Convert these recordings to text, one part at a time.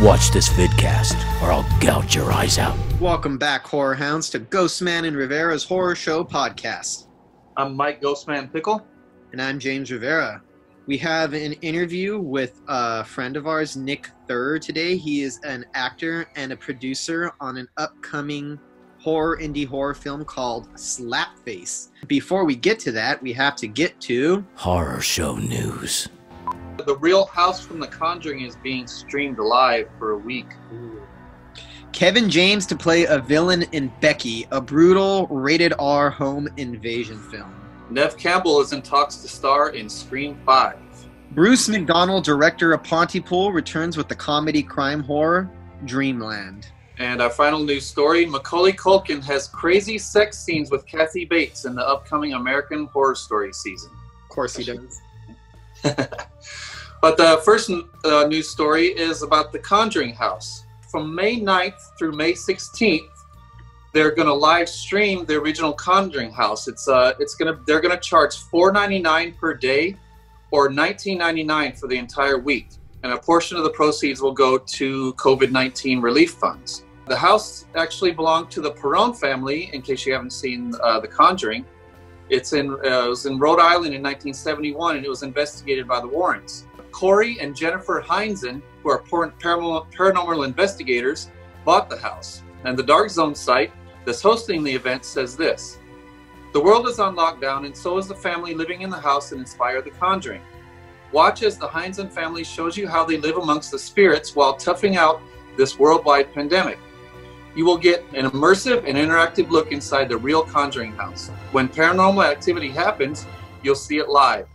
Watch this vidcast, or I'll gouge your eyes out. Welcome back, Horror Hounds, to Ghostman and Rivera's Horror Show podcast. I'm Mike Ghostman Pickle. And I'm James Rivera. We have an interview with a friend of ours, Nick Theurer, today. He is an actor and a producer on an upcoming horror indie horror film called Slapface. Before we get to that, we have to get to Horror Show News. The Real House from The Conjuring is being streamed live for a week. Kevin James to play a villain in Becky, a brutal rated R home invasion film. Neve Campbell is in talks to star in Scream 5. Bruce McDonald, director of Pontypool, returns with the comedy crime horror Dreamland. And our final news story Macaulay Culkin has crazy sex scenes with Kathy Bates in the upcoming American Horror Story season. Of course he does. but the first uh, news story is about the Conjuring House. From May 9th through May 16th, they're going to live stream the original Conjuring House. It's uh, it's gonna they're gonna charge $4.99 per day, or $19.99 for the entire week, and a portion of the proceeds will go to COVID-19 relief funds. The house actually belonged to the Perron family. In case you haven't seen uh, The Conjuring, it's in uh, it was in Rhode Island in 1971, and it was investigated by the Warrens. Corey and Jennifer Heinzen, who are paranormal investigators, bought the house. And the Dark Zone site that's hosting the event says this The world is on lockdown, and so is the family living in the house that inspired The Conjuring. Watch as the Heinzen family shows you how they live amongst the spirits while toughing out this worldwide pandemic. You will get an immersive and interactive look inside the real Conjuring house. When paranormal activity happens, you'll see it live.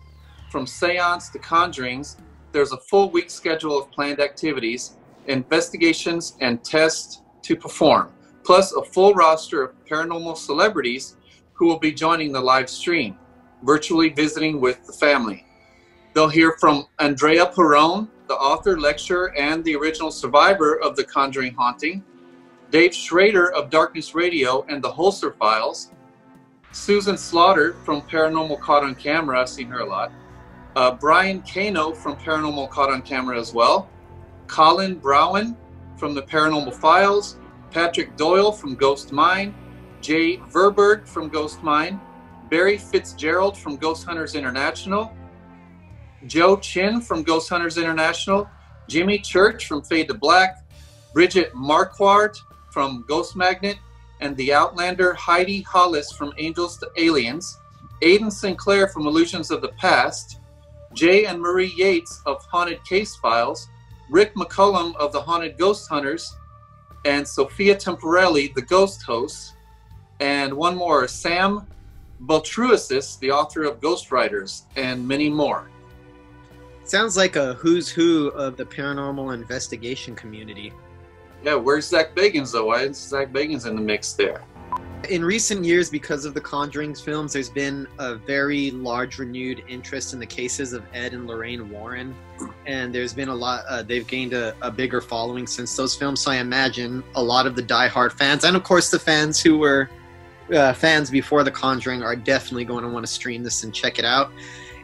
From seance to conjurings, there's a full week schedule of planned activities, investigations, and tests to perform plus a full roster of paranormal celebrities who will be joining the live stream, virtually visiting with the family. They'll hear from Andrea Perron, the author, lecturer, and the original survivor of The Conjuring Haunting, Dave Schrader of Darkness Radio and the Holzer Files, Susan Slaughter from Paranormal Caught on Camera, I've seen her a lot, uh, Brian Cano from Paranormal Caught on Camera as well, Colin Browen from the Paranormal Files, Patrick Doyle from Ghost Mine, Jay Verberg from Ghost Mine, Barry Fitzgerald from Ghost Hunters International, Joe Chin from Ghost Hunters International, Jimmy Church from Fade to Black, Bridget Marquardt from Ghost Magnet, and the Outlander Heidi Hollis from Angels to Aliens, Aidan Sinclair from Illusions of the Past, Jay and Marie Yates of Haunted Case Files, Rick McCullum of the Haunted Ghost Hunters, and Sophia Temporelli, the ghost host, and one more, Sam Baltrusis, the author of Ghostwriters, and many more. Sounds like a who's who of the paranormal investigation community. Yeah, where's Zak Bagans though? Why is Zak Bagans in the mix there? In recent years, because of the Conjuring films, there's been a very large renewed interest in the cases of Ed and Lorraine Warren, and there's been a lot. Uh, they've gained a, a, bigger following since those films. So I imagine a lot of the die-hard fans, and of course the fans who were uh, fans before the Conjuring, are definitely going to want to stream this and check it out.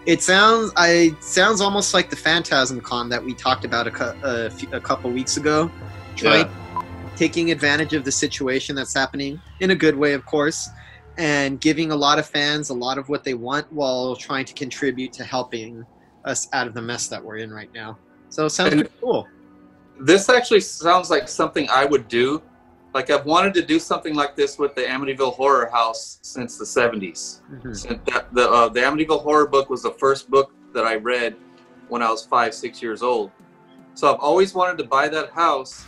It sounds, I sounds almost like the Phantasm Con that we talked about a, a, a couple weeks ago. Trying, yeah taking advantage of the situation that's happening in a good way, of course, and giving a lot of fans a lot of what they want while trying to contribute to helping us out of the mess that we're in right now. So it sounds cool. This actually sounds like something I would do. Like I've wanted to do something like this with the Amityville Horror House since the 70s. Mm-hmm. That, the uh, the Amityville Horror book was the first book that I read when I was five, six years old. So I've always wanted to buy that house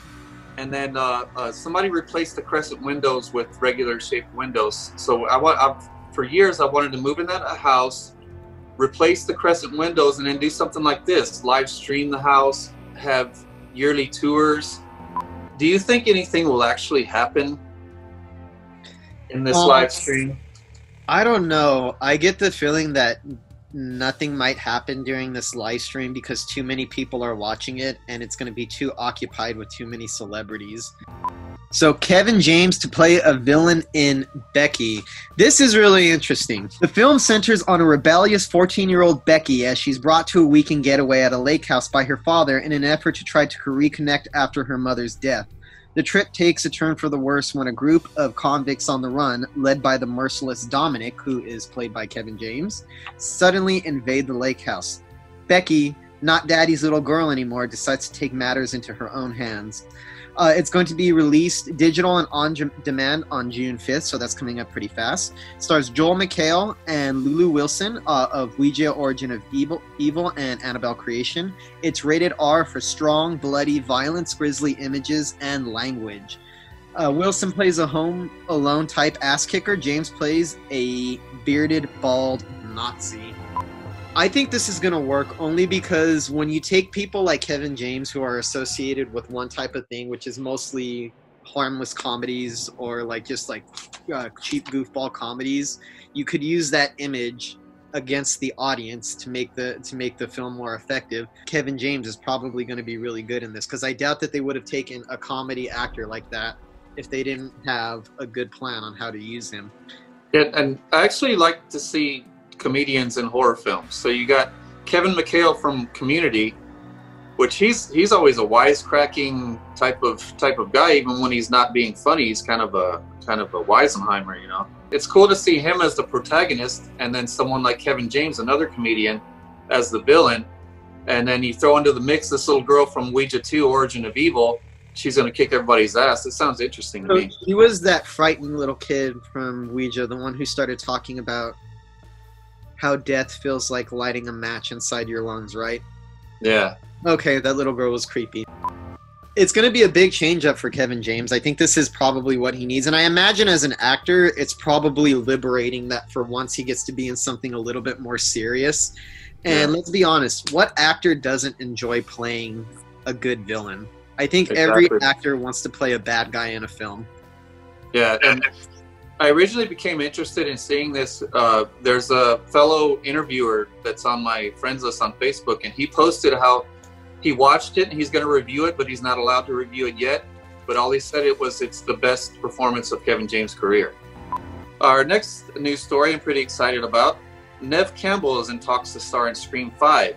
and then uh, uh, somebody replaced the crescent windows with regular shaped windows. So I want I've, for years I wanted to move in that house, replace the crescent windows, and then do something like this: live stream the house, have yearly tours. Do you think anything will actually happen in this um, live stream? I don't know. I get the feeling that nothing might happen during this live stream because too many people are watching it and it's going to be too occupied with too many celebrities. So Kevin James to play a villain in Becky. This is really interesting. The film centers on a rebellious 14-year-old Becky as she's brought to a weekend getaway at a lake house by her father in an effort to try to reconnect after her mother's death. The trip takes a turn for the worse when a group of convicts on the run, led by the merciless Dominic, who is played by Kevin James, suddenly invade the lake house. Becky, not daddy's little girl anymore, decides to take matters into her own hands. Uh, it's going to be released digital and on demand on June 5th, so that's coming up pretty fast. Stars Joel McHale and Lulu Wilson uh, of Ouija Origin of Evil, Evil and Annabelle Creation. It's rated R for strong, bloody, violence, grisly images, and language. Uh, Wilson plays a home alone type ass kicker. James plays a bearded, bald Nazi. I think this is going to work only because when you take people like Kevin James who are associated with one type of thing, which is mostly harmless comedies or like just like uh, cheap goofball comedies, you could use that image against the audience to make the to make the film more effective. Kevin James is probably going to be really good in this because I doubt that they would have taken a comedy actor like that if they didn't have a good plan on how to use him. Yeah, and I actually like to see comedians in horror films. So you got Kevin McHale from Community, which he's he's always a wisecracking type of type of guy. Even when he's not being funny, he's kind of a kind of a Weisenheimer, you know. It's cool to see him as the protagonist, and then someone like Kevin James, another comedian, as the villain. And then you throw into the mix this little girl from Ouija 2, Origin of Evil. She's going to kick everybody's ass. It sounds interesting to so me. He was that frightened little kid from Ouija, the one who started talking about how death feels like lighting a match inside your lungs, right? Yeah. Okay, that little girl was creepy. It's going to be a big change up for Kevin James. I think this is probably what he needs. And I imagine as an actor, it's probably liberating that for once he gets to be in something a little bit more serious. And yeah. let's be honest, what actor doesn't enjoy playing a good villain? I think exactly. every actor wants to play a bad guy in a film. Yeah, and I originally became interested in seeing this. Uh, there's a fellow interviewer that's on my friends list on Facebook, and he posted how he watched it and he's going to review it, but he's not allowed to review it yet. But all he said it was it's the best performance of Kevin James' career. Our next news story I'm pretty excited about. Neve Campbell is in talks to star in Scream 5.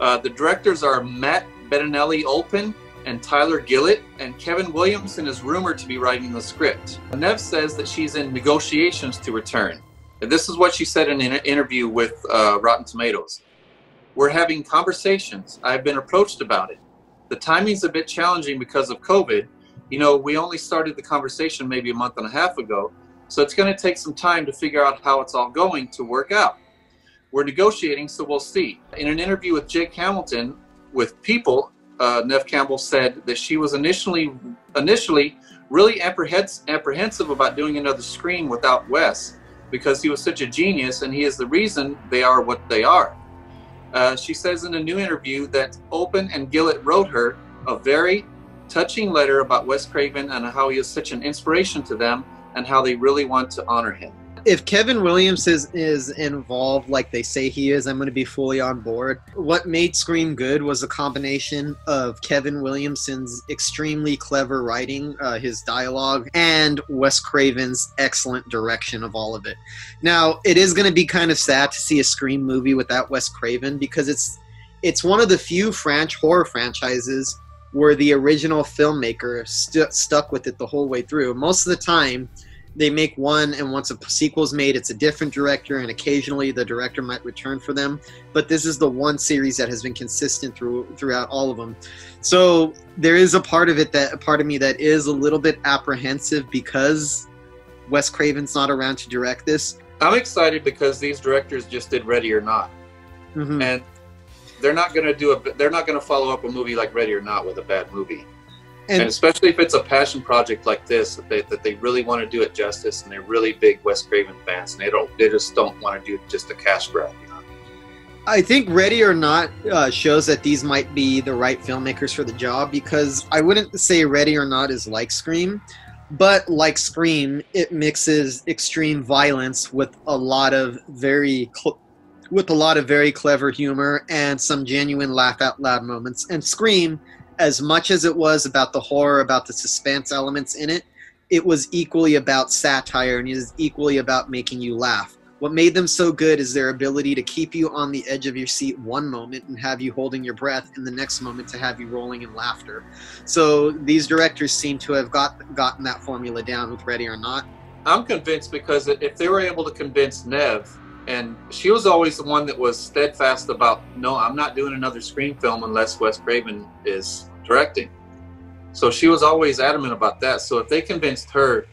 Uh, the directors are Matt Bettinelli Olpin and Tyler Gillett, and Kevin Williamson is rumored to be writing the script. Neve says that she's in negotiations to return. And this is what she said in an interview with uh, Rotten Tomatoes. We're having conversations. I've been approached about it. The timing's a bit challenging because of COVID. You know, we only started the conversation maybe a month and a half ago, so it's going to take some time to figure out how it's all going to work out. We're negotiating, so we'll see. In an interview with Jake Hamilton with People, uh, Neve Campbell said that she was initially initially really apprehens- apprehensive about doing another screen without Wes because he was such a genius and he is the reason they are what they are. Uh, she says in a new interview that Olpin and Gillett wrote her a very touching letter about Wes Craven and how he is such an inspiration to them and how they really want to honor him if Kevin Williams is, is involved like they say he is, I'm going to be fully on board. What made Scream good was a combination of Kevin Williamson's extremely clever writing, uh, his dialogue, and Wes Craven's excellent direction of all of it. Now, it is going to be kind of sad to see a Scream movie without Wes Craven because it's it's one of the few French horror franchises where the original filmmaker st- stuck with it the whole way through. Most of the time they make one and once a sequel's made it's a different director and occasionally the director might return for them. But this is the one series that has been consistent through throughout all of them. So there is a part of it that a part of me that is a little bit apprehensive because wes craven's not around to direct this. I'm excited because these directors just did ready or not. Mm-hmm. and they're not going to do a they're not going to follow up a movie like ready or not with a bad movie and, and, especially if it's a passion project like this that they, that they really want to do it justice and they're really big Wes Craven fans and they don't they just don't want to do just a cash grab. You know? I think Ready or Not uh, shows that these might be the right filmmakers for the job because I wouldn't say Ready or Not is like Scream, but like Scream, it mixes extreme violence with a lot of very cl- with a lot of very clever humor and some genuine laugh out loud moments. And Scream as much as it was about the horror, about the suspense elements in it, it was equally about satire and it is equally about making you laugh. What made them so good is their ability to keep you on the edge of your seat one moment and have you holding your breath, and the next moment to have you rolling in laughter. So these directors seem to have got gotten that formula down with Ready or Not. I'm convinced because if they were able to convince Neve, and she was always the one that was steadfast about, no, I'm not doing another screen film unless Wes Craven is directing. So she was always adamant about that. So if they convinced her,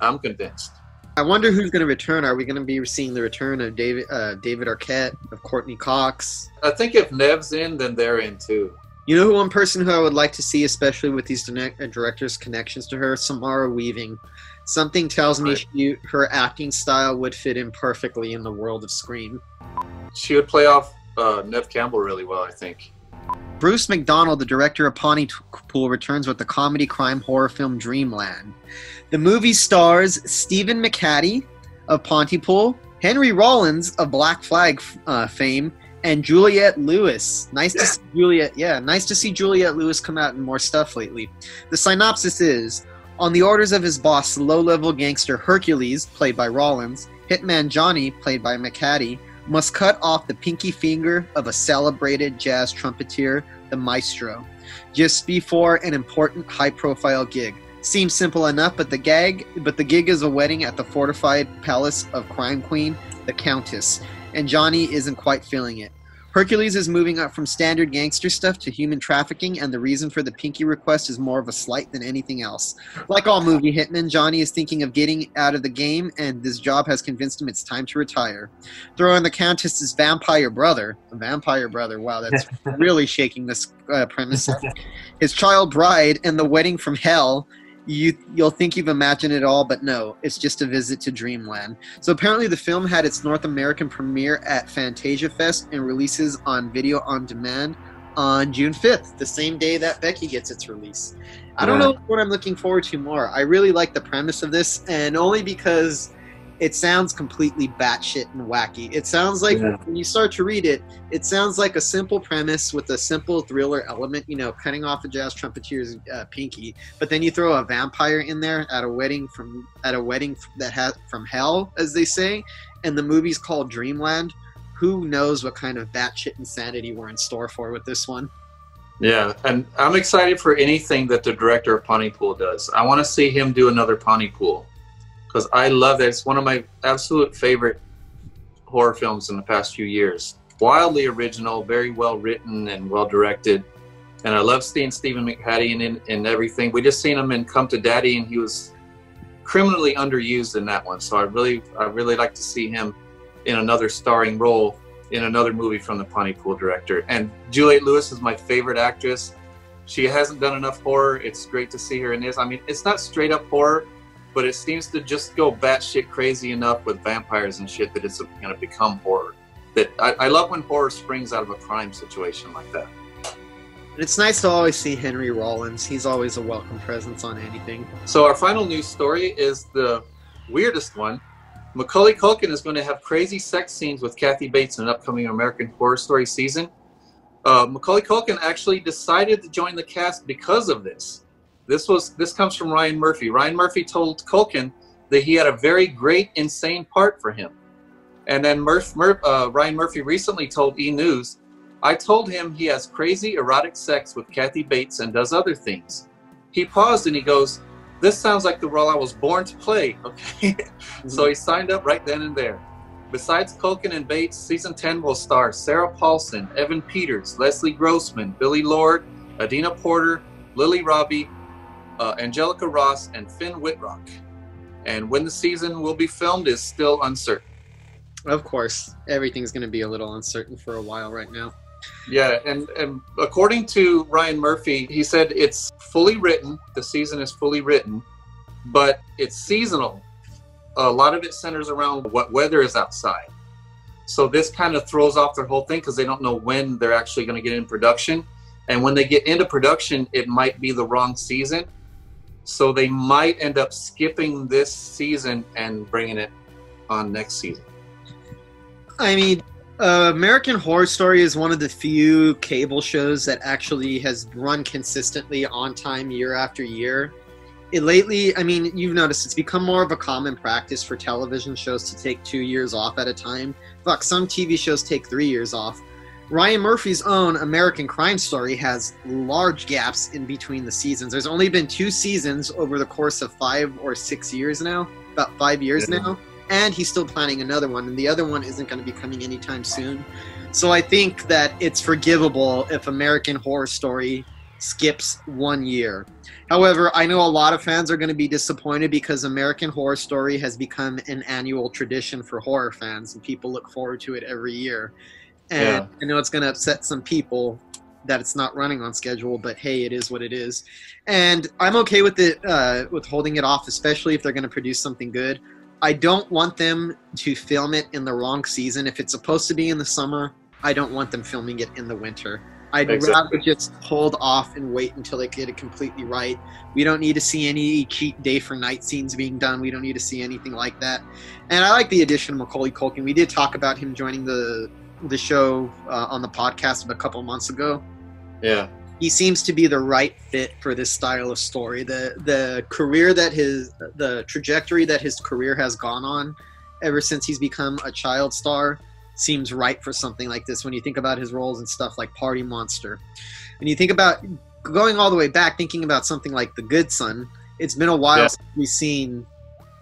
I'm convinced. I wonder who's going to return. Are we going to be seeing the return of David uh, David Arquette, of Courteney Cox? I think if Neve's in, then they're in too. You know, one person who I would like to see, especially with these directors' connections to her, Samara Weaving. Something tells me she, her acting style would fit in perfectly in the world of Scream. She would play off uh, Neve Campbell really well, I think. Bruce McDonald, the director of Pontypool, returns with the comedy crime horror film Dreamland. The movie stars Stephen McHattie of Pontypool, Henry Rollins of Black Flag uh, fame, and Juliette Lewis. Nice to see Juliette. Yeah, nice to see Juliette Lewis come out in more stuff lately. The synopsis is: On the orders of his boss, low-level gangster Hercules, played by Rollins, hitman Johnny, played by McHattie, must cut off the pinky finger of a celebrated jazz trumpeter, the maestro, just before an important high-profile gig. Seems simple enough, but the gag, but the gig is a wedding at the fortified palace of crime queen, the Countess, and Johnny isn't quite feeling it. Hercules is moving up from standard gangster stuff to human trafficking, and the reason for the pinky request is more of a slight than anything else. Like all movie hitmen, Johnny is thinking of getting out of the game, and this job has convinced him it's time to retire. Throw in the Countess's vampire brother. A vampire brother, wow, that's really shaking this uh, premise. His child bride, and the wedding from hell, you you'll think you've imagined it all, but no, it's just a visit to Dreamland. So apparently, the film had its North American premiere at Fantasia Fest and releases on video on demand on June 5th, the same day that Becky gets its release. I don't know what I'm looking forward to more. I really like the premise of this, and only because it sounds completely batshit and wacky. It sounds like yeah. when you start to read it, it sounds like a simple premise with a simple thriller element. You know, cutting off a jazz trumpeter's uh, pinky, but then you throw a vampire in there at a wedding from at a wedding that has from hell, as they say, and the movie's called Dreamland. Who knows what kind of batshit insanity we're in store for with this one? Yeah, and I'm excited for anything that the director of Pontypool does. I want to see him do another Pontypool because I love that. It's one of my absolute favorite horror films in the past few years. Wildly original, very well written and well directed. And I love seeing Stephen McHattie in, in, in everything. We just seen him in Come to Daddy, and he was criminally underused in that one. So I really, I really like to see him in another starring role in another movie from the Pontypool director. And Juliette Lewis is my favorite actress. She hasn't done enough horror. It's great to see her in this. I mean, it's not straight up horror, but it seems to just go batshit crazy enough with vampires and shit that it's going to become horror. That I, I, love when horror springs out of a crime situation like that. It's nice to always see Henry Rollins. He's always a welcome presence on anything. So our final news story is the weirdest one. Macaulay Culkin is going to have crazy sex scenes with Kathy Bates in an upcoming American Horror Story season. Uh, Macaulay Culkin actually decided to join the cast because of this. This was this comes from Ryan Murphy. Ryan Murphy told Culkin that he had a very great, insane part for him. And then Murph, Murph, uh, Ryan Murphy recently told E! News, I told him he has crazy erotic sex with Kathy Bates and does other things. He paused and he goes, This sounds like the role I was born to play. Okay. Mm-hmm. so he signed up right then and there. Besides Culkin and Bates, season 10 will star Sarah Paulson, Evan Peters, Leslie Grossman, Billie Lourd, Adina Porter, Lily Rabe, uh, Angelica Ross, and Finn Wittrock. And when the season will be filmed is still uncertain. Of course, everything's going to be a little uncertain for a while right now. Yeah, and, and according to Ryan Murphy, he said it's fully written. The season is fully written, but it's seasonal. A lot of it centers around what weather is outside. So this kind of throws off their whole thing because they don't know when they're actually going to get in production. And when they get into production, it might be the wrong season. So they might end up skipping this season and bringing it on next season. I mean, uh, American Horror Story is one of the few cable shows that actually has run consistently on time year after year. it lately, I mean, you've noticed it's become more of a common practice for television shows to take two years off at a time. Fuck, some TV shows take three years off. Ryan Murphy's own American Crime Story has large gaps in between the seasons. There's only been two seasons over the course of five or six years now, about five years Yeah. now, and he's still planning another one, and the other one isn't going to be coming anytime soon. So I think that it's forgivable if American Horror Story skips one year. However, I know a lot of fans are going to be disappointed because American Horror Story has become an annual tradition for horror fans, and people look forward to it every year. And Yeah. I know it's going to upset some people that it's not running on schedule, but hey, it is what it is. And I'm okay with it, uh, with holding it off, especially if they're going to produce something good. I don't want them to film it in the wrong season. If it's supposed to be in the summer, I don't want them filming it in the winter. I'd Exactly. rather just hold off and wait until they get it completely right. We don't need to see any cheap day for night scenes being done. We don't need to see anything like that. And I like the addition of Macaulay Culkin. We did talk about him joining the the show uh, on the podcast a couple months ago. Yeah. He seems to be the right fit for this style of story. The the career that his the trajectory that his career has gone on ever since he's become a child star seems right for something like this when you think about his roles and stuff like Party Monster. And you think about going all the way back thinking about something like The Good Son, it's been a while Yeah. since we've seen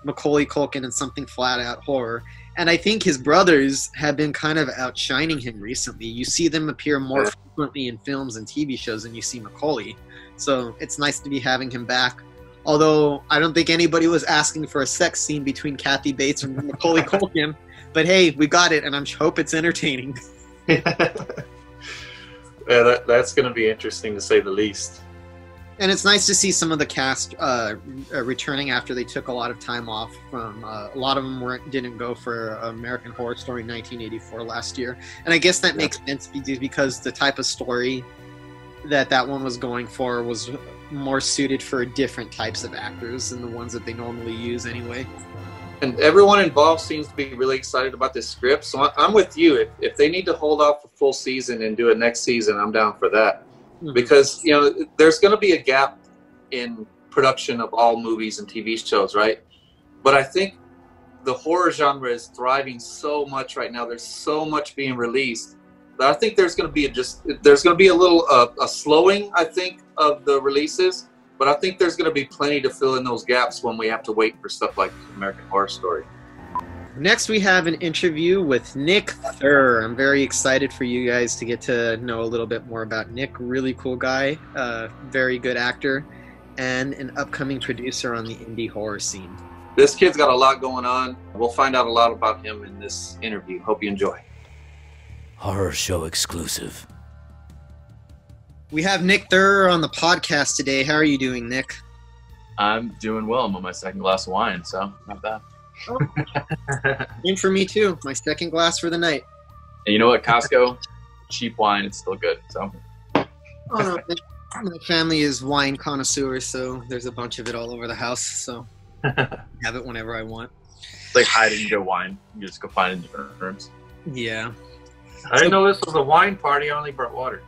Macaulay Culkin in something flat out horror. And I think his brothers have been kind of outshining him recently. You see them appear more Yeah. frequently in films and TV shows than you see Macaulay. So it's nice to be having him back. Although I don't think anybody was asking for a sex scene between Kathy Bates and Macaulay Culkin. But hey, we got it, and I hope it's entertaining. yeah, that, that's going to be interesting to say the least. And it's nice to see some of the cast uh, uh, returning after they took a lot of time off. From uh, a lot of them weren't didn't go for American Horror Story 1984 last year, and I guess that Yeah. makes sense because because the type of story that that one was going for was more suited for different types of actors than the ones that they normally use anyway. and everyone involved seems to be really excited about this script. So I'm with you. If, if they need to hold off a full season and do it next season, I'm down for that. Mhm. Because you know, there's going to be a gap in production of all movies and TV shows, right? But I think the horror genre is thriving so much right now. There's so much being released that I think there's going to be a just there's going to be a little uh, a slowing, I think, of the releases. But I think there's going to be plenty to fill in those gaps when we have to wait for stuff like American Horror Story. Next, we have an interview with Nick Theurer. I'm very excited for you guys to get to know a little bit more about Nick. Really cool guy, uh, very good actor, and an upcoming producer on the indie horror scene. This kid's got a lot going on. We'll find out a lot about him in this interview. Hope you enjoy. Horror show exclusive. We have Nick Theurer on the podcast today. How are you doing, Nick? I'm doing well. I'm on my second glass of wine, so not bad. Same for me too. My second glass for the night. And you know what, Costco, cheap wine, it's still good. So Oh no, my family is wine connoisseurs, so there's a bunch of it all over the house. So I have it whenever I want. it's like hiding your wine. You just go find it in different rooms. Yeah, I didn't know this was a wine party. I only brought water.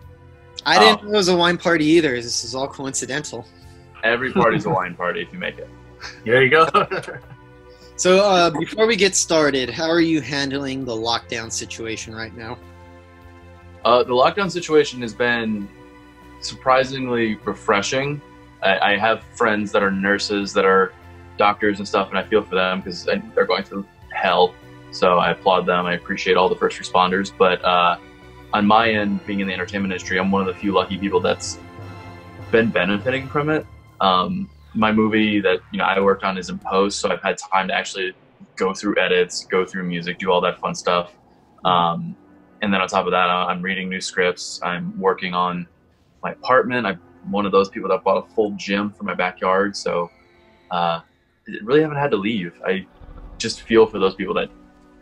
I Oh. didn't know it was a wine party either. This is all coincidental. Every party's a wine party if you make it. There you go. So, uh, before we get started, how are you handling the lockdown situation right now? Uh, the lockdown situation has been surprisingly refreshing. I, I have friends that are nurses, that are doctors and stuff, and I feel for them because they're going through hell. So I applaud them. I appreciate all the first responders. But uh, on my end, being in the entertainment industry, I'm one of the few lucky people that's been benefiting from it. Um, my movie that you know I worked on is in post, so I've had time to actually go through edits, go through music, do all that fun stuff. Um, and then on top of that, I'm reading new scripts. I'm working on my apartment. I'm one of those people that bought a full gym for my backyard, so uh, I really haven't had to leave. I just feel for those people that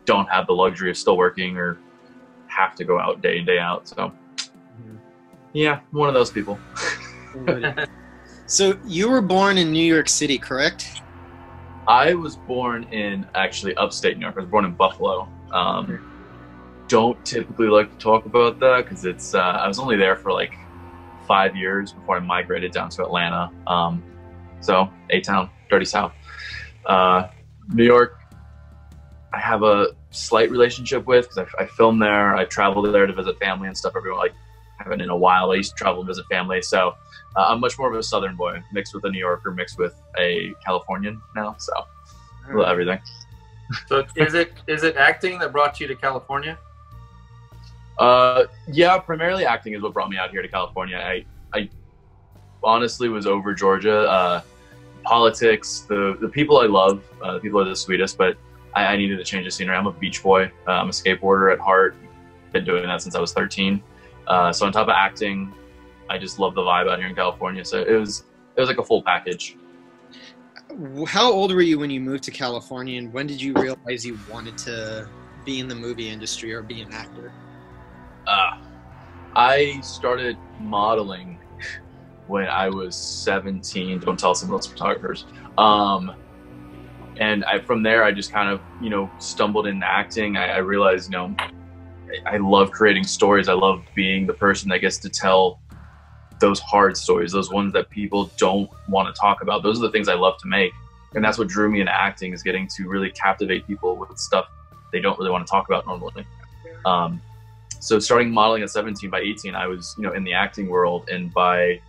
don't have the luxury of still working or have to go out day in day out. So yeah, one of those people. so, you were born in New York City, correct? I was born in actually upstate New York. I was born in Buffalo. Um, don't typically like to talk about that because it's. Uh, I was only there for like five years before I migrated down to Atlanta. Um, So A Town, Dirty South. Uh, New York, I have a slight relationship with because I, I filmed there. I traveled there to visit family and stuff. Everyone like haven't in a while. I used to travel and visit family, so uh, I'm much more of a Southern boy, mixed with a New Yorker, mixed with a Californian now. So a little everything. So is it is it acting that brought you to California? Uh, yeah, primarily acting is what brought me out here to California. I, I honestly was over Georgia. Uh, politics, the the people I love, uh, the people are the sweetest, but I, I needed to change the scenery. I'm a beach boy. Uh, I'm a skateboarder at heart. Been doing that since I was 13. Uh, so on top of acting, I just love the vibe out here in California. So it was it was like a full package. How old were you when you moved to California, and when did you realize you wanted to be in the movie industry or be an actor? Uh, I started modeling when I was 17. Don't tell some of those photographers. Um, and I, from there, I just kind of, you know, stumbled into acting. I, I realized, you know, I, I love creating stories. I love being the person that gets to tell those hard stories, those ones that people don't want to talk about. Those are the things I love to make. And that's what drew me into acting is getting to really captivate people with stuff they don't really want to talk about normally. Um, so starting modeling at 17 by 18 i was you know in the acting world and by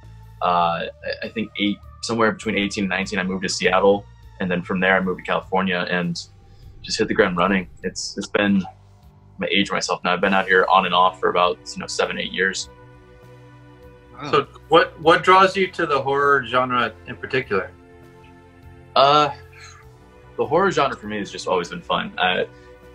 uh, i think eight somewhere between 18 and 19 i moved to seattle and then from there i moved to california and just hit the ground running it's it's been my age myself now i've been out here on and off for about you know seven eight years Wow. So what what draws you to the horror genre in particular? Uh, the horror genre for me has just always been fun. Uh,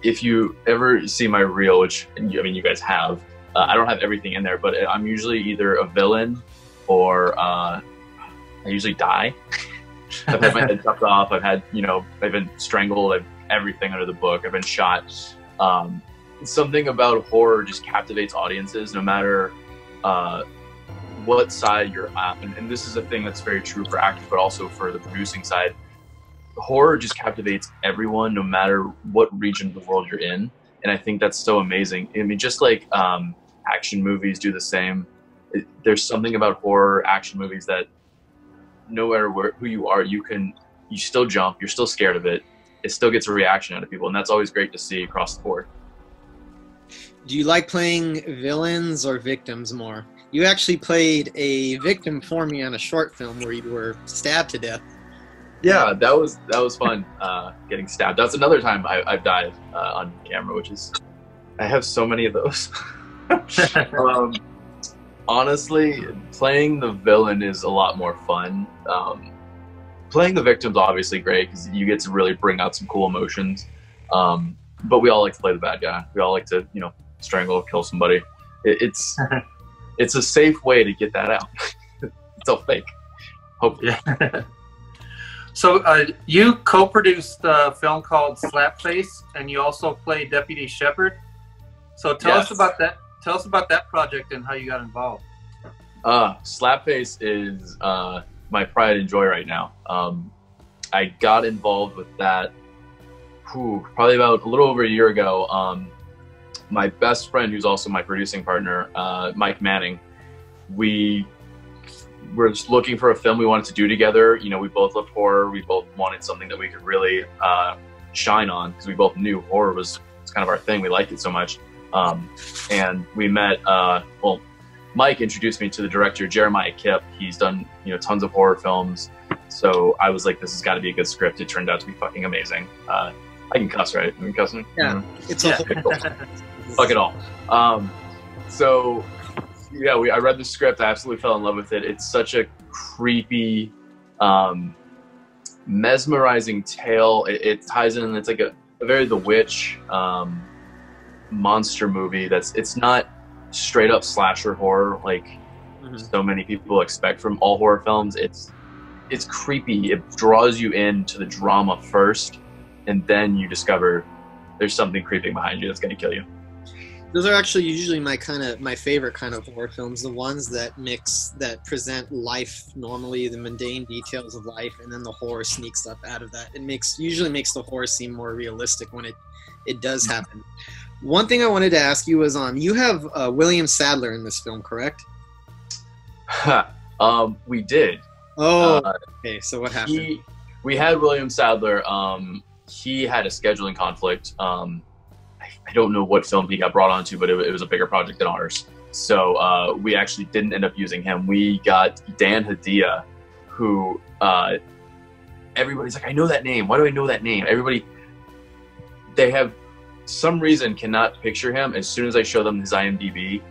if you ever see my reel, which I mean you guys have, uh, I don't have everything in there, but I'm usually either a villain or uh, I usually die. I've had my head chopped off. I've had you know I've been strangled. I've everything under the book. I've been shot. Um, something about horror just captivates audiences, no matter uh, what side you're at. And, and this is a thing that's very true for actors, but also for the producing side. Horror just captivates everyone, no matter what region of the world you're in. And I think that's so amazing. I mean, just like um, action movies do the same. It, there's something about horror action movies that no matter where, who you are, you can you still jump. You're still scared of it. It still gets a reaction out of people, and that's always great to see across the board. Do you like playing villains or victims more? You actually played a victim for me on a short film where you were stabbed to death. Yeah, that was that was fun. Uh, getting stabbed. That's another time I, I've died uh, on camera, which is I have so many of those. um, honestly, playing the villain is a lot more fun. Um, playing the victim's obviously great because you get to really bring out some cool emotions. Um, but we all like to play the bad guy. We all like to, you know, strangle, kill somebody. It, it's it's a safe way to get that out. it's all fake. Hopefully. Yeah. so uh, you co-produced a film called Slapface, and you also played Deputy Shepard. So tell us about that. Tell us about that project and how you got involved. Uh, Slapface is uh, my pride and joy right now. Um, I got involved with that whew, probably about a little over a year ago. Um, my best friend, who's also my producing partner, uh, Mike Manning, we were just looking for a film we wanted to do together. You know, we both loved horror. We both wanted something that we could really uh, shine on because we both knew horror was, was kind of our thing. We liked it so much. Um, and we met, uh, well, Mike introduced me to the director Jeremiah Kipp. He's done you know tons of horror films, so I was like, this has got to be a good script. It turned out to be fucking amazing. Uh, I can cuss, right? I can cuss. Yeah. It's Yeah. a Okay, cool. Fuck it all. Um, so yeah, we, I read the script. I absolutely fell in love with it. It's such a creepy, um, mesmerizing tale. It, it ties in. It's like a, a very The Witch um, monster movie. That's it's not straight up slasher horror like Mhm. so many people expect from all horror films. It's it's creepy. It draws you into the drama first, and then you discover there's something creeping behind you that's going to kill you. Those are actually usually my kind of my favorite kind of horror films. The ones that mix that present life normally, the mundane details of life, and then the horror sneaks up out of that. It makes usually makes the horror seem more realistic when it it does happen. One thing I wanted to ask you was um you have uh, William Sadler in this film, correct? um, we did. Oh, Uh, okay. So what happened? he we had William Sadler. Um, he had a scheduling conflict. Um, I, don't know what film he got brought onto, but it, it was a bigger project than ours. So uh, we actually didn't end up using him. We got Dan Hedaya, who uh, everybody's like, I know that name. Why do I know that name? Everybody, they have some reason cannot picture him. As soon as I show them his IMDb,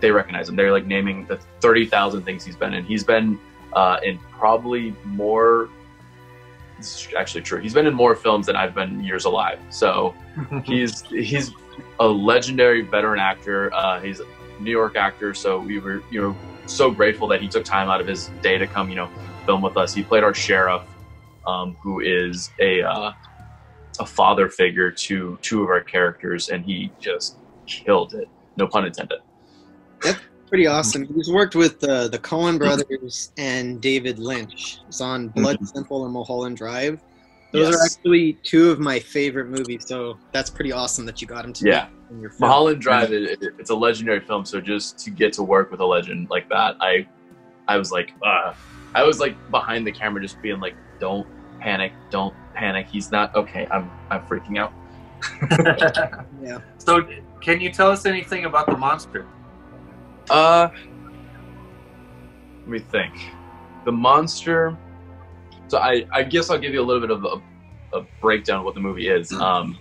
they recognize him. They're like naming the thirty thousand things he's been in. He's been uh, in probably more. This is actually true. He's been in more films than I've been years alive. So he's he's a legendary veteran actor. Uh, he's a New York actor. So we were you know so grateful that he took time out of his day to come you know film with us. He played our sheriff, um, who is a uh, a father figure to two of our characters, and he just killed it. No pun intended. Pretty awesome. He's worked with uh, the Coen brothers and David Lynch. It's on Blood Simple and Mulholland Drive. Those are actually two of my favorite movies. So that's pretty awesome that you got him to Yeah. be in your film. Mulholland Drive, it, it- it's a legendary film. So just to get to work with a legend like that, I, I was like, uh, I was like behind the camera, just being like, "Don't panic, don't panic. He's not okay. I'm, I'm freaking out." Yeah. so, can you tell us anything about the monster? Uh, let me think. The monster. So I, I guess I'll give you a little bit of a, a breakdown of what the movie is. Um,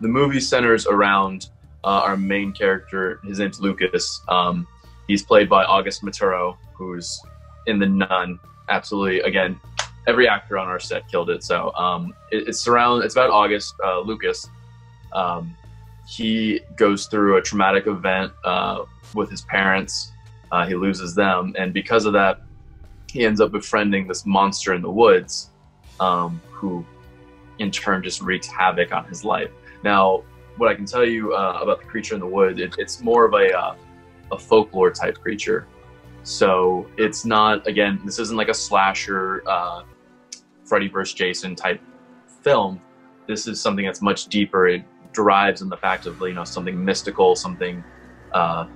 the movie centers around uh, our main character. His name's Lucas. Um, he's played by August Maturo, who's in The Nun. Absolutely, again, every actor on our set killed it. So um, it, it's around. It's about August uh, Lucas. Um, he goes through a traumatic event uh, with his parents. Uh, he loses them, and because of that, he ends up befriending this monster in the woods, um, who in turn just wreaks havoc on his life. Now, what I can tell you uh, about the creature in the wood, it, it's more of a uh, a folklore type creature. So it's not again, this isn't like a slasher, uh, Freddy vs. Jason type film. This is something that's much deeper. It derives in the fact of you know something mystical, something uh,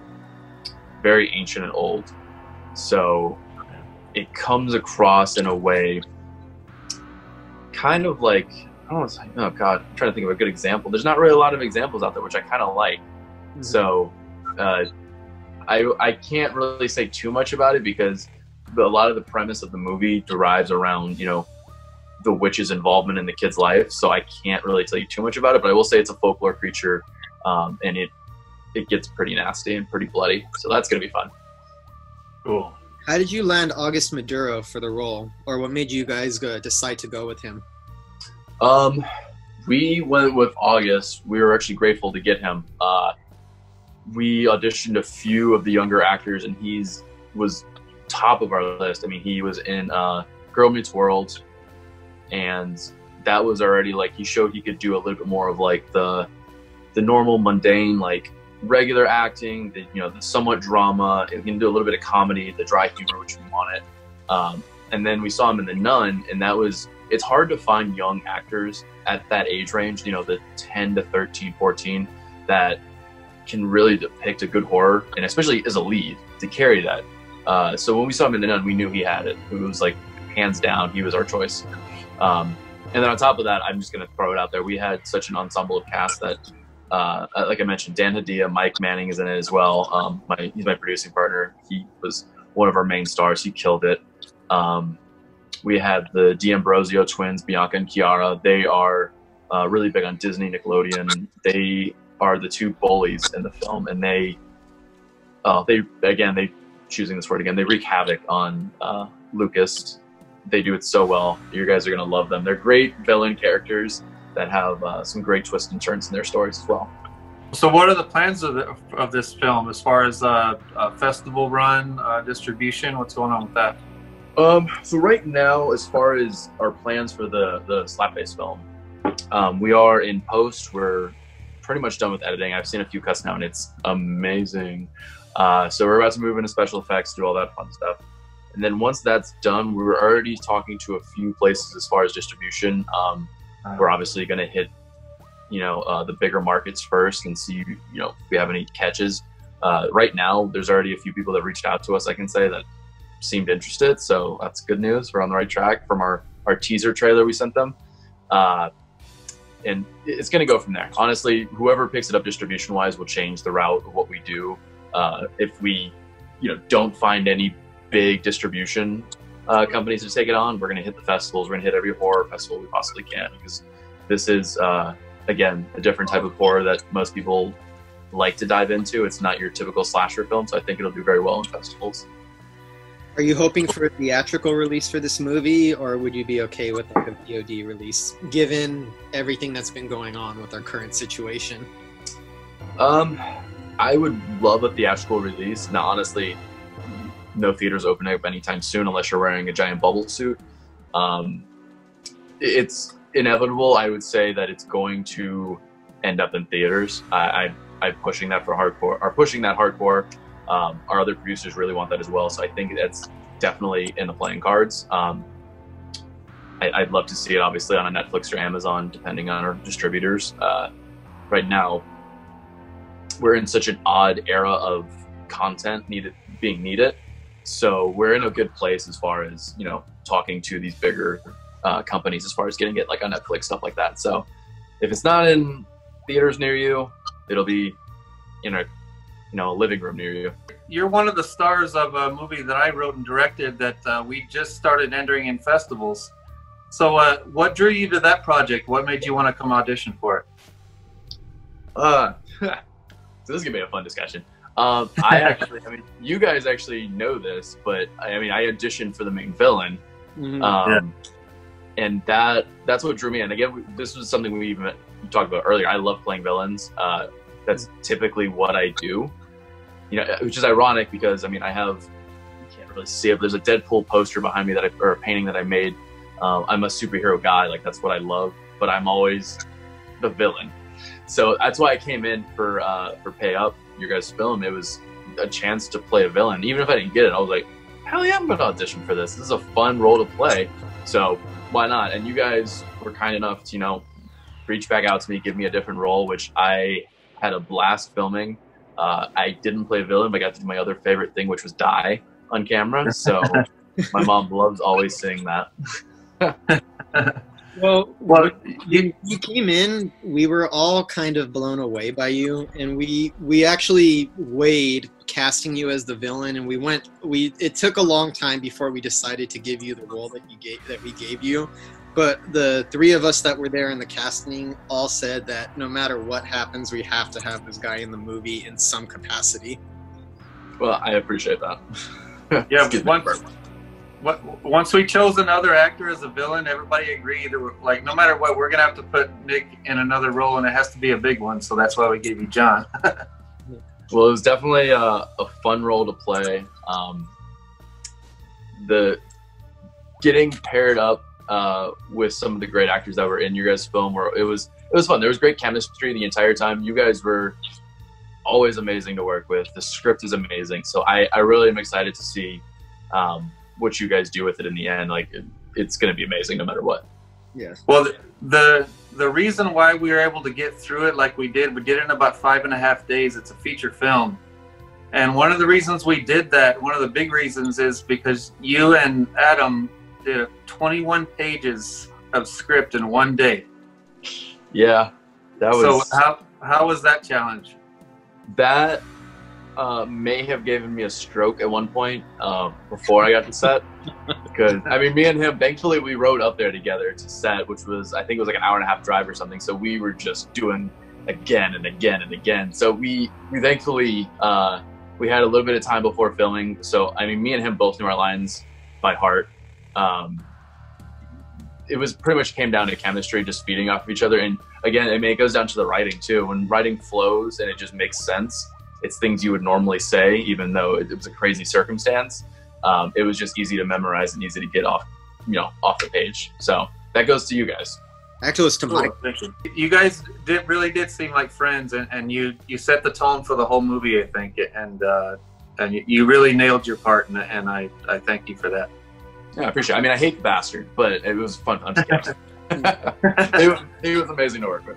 very ancient and old. So it comes across in a way, kind of like I don't know. Like, oh God, I'm trying to think of a good example. There's not really a lot of examples out there, which I kind of like. So uh, I I can't really say too much about it because a lot of the premise of the movie derives around you know the witch's involvement in the kid's life. So I can't really tell you too much about it, but I will say it's a folklore creature, um, and it it gets pretty nasty and pretty bloody. So that's gonna be fun. Cool. How did you land August Maturo for the role, or what made you guys go, decide to go with him? Um, we went with August. We were actually grateful to get him. Uh, we auditioned a few of the younger actors, and he's was top of our list. I mean, he was in uh, Girl Meets World, and that was already like he showed he could do a little bit more of like the the normal mundane like regular acting, the you know the somewhat drama. He can do a little bit of comedy, the dry humor, which we wanted. Um, and then we saw him in The Nun, and that was it's hard to find young actors at that age range, you know, the 10 to 13, 14, that can really depict a good horror, and especially as a lead to carry that. Uh, so when we saw him in The Nun, we knew he had it. It was like hands down, he was our choice. Um, and then on top of that, I'm just going to throw it out there. We had such an ensemble of cast that, uh, like I mentioned, Dan Hedaya, Mike Manning is in it as well. Um, my, he's my producing partner. He was one of our main stars. He killed it. Um, we had the D'Ambrosio twins, Bianca and Chiara. They are uh, really big on Disney, Nickelodeon. They are the two bullies in the film, and they, uh, they again, they choosing this word again. They wreak havoc on uh, Lucas. They do it so well. You guys are gonna love them. They're great villain characters that have uh, some great twists and turns in their stories as well. So, what are the plans of, the, of this film as far as uh, uh, festival run, uh, distribution? What's going on with that? Um, so right now, as far as our plans for the the slapface film, um, we are in post. We're pretty much done with editing. I've seen a few cuts now, and it's amazing. Uh, so we're about to move into special effects, do all that fun stuff, and then once that's done, we're already talking to a few places as far as distribution. Um, we're obviously going to hit, you know, uh, the bigger markets first and see, you know, if we have any catches. Uh, right now, there's already a few people that reached out to us. I can say that seemed interested, so that's good news. We're on the right track from our our teaser trailer we sent them, uh, and it's going to go from there. Honestly, whoever picks it up distribution wise will change the route of what we do. Uh, if we, you know, don't find any big distribution uh, companies to take it on, we're going to hit the festivals. We're going to hit every horror festival we possibly can because this is uh, again a different type of horror that most people like to dive into. It's not your typical slasher film, so I think it'll do very well in festivals. Are you hoping for a theatrical release for this movie, or would you be okay with like a VOD release, given everything that's been going on with our current situation? Um, I would love a theatrical release. Now, honestly, no theaters opening up anytime soon unless you're wearing a giant bubble suit. Um, it's inevitable. I would say that it's going to end up in theaters. I, I I'm pushing that for hardcore. Are pushing that hardcore. Um, our other producers really want that as well. So I think that's definitely in the playing cards. Um, I, would love to see it, obviously, on a Netflix or Amazon, depending on our distributors. Uh, right now, we're in such an odd era of content needed being needed. So we're in a good place as far as you know talking to these bigger uh, companies as far as getting it like on Netflix stuff like that. So if it's not in theaters near you, it'll be in a you know a living room near you. You're one of the stars of a movie that I wrote and directed that uh, we just started entering in festivals. So, uh, what drew you to that project? What made you want to come audition for it? Uh, so this is gonna be a fun discussion. Um, I actually, I mean, you guys actually know this, but I mean, I auditioned for the main villain, Mhm. um, and that that's what drew me in. Again, this was something we even talked about earlier. I love playing villains. Uh, that's typically what I do. You know, which is ironic because I mean, I have you can't really see it. But there's a Deadpool poster behind me that I or a painting that I made. Um, I'm a superhero guy, like that's what I love. But I'm always the villain. So that's why I came in for uh, for Pay Up, your guys' film. It was a chance to play a villain. Even if I didn't get it, I was like, hell yeah, I'm gonna audition for this. This is a fun role to play. So why not? And you guys were kind enough to, you know, reach back out to me, give me a different role, which I had a blast filming. Uh, I didn't play a villain, but I got to do my other favorite thing, which was die on camera. So my mom loves always saying that. Well, Well, when you came in, we were all kind of blown away by you, and we we actually weighed casting you as the villain, and we went. We it took a long time before we decided to give you the role that you gave that we gave you, but the three of us that were there in the casting all said that no matter what happens, we have to have this guy in the movie in some capacity. Well, I appreciate that. Yeah, Excuse me. once, what, once we chose another actor as a villain, everybody agreed that we're, like no matter what, we're gonna have to put Nick in another role, and it has to be a big one. So that's why we gave you John. Well, it was definitely a, a fun role to play. Um, the getting paired up uh, with some of the great actors that were in your guys' film, where it was it was fun. There was great chemistry the entire time. You guys were always amazing to work with. The script is amazing, so I, I really am excited to see um, what you guys do with it in the end. Like it, it's going to be amazing no matter what. Yes. Well, the, the the reason why we were able to get through it like we did, we did it in about five and a half days. It's a feature film, and one of the reasons we did that, one of the big reasons, is because you and Adam did 21 pages of script in one day. Yeah, that was so how how was that challenge? that uh, may have given me a stroke at one point um, before I got to set. Because I mean, me and him, thankfully, we rode up there together to set, which was I think it was like an hour and a half drive or something. So we were just doing again and again and again. So we we thankfully uh, we had a little bit of time before filming. So I mean, me and him both knew our lines by heart. Um, it was pretty much came down to chemistry, just feeding off of each other. And again, I mean, it goes down to the writing too. When writing flows and it just makes sense, it's things you would normally say, even though it, it was a crazy circumstance. Um, it was just easy to memorize and easy to get off, you know, off the page. So that goes to you guys. Actually, it's to Mike. You guys did really did seem like friends, and, and you you set the tone for the whole movie, I think, and uh, and you, you really nailed your part, and, and I I thank you for that. Yeah, I appreciate. it. I mean, I hate the bastard, but it was fun fun he, was, he was amazing to work with.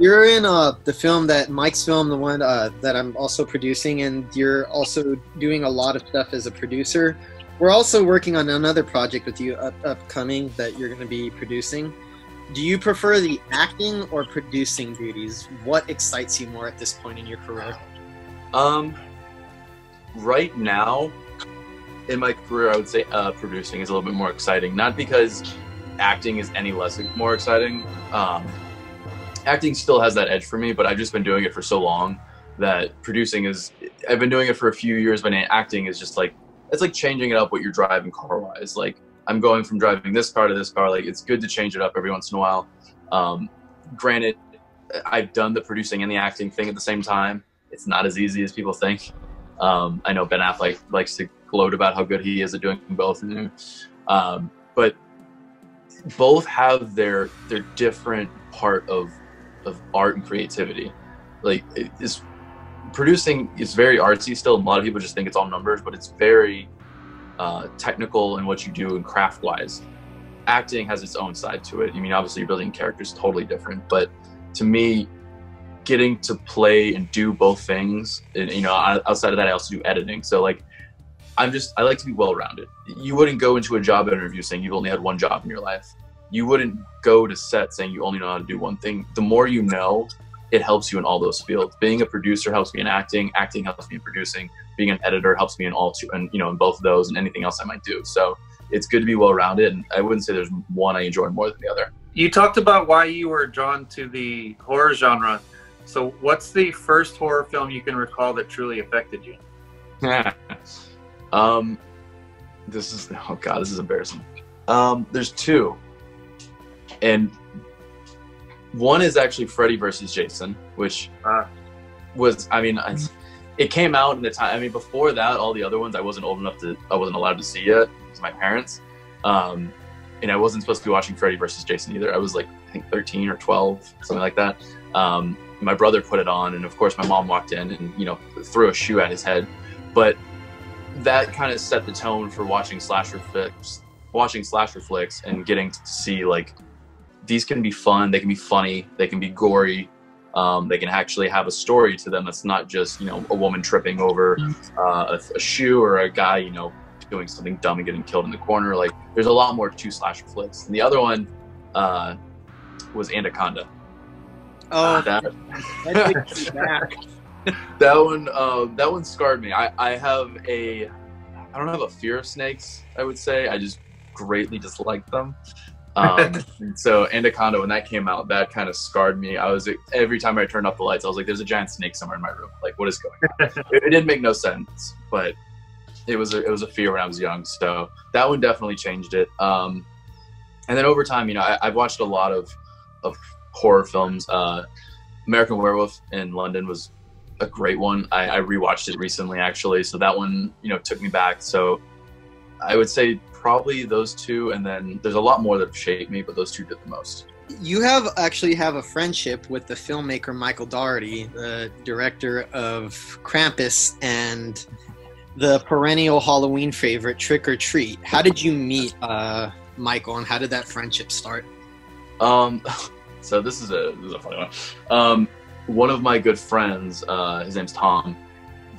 You're in uh, the film that Mike's film, the one uh, that I'm also producing, and you're also doing a lot of stuff as a producer. We're also working on another project with you up, upcoming that you're going to be producing. Do you prefer the acting or producing duties? What excites you more at this point in your career? Um, right now, in my career, I would say uh, producing is a little bit more exciting. Not because acting is any less more exciting. Um, acting still has that edge for me, but I've just been doing it for so long that producing is. I've been doing it for a few years, but acting is just like it's like changing it up what you're driving car wise. Like I'm going from driving this car to this car. Like it's good to change it up every once in a while. Um, granted, I've done the producing and the acting thing at the same time. It's not as easy as people think. Um, I know Ben Affleck likes to gloat about how good he is at doing both, um, but both have their their different part of of art and creativity. Like it is producing is very artsy still. A lot of people just think it's all numbers, but it's very uh, technical in what you do and craft wise. Acting has its own side to it. I mean, obviously, you're building characters totally different, but to me, getting to play and do both things, and, you know, outside of that, I also do editing. So, like, I'm just, I like to be well rounded. You wouldn't go into a job interview saying you've only had one job in your life. You wouldn't go to set saying you only know how to do one thing. The more you know, it helps you in all those fields. Being a producer helps me in acting, acting helps me in producing, being an editor helps me in all two, and you know, in both of those and anything else I might do. So it's good to be well rounded. And I wouldn't say there's one I enjoy more than the other. You talked about why you were drawn to the horror genre. So what's the first horror film you can recall that truly affected you? um, this is oh god, this is embarrassing. Um, there's two, and one is actually Freddy versus Jason, which uh, was, I mean, it came out in the time. I mean, before that, all the other ones I wasn't old enough to, I wasn't allowed to see yet because my parents. Um, and I wasn't supposed to be watching Freddy versus Jason either. I was like, I think 13 or 12, something like that. Um, my brother put it on, and of course, my mom walked in and you know threw a shoe at his head. But that kind of set the tone for watching slasher flicks, watching slasher flicks, and getting to see like these can be fun, they can be funny, they can be gory, um, they can actually have a story to them that's not just you know a woman tripping over uh, a, a, shoe or a guy you know doing something dumb and getting killed in the corner. Like there's a lot more to slasher flicks. And the other one uh, was Anaconda. Oh, uh, that, that one uh, that one scarred me. I, I have a I don't have a fear of snakes. I would say I just greatly dislike them. Um, so Anaconda, when that came out, that kind of scarred me. I was every time I turned off the lights, I was like, "There's a giant snake somewhere in my room. Like, what is going on?" it, it, didn't make no sense, but it was a, it was a fear when I was young. So that one definitely changed it. Um, and then over time, you know, I, have watched a lot of of horror films. Uh, American Werewolf in London was a great one. I, I rewatched it recently, actually. So that one, you know, took me back. So I would say probably those two, and then there's a lot more that have shaped me, but those two did the most. You have actually have a friendship with the filmmaker Michael Dougherty, the director of Krampus and the perennial Halloween favorite Trick or Treat. How did you meet uh, Michael, and how did that friendship start? Um, so this is a this is a funny one. Um, one of my good friends, uh, his name's Tom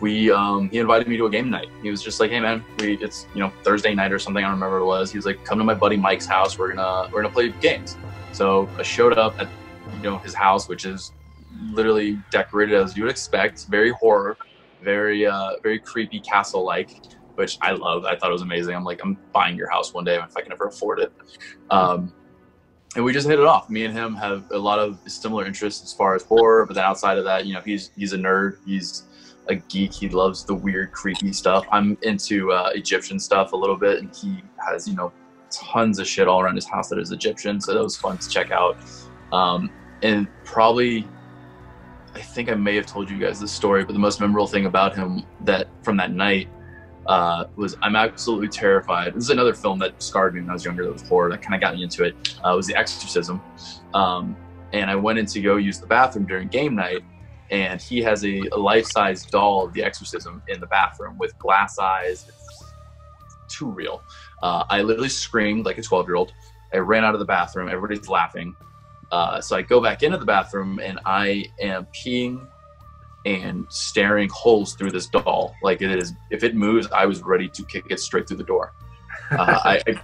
we um, he invited me to a game night. He was just like, "Hey man, we it's you know Thursday night or something. I don't remember what it was." He was like, "Come to my buddy Mike's house. We're gonna we're gonna play games." So I showed up at you know his house, which is literally decorated as you would expect, very horror, very uh, very creepy castle like, which I love. I thought it was amazing. I'm like, I'm buying your house one day if I can ever afford it. Um, and we just hit it off. Me and him have a lot of similar interests as far as horror, but then outside of that, you know, he's he's a nerd. He's a geek. He loves the weird, creepy stuff. I'm into uh, Egyptian stuff a little bit, and he has you know tons of shit all around his house that is Egyptian. So that was fun to check out. Um, and probably, I think I may have told you guys this story, but the most memorable thing about him that from that night uh, was I'm absolutely terrified. This is another film that scarred me when I was younger. That was horror. That kind of got me into it. Uh, was The Exorcism. Um, and I went in to go use the bathroom during game night, and he has a, a life-size doll of the exorcism in the bathroom with glass eyes it's too real uh, i literally screamed like a 12 year old i ran out of the bathroom everybody's laughing uh, so i go back into the bathroom and i am peeing and staring holes through this doll. Like it is, if it moves, I was ready to kick it straight through the door. Uh, I, I,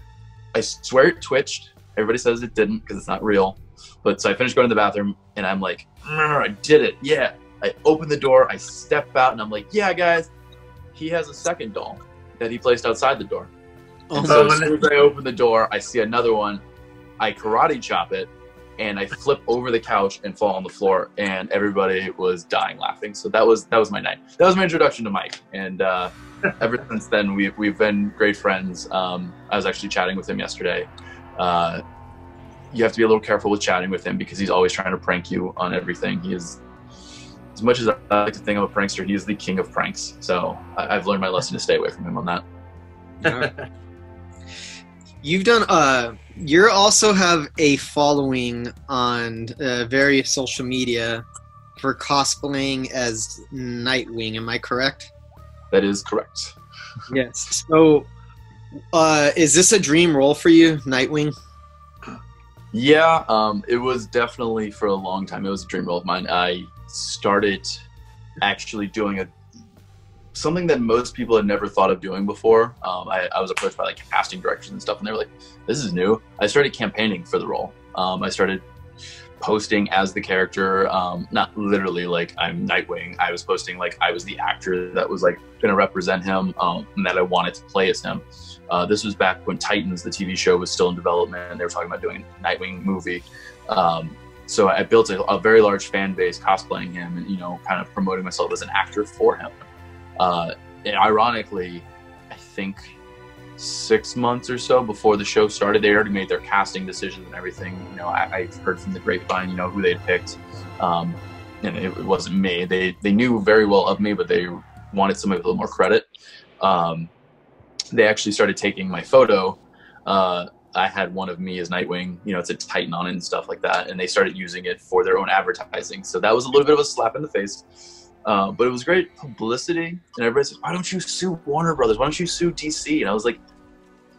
I swear it twitched. Everybody says it didn't because it's not real. But so I finished going to the bathroom and I'm like, "Mm, I did it. Yeah. I open the door, I step out, and I'm like, yeah, guys, he has a second doll that he placed outside the door. Oh, So as soon as I open the door, I see another one. I karate chop it, and I flip over the couch and fall on the floor, and everybody was dying laughing. So that was that was my night. That was my introduction to Mike, and uh, ever since then we've we've been great friends. Um, I was actually chatting with him yesterday. Uh, you have to be a little careful with chatting with him because he's always trying to prank you on everything. He is, as much as I like to think I'm a prankster, he is the king of pranks. So I, I've learned my lesson to stay away from him on that. Alright. You've done. Uh, you also have a following on uh, various social media for cosplaying as Nightwing. Am I correct? That is correct. Yes. So, uh, is this a dream role for you, Nightwing? Yeah, um, it was definitely for a long time. It was a dream role of mine. I started actually doing a something that most people had never thought of doing before. Um, I, I was approached by like casting directors and stuff, and they were like, "This is new." I started campaigning for the role. Um, I started posting as the character, um, not literally like I'm Nightwing. I was posting like I was the actor that was like going to represent him, um, and that I wanted to play as him. Uh, this was back when Titans, the TV show, was still in development, and they were talking about doing a Nightwing movie. Um, so I built a, a very large fan base cosplaying him, and you know, kind of promoting myself as an actor for him. Uh, and ironically, I think six months or so before the show started, they already made their casting decisions and everything. You know, I, I heard from the grapevine, you know, who they'd picked, um, and it, it wasn't me. They they knew very well of me, but they wanted somebody with a little more credit. Um, they actually started taking my photo. Uh, I had one of me as Nightwing, you know, it's a Titan on it and stuff like that, and they started using it for their own advertising. So that was a little bit of a slap in the face. Uh, but it was great publicity, and everybody said, "Why don't you sue Warner Brothers? Why don't you sue DC?" And I was like,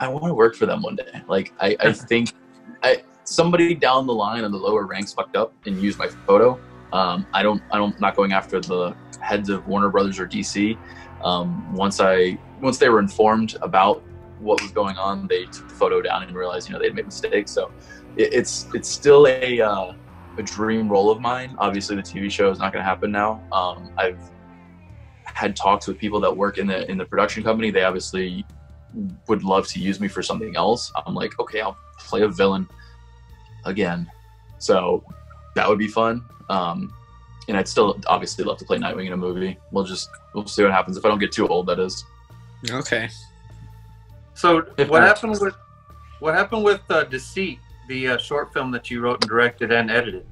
"I want to work for them one day. Like, I, I think I, somebody down the line on the lower ranks fucked up and used my photo. Um, I don't, I don't, I'm not going after the heads of Warner Brothers or DC. Um, once I, once they were informed about what was going on, they took the photo down and realized, you know, they'd made mistakes. So it, it's, it's still a, uh, a dream role of mine. Obviously, the TV show is not going to happen now. Um, I've had talks with people that work in the in the production company. They obviously would love to use me for something else. I'm like, okay, I'll play a villain again. So that would be fun. Um, and I'd still obviously love to play Nightwing in a movie. We'll just we'll see what happens if I don't get too old. That is. Okay. So If what happened with what happened with uh, Deceit, the uh, short film that you wrote and directed and edited?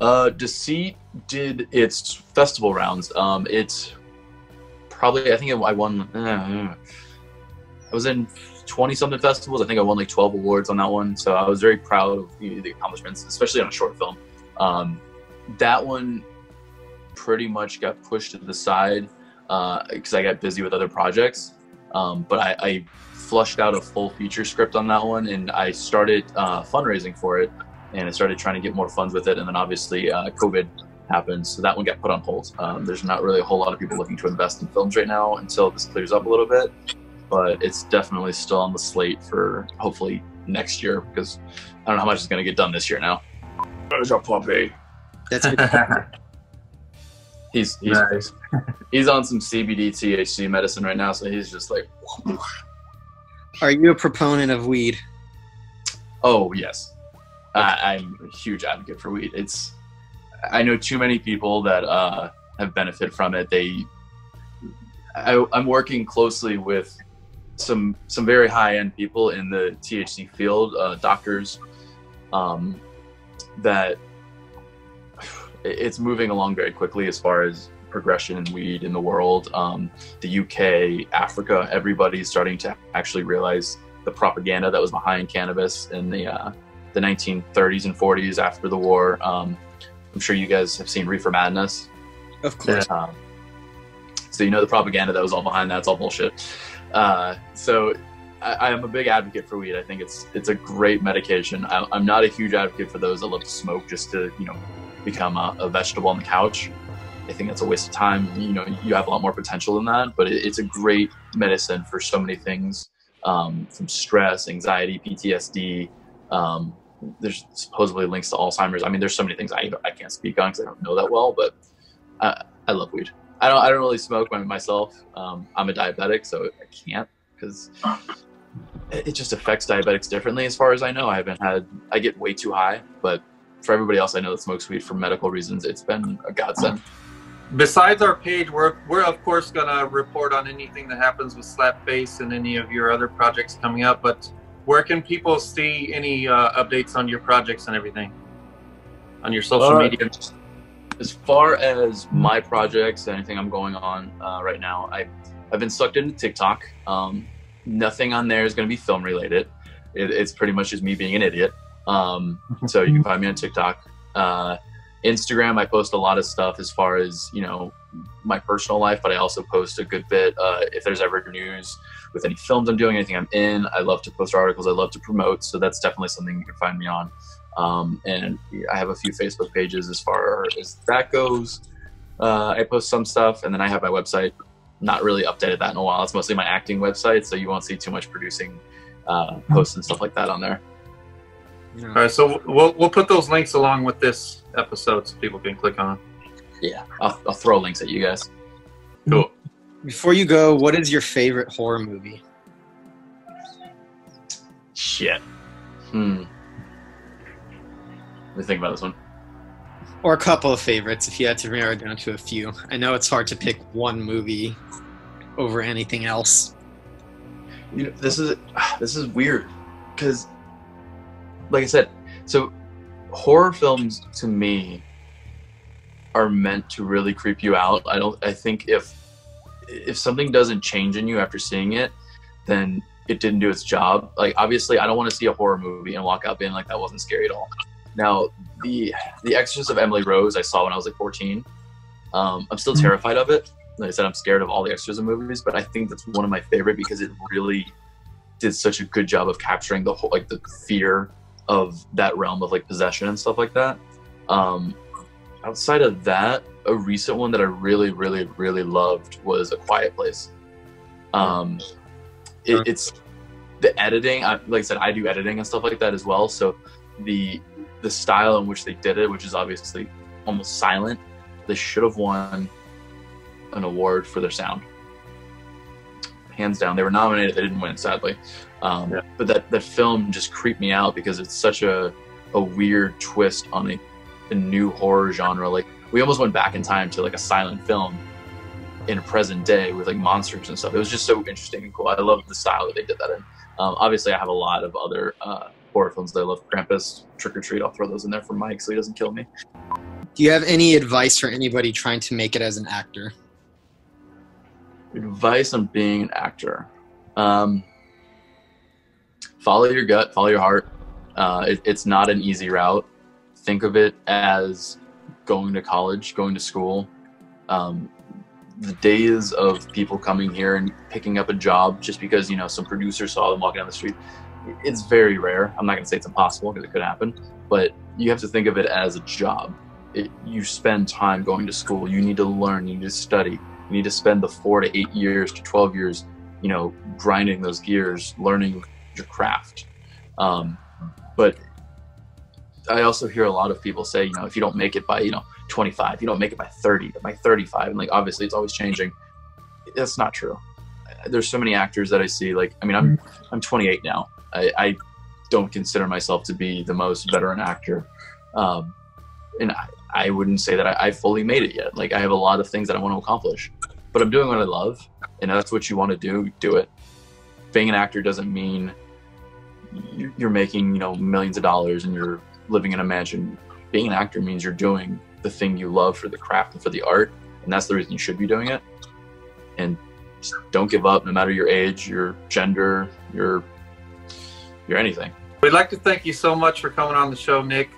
Uh, Deceit did its festival rounds. Um, it's probably I think I won. Uh, I was in twenty something festivals. I think I won like twelve awards on that one. So I was very proud of the, the accomplishments, especially on a short film. Um, that one pretty much got pushed to the side because I got busy with other projects. Um, but I, I flushed out a full feature script on that one, and I started uh, fundraising for it and I started trying to get more funds with it. And then obviously uh, COVID happened, so that one got put on hold. Um, there's not really a whole lot of people looking to invest in films right now until this clears up a little bit, but it's definitely still on the slate for hopefully next year because I don't know how much is going to get done this year now. There's a puppy. That's good. He's he's Nice. he's on some CBD THC medicine right now, so he's just like, Are you a proponent of weed? Oh yes, I, I'm a huge advocate for weed. It's I know too many people that uh, have benefited from it. They, I, I'm working closely with some some very high end people in the THC field, uh, doctors, um, that it- it's moving along very quickly as far as progression in weed in the world. Um, the UK, Africa, everybody's starting to actually realize the propaganda that was behind cannabis in the uh, the 1930s and 40s after the war. Um, I'm sure you guys have seen Reefer Madness. Of course. Um, so you know the propaganda that was all behind that's all bullshit. Uh, so I, I am a big advocate for weed. I think it's it's a great medication. I, I'm not a huge advocate for those that love to smoke just to you know become a, a vegetable on the couch. I think that's a waste of time. You know, you have a lot more potential than that, but it, it's a great medicine for so many things, um, from stress, anxiety, PTSD. Um, there's supposedly links to Alzheimer's. I mean, there's so many things I, I can't speak on because I don't know that well, but I, I love weed. I don't I don't really smoke myself. Um, I'm a diabetic, so I can't because it just affects diabetics differently. As far as I know, I haven't had I get way too high, but for everybody else I know that smokes weed for medical reasons, it's been a godsend. Besides our page, we're we're of course gonna report on anything that happens with Slapface and any of your other projects coming up. But where can people see any uh, updates on your projects and everything on your social Uh, media? As far as my projects, anything I'm going on uh, right now, I I've been sucked into TikTok. Um, nothing on there is going to be film related. It, it's pretty much just me being an idiot. Um, so you can find me on TikTok. Uh, Instagram, I post a lot of stuff as far as you know my personal life, but I also post a good bit. Uh, if there's ever news with any films I'm doing, anything I'm in, I love to post articles. I love to promote, so that's definitely something you can find me on. Um, and I have a few Facebook pages as far as that goes. Uh, I post some stuff, and then I have my website. Not really updated that in a while. It's mostly my acting website, so you won't see too much producing uh, posts and stuff like that on there. All right, so we'll we'll put those links along with this episode so people can click on. Yeah, I'll, I'll throw links at you guys. Cool. Before you go, what is your favorite horror movie? Shit. Hmm. Let me think about this one. Or a couple of favorites if you had to narrow it down to a few. I know it's hard to pick one movie over anything else. you know, this is this is weird because like i said so horror films to me are meant to really creep you out. I don't i think if if something doesn't change in you after seeing it then it didn't do its job. Like obviously i don't want to see a horror movie and walk out being like that wasn't scary at all. Now the the exorcist of emily rose i saw when i was like 14 um, i'm still terrified of it. Like I said, I'm scared of all the exorcism movies, but I think that's one of my favorite because it really did such a good job of capturing the whole like the fear of that realm of like possession and stuff like that. Um, outside of that, a recent one that I really, really, really loved was A Quiet Place. Um, it, it's the editing. I, like I said, I do editing and stuff like that as well. So the the style in which they did it, which is obviously almost silent, they should have won an award for their sound. Hands down, they were nominated. They didn't win, sadly. Um, Yeah. But that that film just creeped me out because it's such a a weird twist on a, a new horror genre. Like we almost went back in time to like a silent film in a present day with like monsters and stuff. It was just so interesting and cool. I love the style that they did that in. Um, obviously, I have a lot of other uh, horror films that I love. Krampus, Trick or Treat. I'll throw those in there for Mike so he doesn't kill me. Do you have any advice for anybody trying to make it as an actor? advice on being an actor um, follow your gut follow your heart. Uh, it, it's not an easy route. Think of it as going to college going to school. Um, the days of people coming here and picking up a job just because you know some producer saw them walking down the street it's very rare. I'm not going to say it's impossible because it could happen but you have to think of it as a job. It, you spend time going to school. You need to learn. You need to study. You need to spend the four to eight years to 12 years you know grinding those gears learning your craft um, but i also hear a lot of people say you know if you don't make it by you know 25 you don't make it by 30 by 35 and like obviously it's always changing that's not true there's so many actors that i see like i mean i'm i'm 28 now i, I don't consider myself to be the most veteran actor um, and I, I wouldn't say that I, I fully made it yet. Like I have a lot of things that I want to accomplish, but I'm doing what I love, and that's what you want to do. Do it. Being an actor doesn't mean you're making you know millions of dollars and you're living in a mansion. Being an actor means you're doing the thing you love for the craft and for the art, and that's the reason you should be doing it. And don't give up, no matter your age, your gender, your your anything. We'd like to thank you so much for coming on the show, Nick.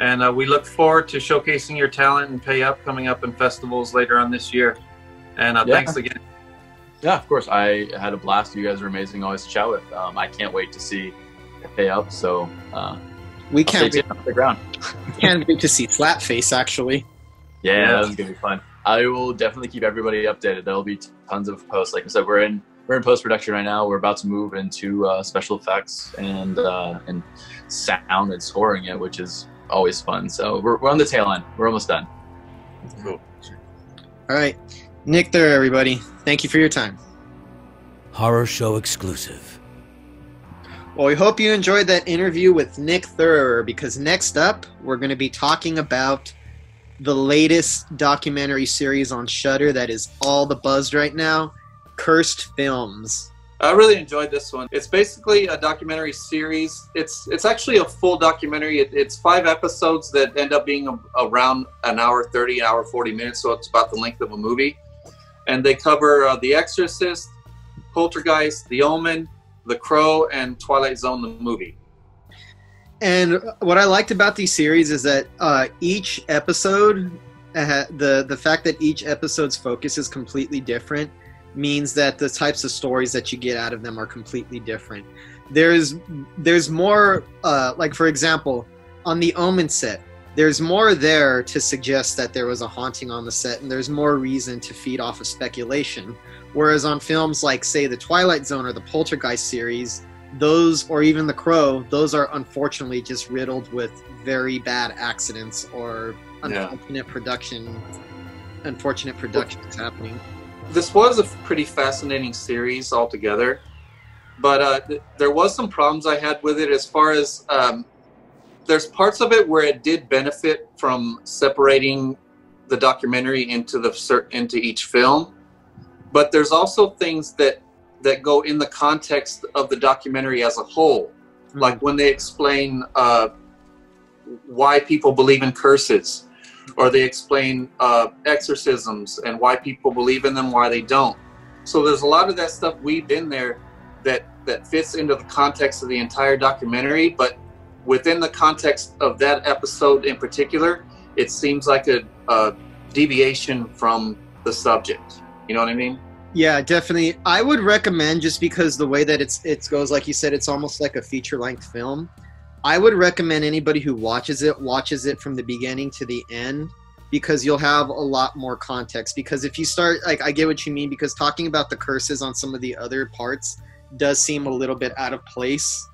And uh, we look forward to showcasing your talent and pay up coming up in festivals later on this year. And uh, Yeah. thanks again. Yeah, of course. I had a blast. You guys are amazing. Always to chat with. Um, I can't wait to see it pay up. So uh, We I'll can't, tuned. I'll stick around. can't wait to see Slapface, actually. Yeah, Yeah. this gonna be fun. I will definitely keep everybody updated. There'll be tons of posts. Like I said, we're in we're in post production right now. We're about to move into uh, special effects and uh, and sound and scoring it, which is always fun. So we're, we're on the tail end. We're almost done. Cool. All right, Nick, there, everybody. Thank you for your time. Horror show exclusive. Well, we hope you enjoyed that interview with Nick Theurer because next up, we're going to be talking about the latest documentary series on Shudder that is all the buzz right now Cursed Films. I really enjoyed this one. It's basically a documentary series. It's it's actually a full documentary. It, it's five episodes that end up being a, around an hour 30, an hour 40 minutes, so it's about the length of a movie. And they cover uh, The Exorcist, Poltergeist, The Omen, The Crow, and Twilight Zone, the movie. And what I liked about these series is that uh, each episode, uh, the the fact that each episode's focus is completely different, means that the types of stories that you get out of them are completely different. There's there's more, uh, like for example, on the Omen set, there's more there to suggest that there was a haunting on the set, and there's more reason to feed off of speculation. Whereas on films like, say, the Twilight Zone or the Poltergeist series, those or even the crow those are unfortunately just riddled with very bad accidents or Yeah. unfortunate production unfortunate productions happening this was a pretty fascinating series altogether, but uh, th- there was some problems I had with it as far as um, there's parts of it where it did benefit from separating the documentary into the into each film, but there's also things that that go in the context of the documentary as a whole, like when they explain uh, why people believe in curses or they explain uh, exorcisms and why people believe in them, why they don't. So there's a lot of that stuff weaved in there that that fits into the context of the entire documentary, but within the context of that episode in particular, it seems like a, a deviation from the subject. You know what I mean? yeah definitely i would recommend just because the way that it's it goes like you said it's almost like a feature length film i would recommend anybody who watches it watches it from the beginning to the end because you'll have a lot more context because if you start like i get what you mean because talking about the curses on some of the other parts does seem a little bit out of place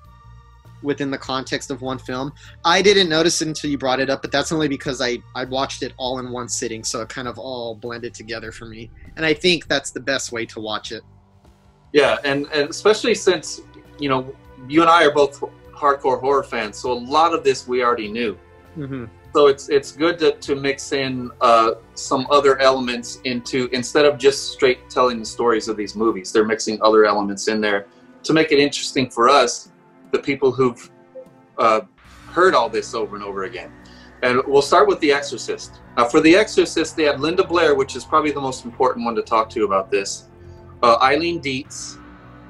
within the context of one film i didn't notice it until you brought it up but that's only because i i watched it all in one sitting so it kind of all blended together for me and i think that's the best way to watch it Yeah, and, and especially since you know you and I are both hardcore horror fans, so a lot of this we already knew. mm-hmm. So it's it's good to, to mix in uh, some other elements into instead of just straight telling the stories of these movies. They're mixing other elements in there to make it interesting for us, the people who've uh, heard all this over and over again. And we'll start with The Exorcist. Now, for The Exorcist, they had Linda Blair, which is probably the most important one to talk to about this. Uh, Eileen Dietz,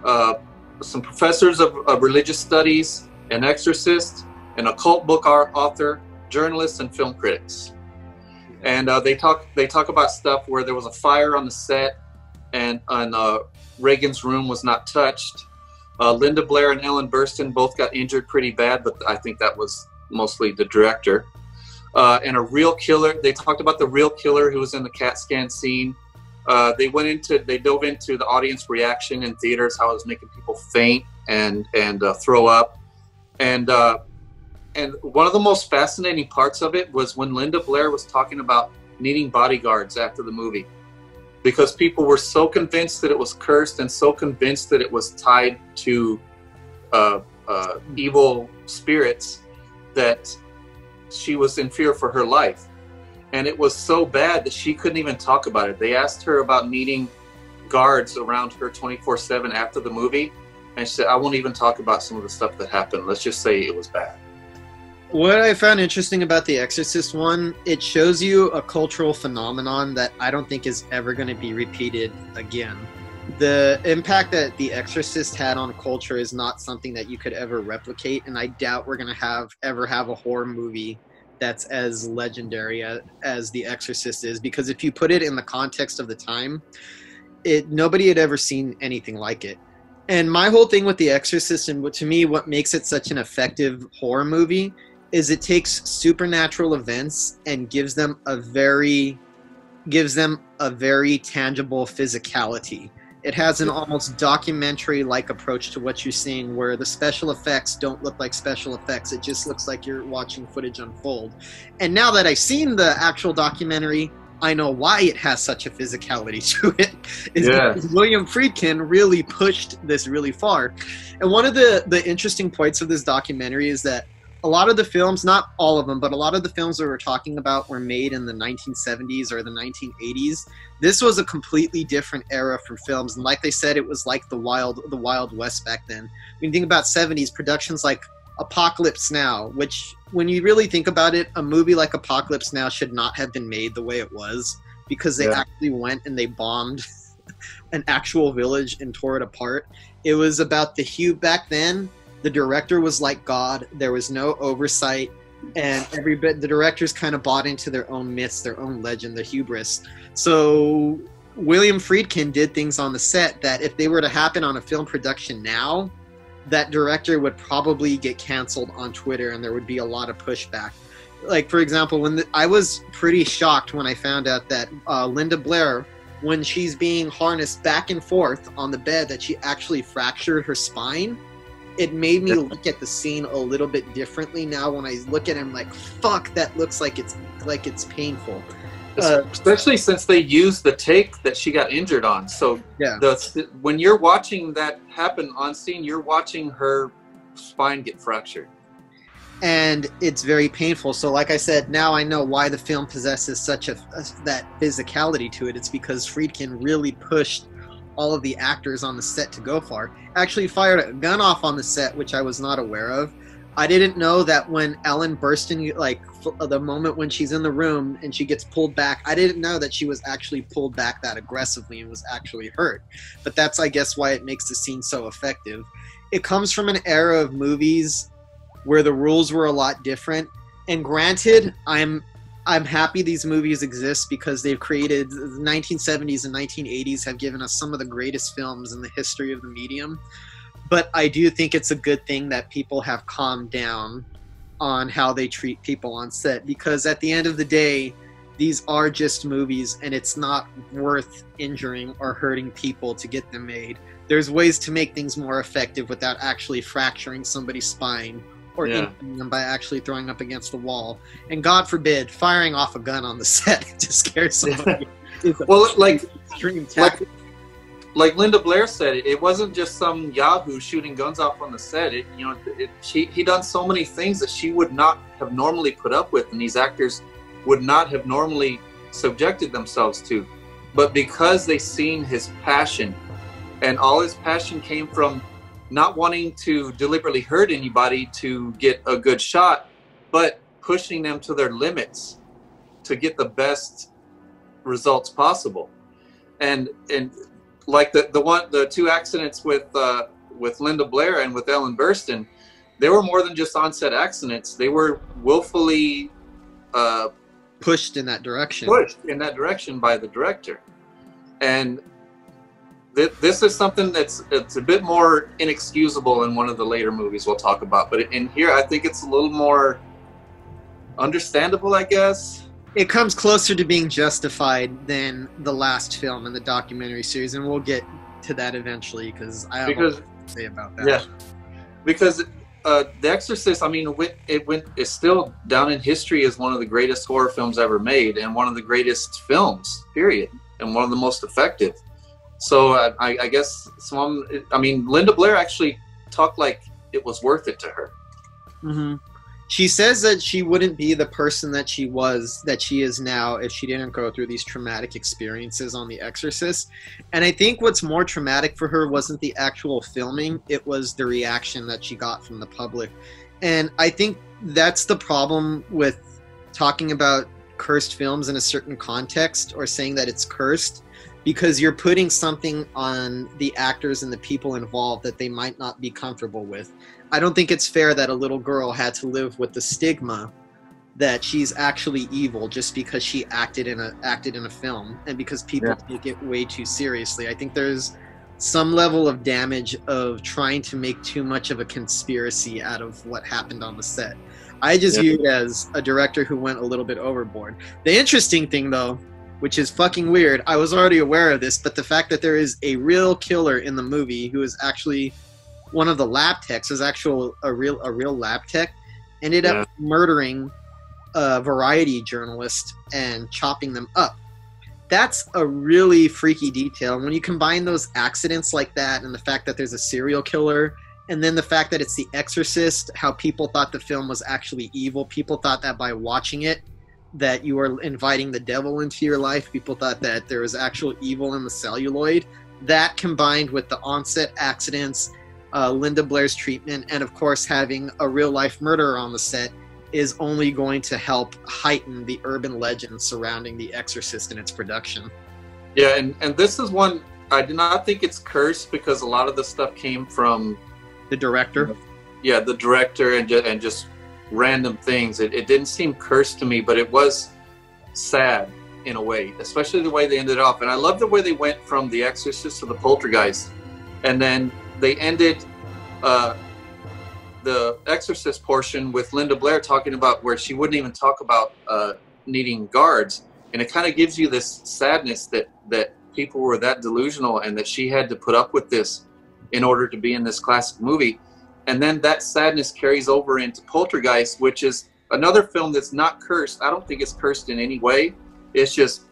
uh, some professors of, of religious studies, an exorcist, an occult book author, journalists, and film critics. And uh, they talk they talk about stuff where there was a fire on the set, and and uh, Regan's room was not touched. Uh, Linda Blair and Ellen Burstyn both got injured pretty bad, but I think that was mostly the director. Uh, and a real killer. They talked about the real killer who was in the CAT scan scene. Uh, they went into they dove into the audience reaction in theaters, how it was making people faint and and uh, throw up, and uh, and one of the most fascinating parts of it was when Linda Blair was talking about needing bodyguards after the movie, because people were so convinced that it was cursed and so convinced that it was tied to uh, uh, evil spirits that she was in fear for her life and it was so bad that she couldn't even talk about it. They asked her about needing guards around her 24 7 after the movie, and she said, I won't even talk about some of the stuff that happened. Let's just say it was bad. What I found interesting about the Exorcist one, it shows you a cultural phenomenon that I don't think is ever going to be repeated again. The impact that The Exorcist had on culture is not something that you could ever replicate, and I doubt we're going to have ever have a horror movie that's as legendary as, The Exorcist is. Because if you put it in the context of the time, it nobody had ever seen anything like it. And my whole thing with The Exorcist, and to me, what makes it such an effective horror movie, is it takes supernatural events and gives them a very gives them a very tangible physicality. It has an almost documentary like approach to what you're seeing, where the special effects don't look like special effects. It just looks like you're watching footage unfold. And now that I've seen the actual documentary, I know why it has such a physicality to it. Is Yeah. because William Friedkin really pushed this really far. And one of the, the interesting points of this documentary is that a lot of the films, not all of them, but a lot of the films that we're talking about were made in the 1970s or the 1980s. This was a completely different era for films, and like they said, it was like the wild, the Wild West back then. When you think about 70s productions like Apocalypse Now, which, when you really think about it, a movie like Apocalypse Now should not have been made the way it was because they Yeah. actually went and they bombed an actual village and tore it apart. It was about the hue back then. The director was like God. There was no oversight, and every bit the directors kind of bought into their own myths, their own legend, the hubris. So William Friedkin did things on the set that if they were to happen on a film production now, that director would probably get canceled on Twitter, and there would be a lot of pushback. Like for example, when the, I was pretty shocked when I found out that uh, Linda Blair, when she's being harnessed back and forth on the bed, that she actually fractured her spine. It made me look at the scene a little bit differently now. When I look at him, like fuck, that looks like it's like it's painful. Uh, especially since they used the take that she got injured on. So Yeah. the when you're watching that happen on scene, you're watching her spine get fractured. and it's very painful. So, like I said, now I know why the film possesses such a, a- that physicality to it. It's because Friedkin really pushed all of the actors on the set to go far. Actually, fired a gun off on the set, which I was not aware of. I didn't know that when Ellen Burstyn, like the moment when she's in the room and she gets pulled back, I didn't know that she was actually pulled back that aggressively and was actually hurt. But that's, I guess, why it makes the scene so effective. It comes from an era of movies where the rules were a lot different. And granted, I'm I'm happy these movies exist because they've created the 1970s and 1980s have given us some of the greatest films in the history of the medium. But I do think it's a good thing that people have calmed down on how they treat people on set because at the end of the day, these are just movies and it's not worth injuring or hurting people to get them made. There's ways to make things more effective without actually fracturing somebody's spine or Yeah. injuring them by actually throwing up against the wall. And God forbid, firing off a gun on the set to scare somebody Well, like extreme like tactic. like Linda Blair said, it wasn't just some Yahoo shooting guns off on the set. It you know it, she he done so many things that she would not have normally put up with, and these actors would not have normally subjected themselves to. But because they seen his passion, and all his passion came from not wanting to deliberately hurt anybody to get a good shot, but pushing them to their limits to get the best results possible. And and like the the one the two accidents with uh, with Linda Blair and with Ellen Burstyn, they were more than just onset accidents. They were willfully uh, pushed in that direction. pushed in that direction by the director. And th- this is something that's it's a bit more inexcusable in one of the later movies we'll talk about. But in here, I think it's a little more understandable, I guess. It comes closer to being justified than the last film in the documentary series, and we'll get to that eventually because I have Because to say about that. Yeah, because uh, The Exorcist, I mean, it went, it went is still down in history as one of the greatest horror films ever made, and one of the greatest films, period, and one of the most effective. So uh, I, I guess some, I mean, Linda Blair actually talked like it was worth it to her. hmm She says that she wouldn't be the person that she was, that she is now, if she didn't go through these traumatic experiences on The Exorcist. And I think what's more traumatic for her wasn't the actual filming, it was the reaction that she got from the public. And I think that's the problem with talking about cursed films in a certain context or saying that it's cursed because you're putting something on the actors and the people involved that they might not be comfortable with. I don't think it's fair that a little girl had to live with the stigma that she's actually evil just because she acted in a acted in a film and because people Yeah. take it way too seriously. I think there's some level of damage of trying to make too much of a conspiracy out of what happened on the set. I just Yeah. view it as a director who went a little bit overboard. The interesting thing though which is fucking weird. I was already aware of this, but the fact that there is a real killer in the movie who is actually one of the lab techs, is actual a real a real lab tech, ended up murdering a variety journalist and chopping them up. That's a really freaky detail. When you combine those accidents like that and the fact that there's a serial killer and then the fact that it's The Exorcist, how people thought the film was actually evil. People thought that by watching it, that you were inviting the devil into your life. People thought that there was actual evil in the celluloid. That combined with the onset accidents, uh, Linda Blair's treatment, and of course having a real life murderer on the set is only going to help heighten the urban legend surrounding The Exorcist and its production. Yeah, and, and this is one I do not think it's cursed because a lot of the stuff came from The director. yeah the director and just, and just random things. It, it didn't seem cursed to me, but it was sad in a way, especially the way they ended off. And I love the way they went from The Exorcist to The Poltergeist, and then they ended uh, the Exorcist portion with Linda Blair talking about where she wouldn't even talk about uh, needing guards, and it kind of gives you this sadness that that people were that delusional and that she had to put up with this in order to be in this classic movie. And then that sadness carries over into Poltergeist, which is another film that's not cursed. I don't think it's cursed in any way. It's just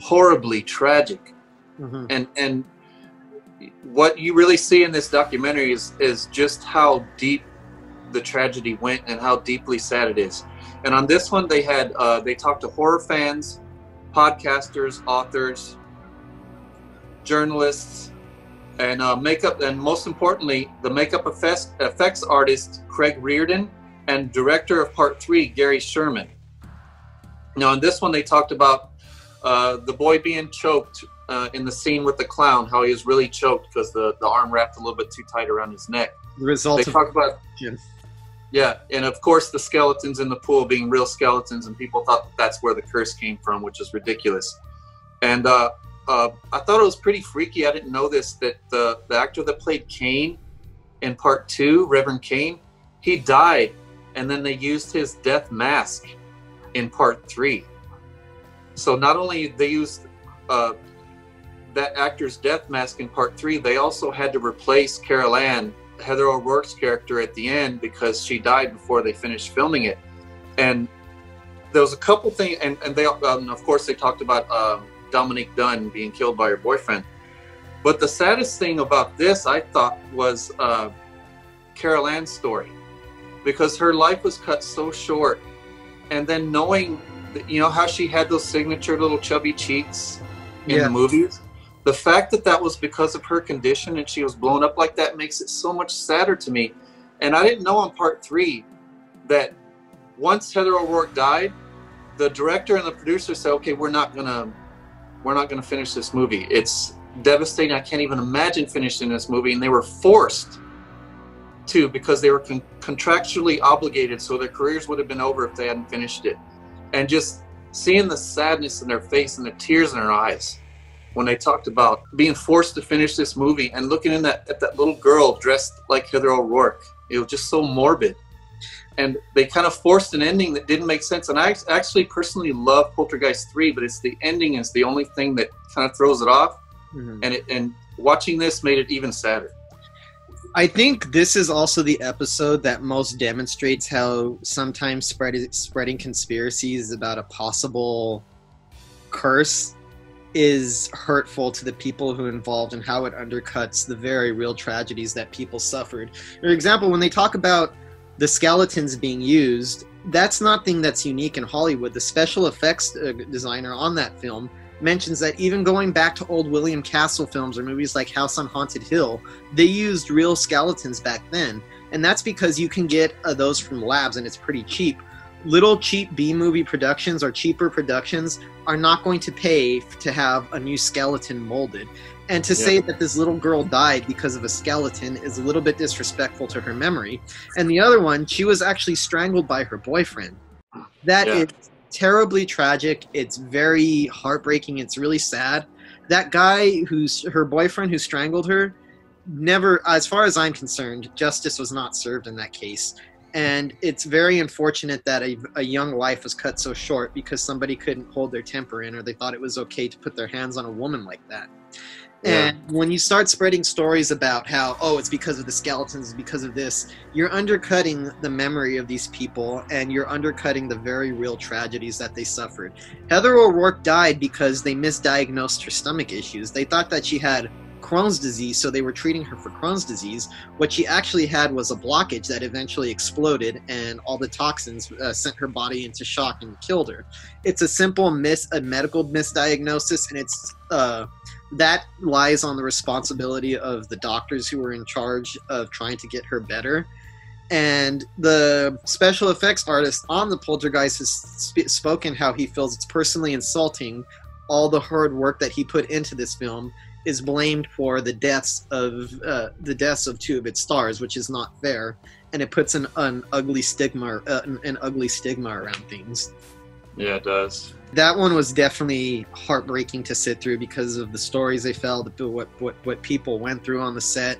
horribly tragic. Mhm. And and what you really see in this documentary is is just how deep the tragedy went and how deeply sad it is. And on this one, they had uh, they talked to horror fans, podcasters, authors, journalists, and uh, makeup, and most importantly, the makeup effects, effects artist Craig Reardon and director of Part Three Gary Sherman. Now, in this one, they talked about uh, the boy being choked uh, in the scene with the clown, how he was really choked because the, the arm wrapped a little bit too tight around his neck. The result They talk about Jim. yeah, and of course the skeletons in the pool being real skeletons, and people thought that that's where the curse came from, which is ridiculous. And uh, uh, I thought it was pretty freaky. I didn't know this that the the actor that played Kane in part two, Reverend Kane, he died, and then they used his death mask in part three. So not only they used uh, that actor's death mask in part three, they also had to replace Carol Anne Heather O'Rourke's character at the end because she died before they finished filming it. And there was a couple things, and, and they, um, of course, they talked about um, Dominique Dunne being killed by her boyfriend. But the saddest thing about this, I thought, was uh, Carol Anne's story because her life was cut so short. And then knowing, that, you know, how she had those signature little chubby cheeks in Yeah. the movies, the fact that that was because of her condition and she was blown up like that makes it so much sadder to me. And I didn't know on part three that once Heather O'Rourke died, the director and the producer said, "Okay, we're not gonna, we're not gonna finish this movie. It's devastating. I can't even imagine finishing this movie." And they were forced to because they were con- contractually obligated, so their careers would have been over if they hadn't finished it. And just seeing the sadness in their face and the tears in their eyes when they talked about being forced to finish this movie and looking in that at that little girl dressed like Heather O'Rourke. It was just so morbid. And they kind of forced an ending that didn't make sense. And I actually personally love Poltergeist 3, but it's the ending is the only thing that kind of throws it off. Mhm. And it, and watching this made it even sadder. I think this is also the episode that most demonstrates how sometimes spread, spreading conspiracies about a possible curse is hurtful to the people who are involved and how it undercuts the very real tragedies that people suffered. For example, when they talk about the skeletons being used, that's nothing that's unique in Hollywood. The special effects uh, designer on that film mentions that even going back to old William Castle films or movies like House on Haunted Hill, they used real skeletons back then. And that's because you can get uh, those from labs and it's pretty cheap. Little cheap B movie productions or cheaper productions are not going to pay to have a new skeleton molded. And to Yeah. say that this little girl died because of a skeleton is a little bit disrespectful to her memory. And the other one, she was actually strangled by her boyfriend. That is Yeah. terribly tragic. It's very heartbreaking. It's really sad. That guy who's her boyfriend who strangled her, never, as far as I'm concerned, justice was not served in that case. And it's very unfortunate that a, a young life was cut so short because somebody couldn't hold their temper in or they thought it was okay to put their hands on a woman like that. Yeah. And when you start spreading stories about how, oh, it's because of the skeletons, because of this, you're undercutting the memory of these people and you're undercutting the very real tragedies that they suffered. Heather O'Rourke died because they misdiagnosed her stomach issues. They thought that she had Crohn's disease, so they were treating her for Crohn's disease. What she actually had was a blockage that eventually exploded, and all the toxins uh, sent her body into shock and killed her. It's a simple mis a medical misdiagnosis, and it's uh, that lies on the responsibility of the doctors who were in charge of trying to get her better. And the special effects artist on the Poltergeist has sp- spoken how he feels it's personally insulting all the hard work that he put into this film is blamed for the deaths of uh, the deaths of two of its stars, which is not fair, and it puts an, an ugly stigma uh, an, an ugly stigma around things. Yeah, it does. That one was definitely heartbreaking to sit through because of the stories they felt, the- what what what people went through on the set,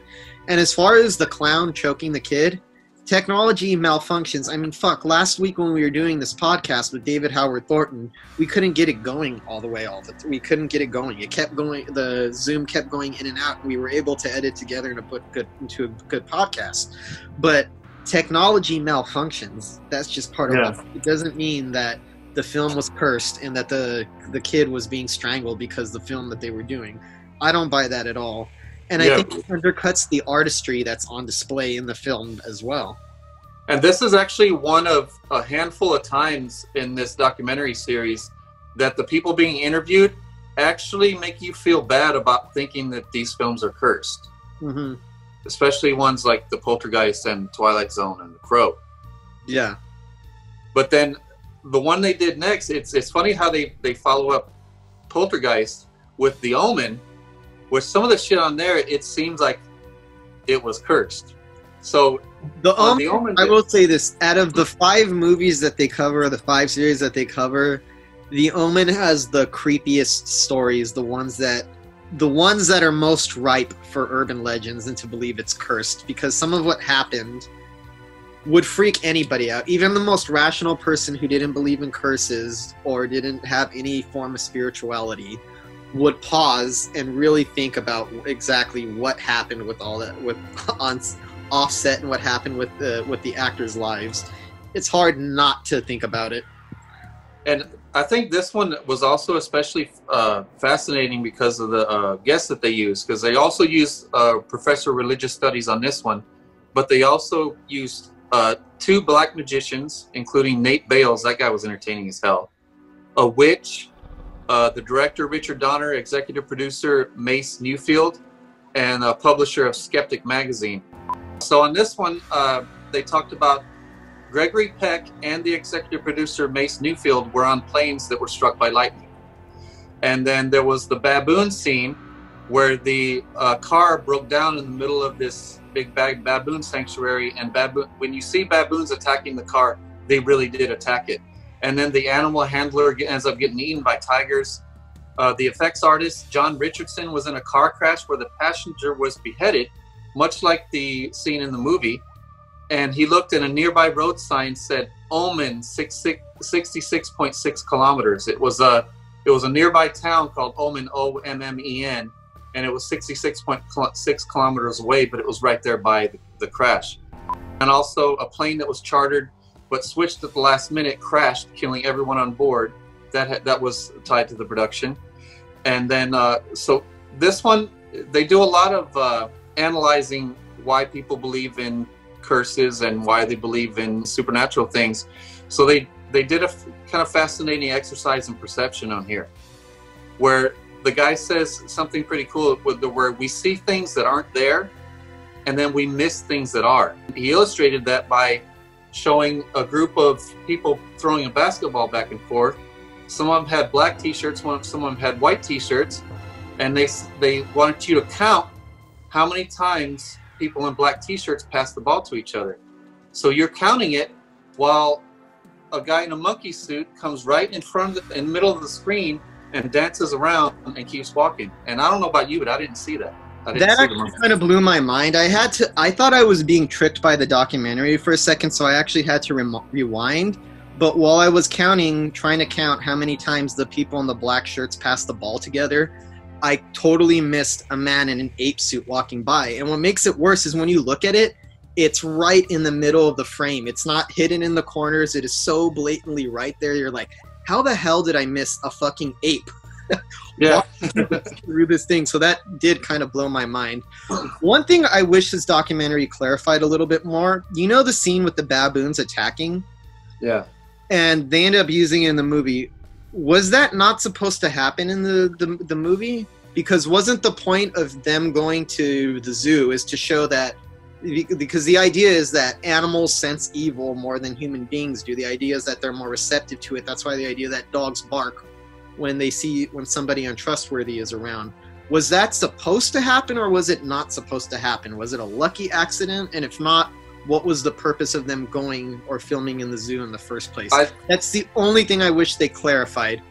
and as far as the clown choking the kid, technology malfunctions. I mean, fuck. Last week when we were doing this podcast with David Howard Thornton, we couldn't get it going all the way. All the we couldn't get it going. It kept going. The Zoom kept going in and out. We were able to edit together and put good into a good podcast, but technology malfunctions. That's just part of Yeah. it. It doesn't mean that the film was cursed and that the the kid was being strangled because the film that they were doing. I don't buy that at all. And I think it undercuts the artistry that's on display in the film as well. And this is actually one of a handful of times in this documentary series that the people being interviewed actually make you feel bad about thinking that these films are cursed, hmm especially ones like The Poltergeist and Twilight Zone and The Crow. Yeah. But then the one they did next, it's it's funny how they they follow up Poltergeist with The Omen, where some of the shit on there it seems like it was cursed. So The um, The Omen, I will say this: out of the five movies that they cover, the five series that they cover, The Omen has the creepiest stories. The ones that, the ones that are most ripe for urban legends and to believe it's cursed, because some of what happened would freak anybody out. Even the most rational person who didn't believe in curses or didn't have any form of spirituality would pause and really think about exactly what happened with all that with on offset and what happened with the with the actors' lives. It's hard not to think about it. and I think this one was also especially uh, fascinating because of the uh, guests that they used, because they also used uh, professor religious studies on this one, but they also used uh, two black magicians, including Nate Bales. That guy was entertaining as hell. A witch, uh, the director Richard Donner, executive producer Mace Neufeld, and a publisher of Skeptic magazine. So on this one, uh, they talked about Gregory Peck and the executive producer Mace Neufeld were on planes that were struck by lightning. And then there was the baboon scene where the uh, car broke down in the middle of this big bag baboon sanctuary. And baboon, when you see baboons attacking the car, they really did attack it. And then the animal handler ends up getting eaten by tigers. Uh, the effects artist John Richardson was in a car crash where the passenger was beheaded, much like the scene in the movie and he looked at a nearby road sign said Omen 66.6 kilometers. It was a it was a nearby town called Omen O M M E N, and it was 66.6 kilometers away, but it was right there by the, the crash. And also a plane that was chartered but switched at the last minute crashed, killing everyone on board. That that was tied to the production. And then uh, so this one they do a lot of uh, analyzing why people believe in curses and why they believe in supernatural things. So they they did a kind of fascinating exercise in perception on here, where the guy says something pretty cool with the where we see things that aren't there, and then we miss things that are. He illustrated that by showing a group of people throwing a basketball back and forth. Some of them had black T-shirts, one some of them had white T-shirts, and they they wanted you to count how many times people in black t-shirts pass the ball to each other. So you're counting it while a guy in a monkey suit comes right in front of the, in the middle of the screen and dances around and keeps walking. And I don't know about you, but I didn't see that. I didn't That see actually kind of blew my mind. I had to. I thought I was being tricked by the documentary for a second, so I actually had to rem- rewind. But while I was counting, trying to count how many times the people in the black shirts passed the ball together, I totally missed a man in an ape suit walking by. And what makes it worse is when you look at it, it's right in the middle of the frame. It's not hidden in the corners. It is so blatantly right there. You're like, how the hell did I miss a fucking ape? Yeah. through this thing. So that did kind of blow my mind. One thing I wish this documentary clarified a little bit more. You know the scene with the baboons attacking, Yeah. and they end up using it in the movie. Was that not supposed to happen in the, the, the movie? Because wasn't the point of them going to the zoo is to show that because the idea is that animals sense evil more than human beings do. The idea is that they're more receptive to it. That's why the idea that dogs bark when they see when somebody untrustworthy is around. Was that supposed to happen or was it not supposed to happen? Was it a lucky accident? And if not, what was the purpose of them going or filming in the zoo in the first place? I- That's the only thing I wish they clarified.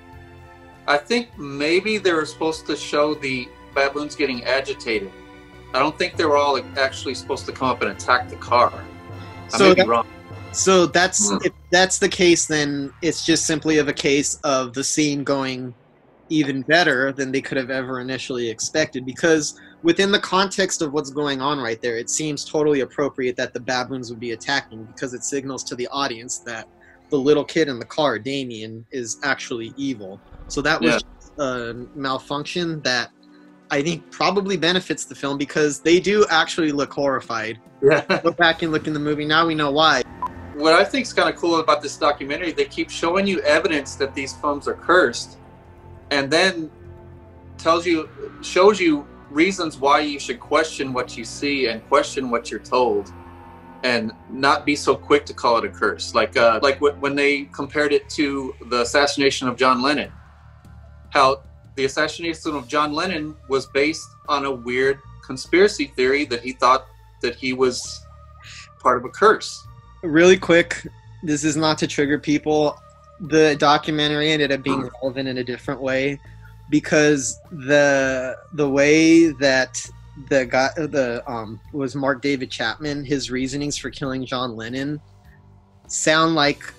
I think maybe they were supposed to show the baboons getting agitated. I don't think they were all actually supposed to come up and attack the car. I So may be wrong. So that's Hmm. if that's the case, then it's just simply of a case of the scene going even better than they could have ever initially expected. Because within the context of what's going on right there, it seems totally appropriate that the baboons would be attacking because it signals to the audience that the little kid in the car, Damien, is actually evil. So that was Yeah. just a malfunction that I think probably benefits the film because they do actually look horrified. Yeah. Go back and look in the movie. Now we know why. what I think is kind of cool about this documentary, they keep showing you evidence that these films are cursed, and then tells you, shows you reasons why you should question what you see and question what you're told, and not be so quick to call it a curse. Like, uh, like wh- when they compared it to the assassination of John Lennon, how the assassination of John Lennon was based on a weird conspiracy theory that he thought that he was part of a curse. really quick this is not to trigger people the documentary ended up being relevant in a different way because the the way that the guy the um was mark david chapman his reasonings for killing john lennon sound like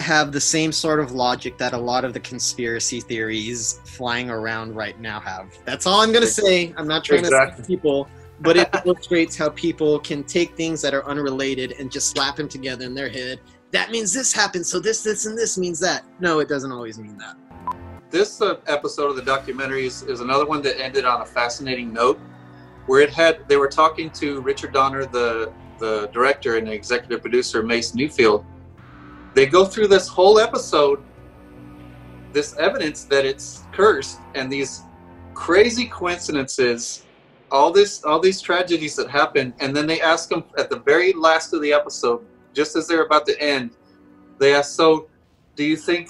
have the same sort of logic that a lot of the conspiracy theories flying around right now have that's all i'm going to say i'm not trying to Exactly. say people but it illustrates how people can take things that are unrelated and just slap them together in their head. That means this happened, so this, this, and this means that. No, it doesn't always mean that. this uh, episode of the documentary is, is another one that ended on a fascinating note where it had they were talking to richard donner the the director and executive producer mace neufeld they go through this whole episode this evidence that it's cursed and these crazy coincidences all this all these tragedies that happen and then they ask them at the very last of the episode just as they're about to end they ask so do you think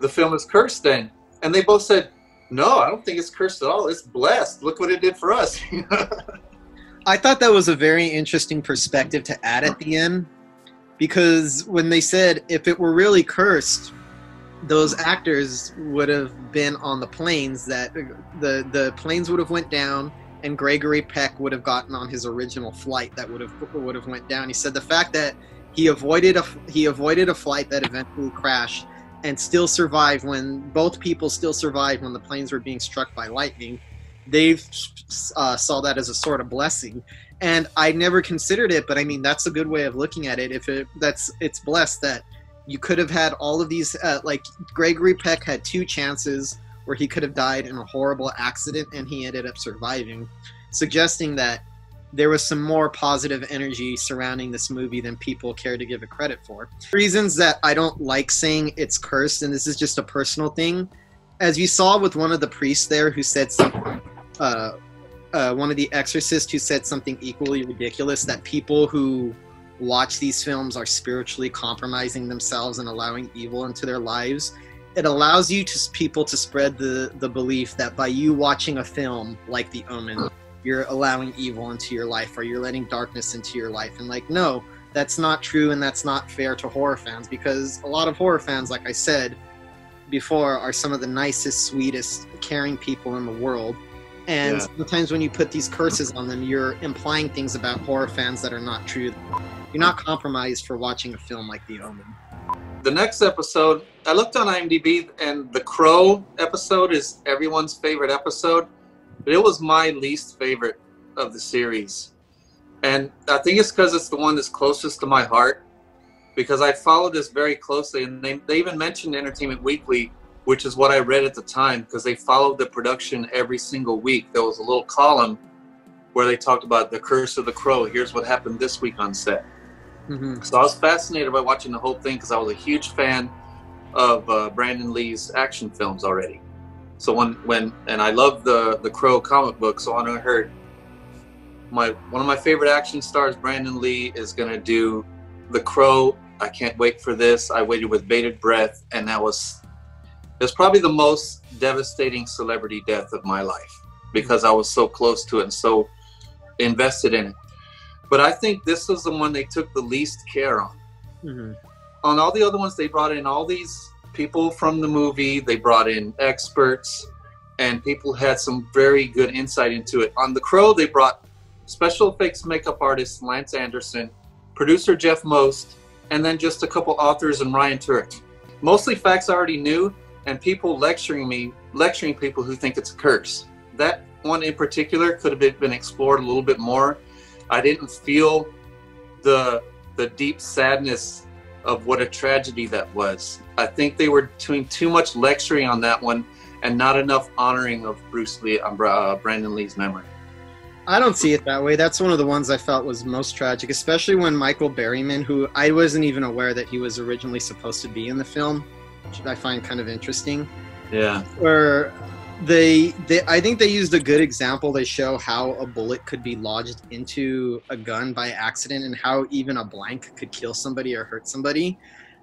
the film is cursed then? And they both said no i don't think it's cursed at all. It's blessed. Look what it did for us. I thought that was a very interesting perspective to add at the end because when they said if it were really cursed, those actors would have been on the planes that the the planes would have went down and Gregory Peck would have gotten on his original flight that would have would have went down. He said the fact that he avoided a he avoided a flight that eventually crashed and still survived when both people still survived when the planes were being struck by lightning. They uh, saw that as a sort of blessing, and I never considered it. But I mean, that's a good way of looking at it. If it that's it's blessed that you could have had all of these. Uh, like Gregory Peck had two chances where he could have died in a horrible accident, and he ended up surviving, suggesting that there was some more positive energy surrounding this movie than people care to give it credit for. Reasons that I don't like saying it's cursed, and this is just a personal thing. As you saw with one of the priests there who said something, uh, uh, one of the exorcists who said something equally ridiculous that people who watch these films are spiritually compromising themselves and allowing evil into their lives. It allows you to people to spread the the belief that by you watching a film like The Omen, you're allowing evil into your life or you're letting darkness into your life. And like, no, that's not true and that's not fair to horror fans because a lot of horror fans, like I said before, are some of the nicest, sweetest, caring people in the world. And Yeah. sometimes when you put these curses on them, you're implying things about horror fans that are not true. You're not compromised for watching a film like The Omen. The next episode, I looked on IMDb, and the Crow episode is everyone's favorite episode, but it was my least favorite of the series. And I think it's because it's the one that's closest to my heart, because I followed this very closely, and they, they even mentioned Entertainment Weekly, which is what I read at the time, because they followed the production every single week. There was a little column where they talked about the curse of the crow. Here's what happened this week on set. Mm-hmm. So I was fascinated by watching the whole thing because I was a huge fan of uh, Brandon Lee's action films already. So when when and I love the the Crow comic book. So when I heard my one of my favorite action stars, Brandon Lee, is gonna do the Crow. I can't wait for this. I waited with bated breath, and that was it was probably the most devastating celebrity death of my life because I was so close to it and so invested in it. But I think this was the one they took the least care on. Mm-hmm. On all the other ones, they brought in all these people from the movie. They brought in experts, and people had some very good insight into it. On The Crow, they brought special effects makeup artist Lance Anderson, producer Jeff Most, and then just a couple authors and Ryan Turek. Mostly facts I already knew, and people lecturing me, lecturing people who think it's a curse. That one in particular could have been- explored a little bit more. I didn't feel the the deep sadness of what a tragedy that was. I think they were doing too much lecturing on that one and not enough honoring of Bruce Lee, uh, uh, Brandon Lee's memory. I don't see it that way. That's one of the ones I felt was most tragic, especially when Michael Berryman, who I wasn't even aware that he was originally supposed to be in the film, I find kind of interesting. Yeah, Where they, they, I think they used a good example. They show how a bullet could be lodged into a gun by accident and how even a blank could kill somebody or hurt somebody.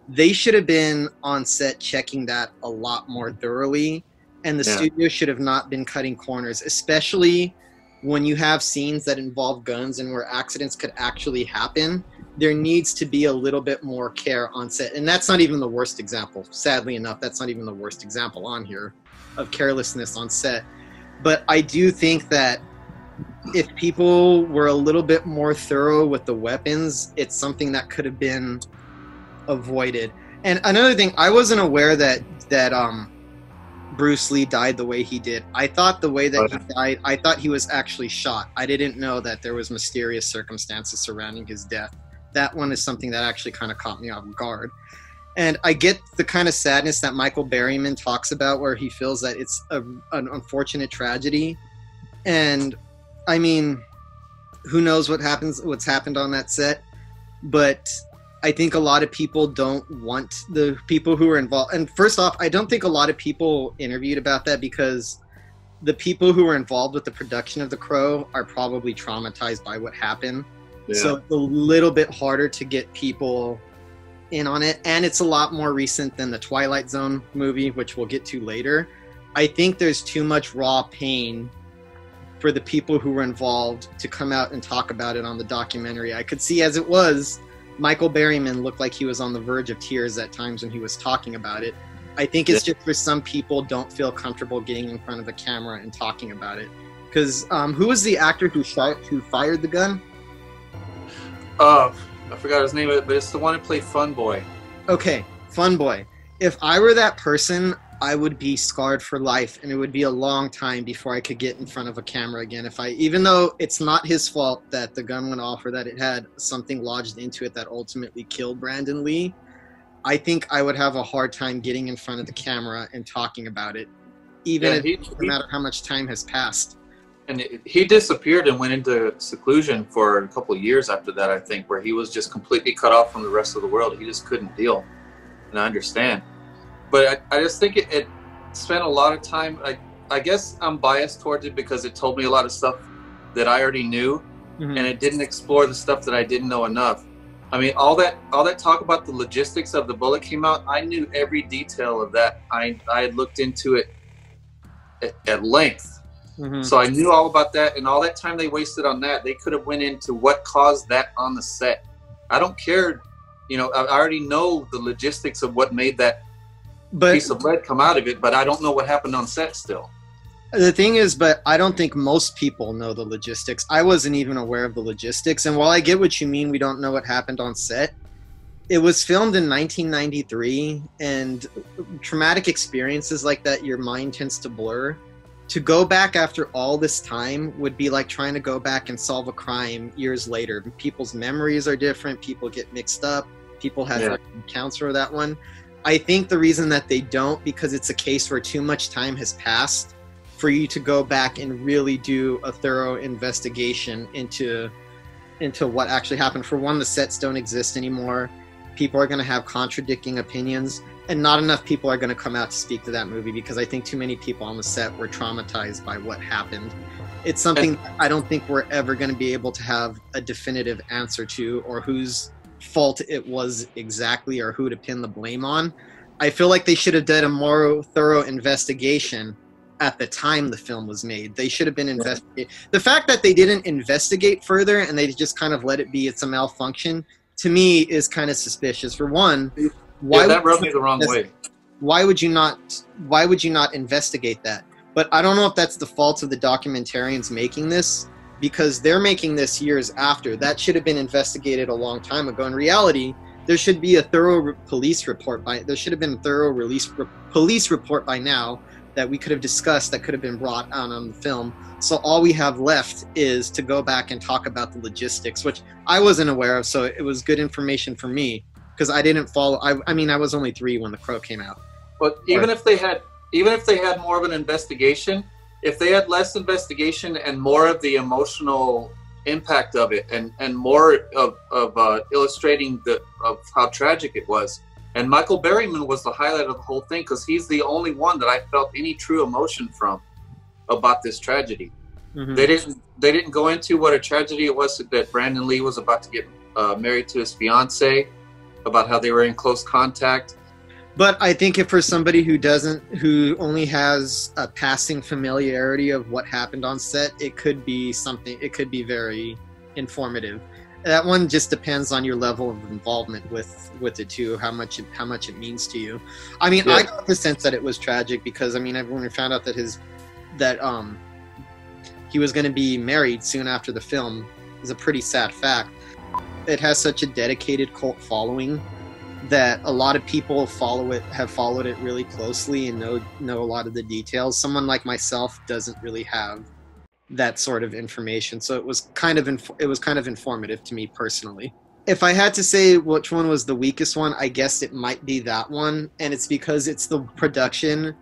They should have been on set checking that a lot more thoroughly, and the Yeah. studio should have not been cutting corners, especially when you have scenes that involve guns and where accidents could actually happen, there needs to be a little bit more care on set. And that's not even the worst example. Sadly enough, that's not even the worst example on here of carelessness on set. But I do think that if people were a little bit more thorough with the weapons, it's something that could have been avoided. And another thing, I wasn't aware that that um Bruce Lee died the way he did. I thought the way that he died, I thought he was actually shot. I didn't know that there was mysterious circumstances surrounding his death. That one is something that actually kind of caught me off guard. And I get the kind of sadness that Michael Berryman talks about, where he feels that it's a, an unfortunate tragedy. And I mean, who knows what happens, what's happened on that set? But I think a lot of people don't want the people who are involved. And first off, I don't think a lot of people interviewed about that because the people who were involved with the production of The Crow are probably traumatized by what happened. So it's a little bit harder to get people in on it. And it's a lot more recent than the Twilight Zone movie, which we'll get to later. I think there's too much raw pain for the people who were involved to come out and talk about it on the documentary. I could see as it was, Michael Berryman looked like he was on the verge of tears at times when he was talking about it. I think it's just for some people don't feel comfortable getting in front of the camera and talking about it. Because um, who was the actor who shot, who fired the gun? Uh, I forgot his name, but it's the one who played Fun Boy. Okay, Fun Boy. If I were that person, I would be scarred for life, and it would be a long time before I could get in front of a camera again. If I, even though it's not his fault that the gun went off or that it had something lodged into it that ultimately killed Brandon Lee, I think I would have a hard time getting in front of the camera and talking about it, even Yeah, if, he, no he- matter how much time has passed. And it, he disappeared and went into seclusion for a couple of years after that. I think where he was just completely cut off from the rest of the world. He just couldn't deal, and I understand. But I, I just think it, it spent a lot of time. I, I guess I'm biased towards it because it told me a lot of stuff that I already knew, Mhm. and it didn't explore the stuff that I didn't know enough. I mean, all that all that talk about the logistics of the bullet came out. I knew every detail of that. I I had looked into it at, at length. Mhm. So I knew all about that, and all that time they wasted on that, they could have went into what caused that on the set. I don't care, you know. I I already know the logistics of what made that But piece of lead come out of it, but I don't know what happened on set still. The thing is, but I don't think most people know the logistics. I wasn't even aware of the logistics. And while I get what you mean, we don't know what happened on set. It was filmed in 1993, and traumatic experiences like that, your mind tends to blur. To go back after all this time would be like trying to go back and solve a crime years later. People's memories are different, people get mixed up, people have Yeah. accounts for that one. I think the reason that they don't, because it's a case where too much time has passed for you to go back and really do a thorough investigation into into what actually happened. For one, the sets don't exist anymore. People are going to have contradicting opinions, and not enough people are going to come out to speak to that movie because I think too many people on the set were traumatized by what happened. It's something I don't think we're ever going to be able to have a definitive answer to, or whose fault it was exactly, or who to pin the blame on. I feel like they should have done a more thorough investigation at the time the film was made. They should have been investigated. The fact that they didn't investigate further and they just kind of let it be it's a malfunction to me is kind of suspicious. For one, why yeah, that would rubbed you me the wrong way. why would you not why would you not investigate that? But i don't know if that's the fault of the documentarians making this because they're making this years after. That should have been investigated a long time ago. In reality there should be a thorough re- police report by there should have been a thorough release re- police report by now that we could have discussed that could have been brought out on the film. So all we have left is to go back and talk about the logistics which i wasn't aware of so it was good information for me because i didn't follow I, I mean i was only three when the crow came out But even if they had, even if they had more of an investigation, if they had less investigation and more of the emotional impact of it, and and more of of uh, illustrating the of how tragic it was, and Michael Berryman was the highlight of the whole thing because he's the only one that I felt any true emotion from about this tragedy. Mhm. They didn't they didn't go into what a tragedy it was that Brandon Lee was about to get uh, married to his fiance, about how they were in close contact. But I think if for somebody who doesn't, who only has a passing familiarity of what happened on set, it could be something. It could be very informative. That one just depends on your level of involvement with with it too. How much it, how much it means to you. I mean, I got the sense that it was tragic because I mean, when we found out that his that um he was going to be married soon after the film is a pretty sad fact. It has such a dedicated cult following that a lot of people follow it have followed it really closely and know know a lot of the details. Someone like myself doesn't really have that sort of information. So it was kind of inf- it was kind of informative to me personally. If i had to say which one was the weakest one i guess it might be that one. And it's because it's the production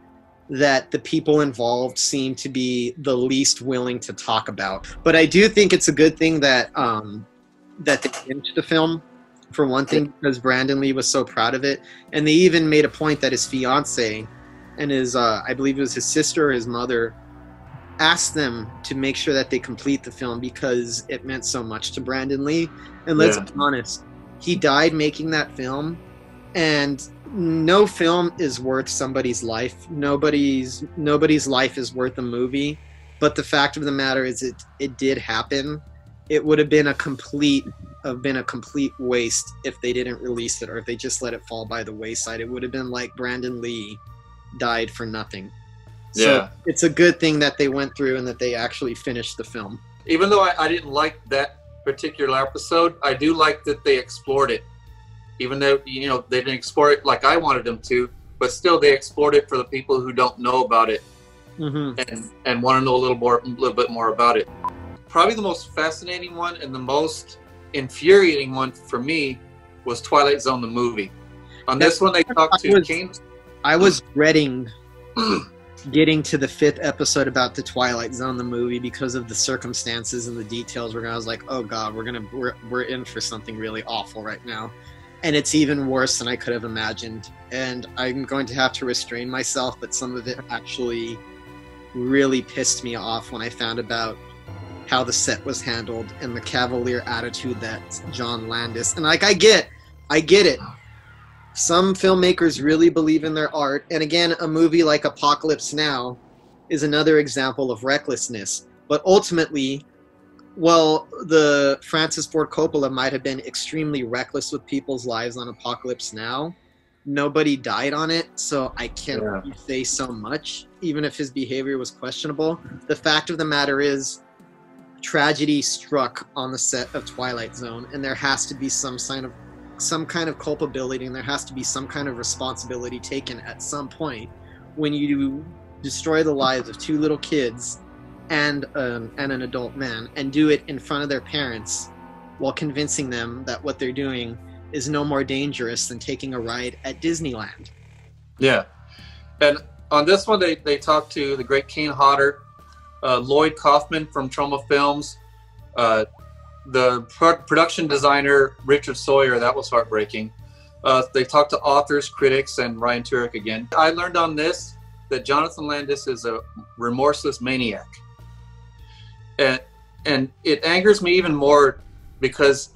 that the people involved seem to be the least willing to talk about. But i do think it's a good thing that um that they finished the film for one thing because Brandon Lee was so proud of it, and they even made a point that his fiance and his uh, I believe it was his sister or his mother asked them to make sure that they complete the film because it meant so much to Brandon Lee. And let's Yeah. be honest, he died making that film, and no film is worth somebody's life. Nobody's nobody's life is worth a movie. But the fact of the matter is, it it did happen. It would have been a complete have been a complete waste if they didn't release it or if they just let it fall by the wayside. It would have been like Brandon Lee died for nothing. So Yeah. it's a good thing that they went through and that they actually finished the film. even though I, I didn't like that particular episode, I do like that they explored it. Even though you know they didn't explore it like I wanted them to, but still they explored it for the people who don't know about it Mm-hmm. and and want to know a little more, a little bit more about it. Probably the most fascinating one and the most infuriating one for me was Twilight Zone the movie. On this one, they talked I to was- Kane. I was dreading getting to the fifth episode about the Twilight Zone, the movie, because of the circumstances and the details. Where I was like, "Oh God, we're gonna we're, we're in for something really awful right now," and it's even worse than I could have imagined. And I'm going to have to restrain myself, but some of it actually really pissed me off when I found about how the set was handled and the cavalier attitude that John Landis and like I get, I get it some filmmakers really believe in their art and again a movie like apocalypse now is another example of recklessness but ultimately well the francis ford coppola might have been extremely reckless with people's lives on apocalypse now nobody died on it so i can't Yeah. really say so much even if his behavior was questionable. The fact of the matter is, tragedy struck on the set of Twilight Zone, and there has to be some sign of some kind of culpability, and there has to be some kind of responsibility taken at some point when you destroy the lives of two little kids and um, and an adult man, and do it in front of their parents while convincing them that what they're doing is no more dangerous than taking a ride at Disneyland. Yeah. And on this one, they, they talked to the great Kane Hodder, uh, Lloyd Kaufman from Troma Films, uh, the pro- production designer, Richard Sawyer. That was heartbreaking. Uh, they talked to authors, critics, and Ryan Turek again. I learned on this that Jonathan Landis is a remorseless maniac. And, and it angers me even more because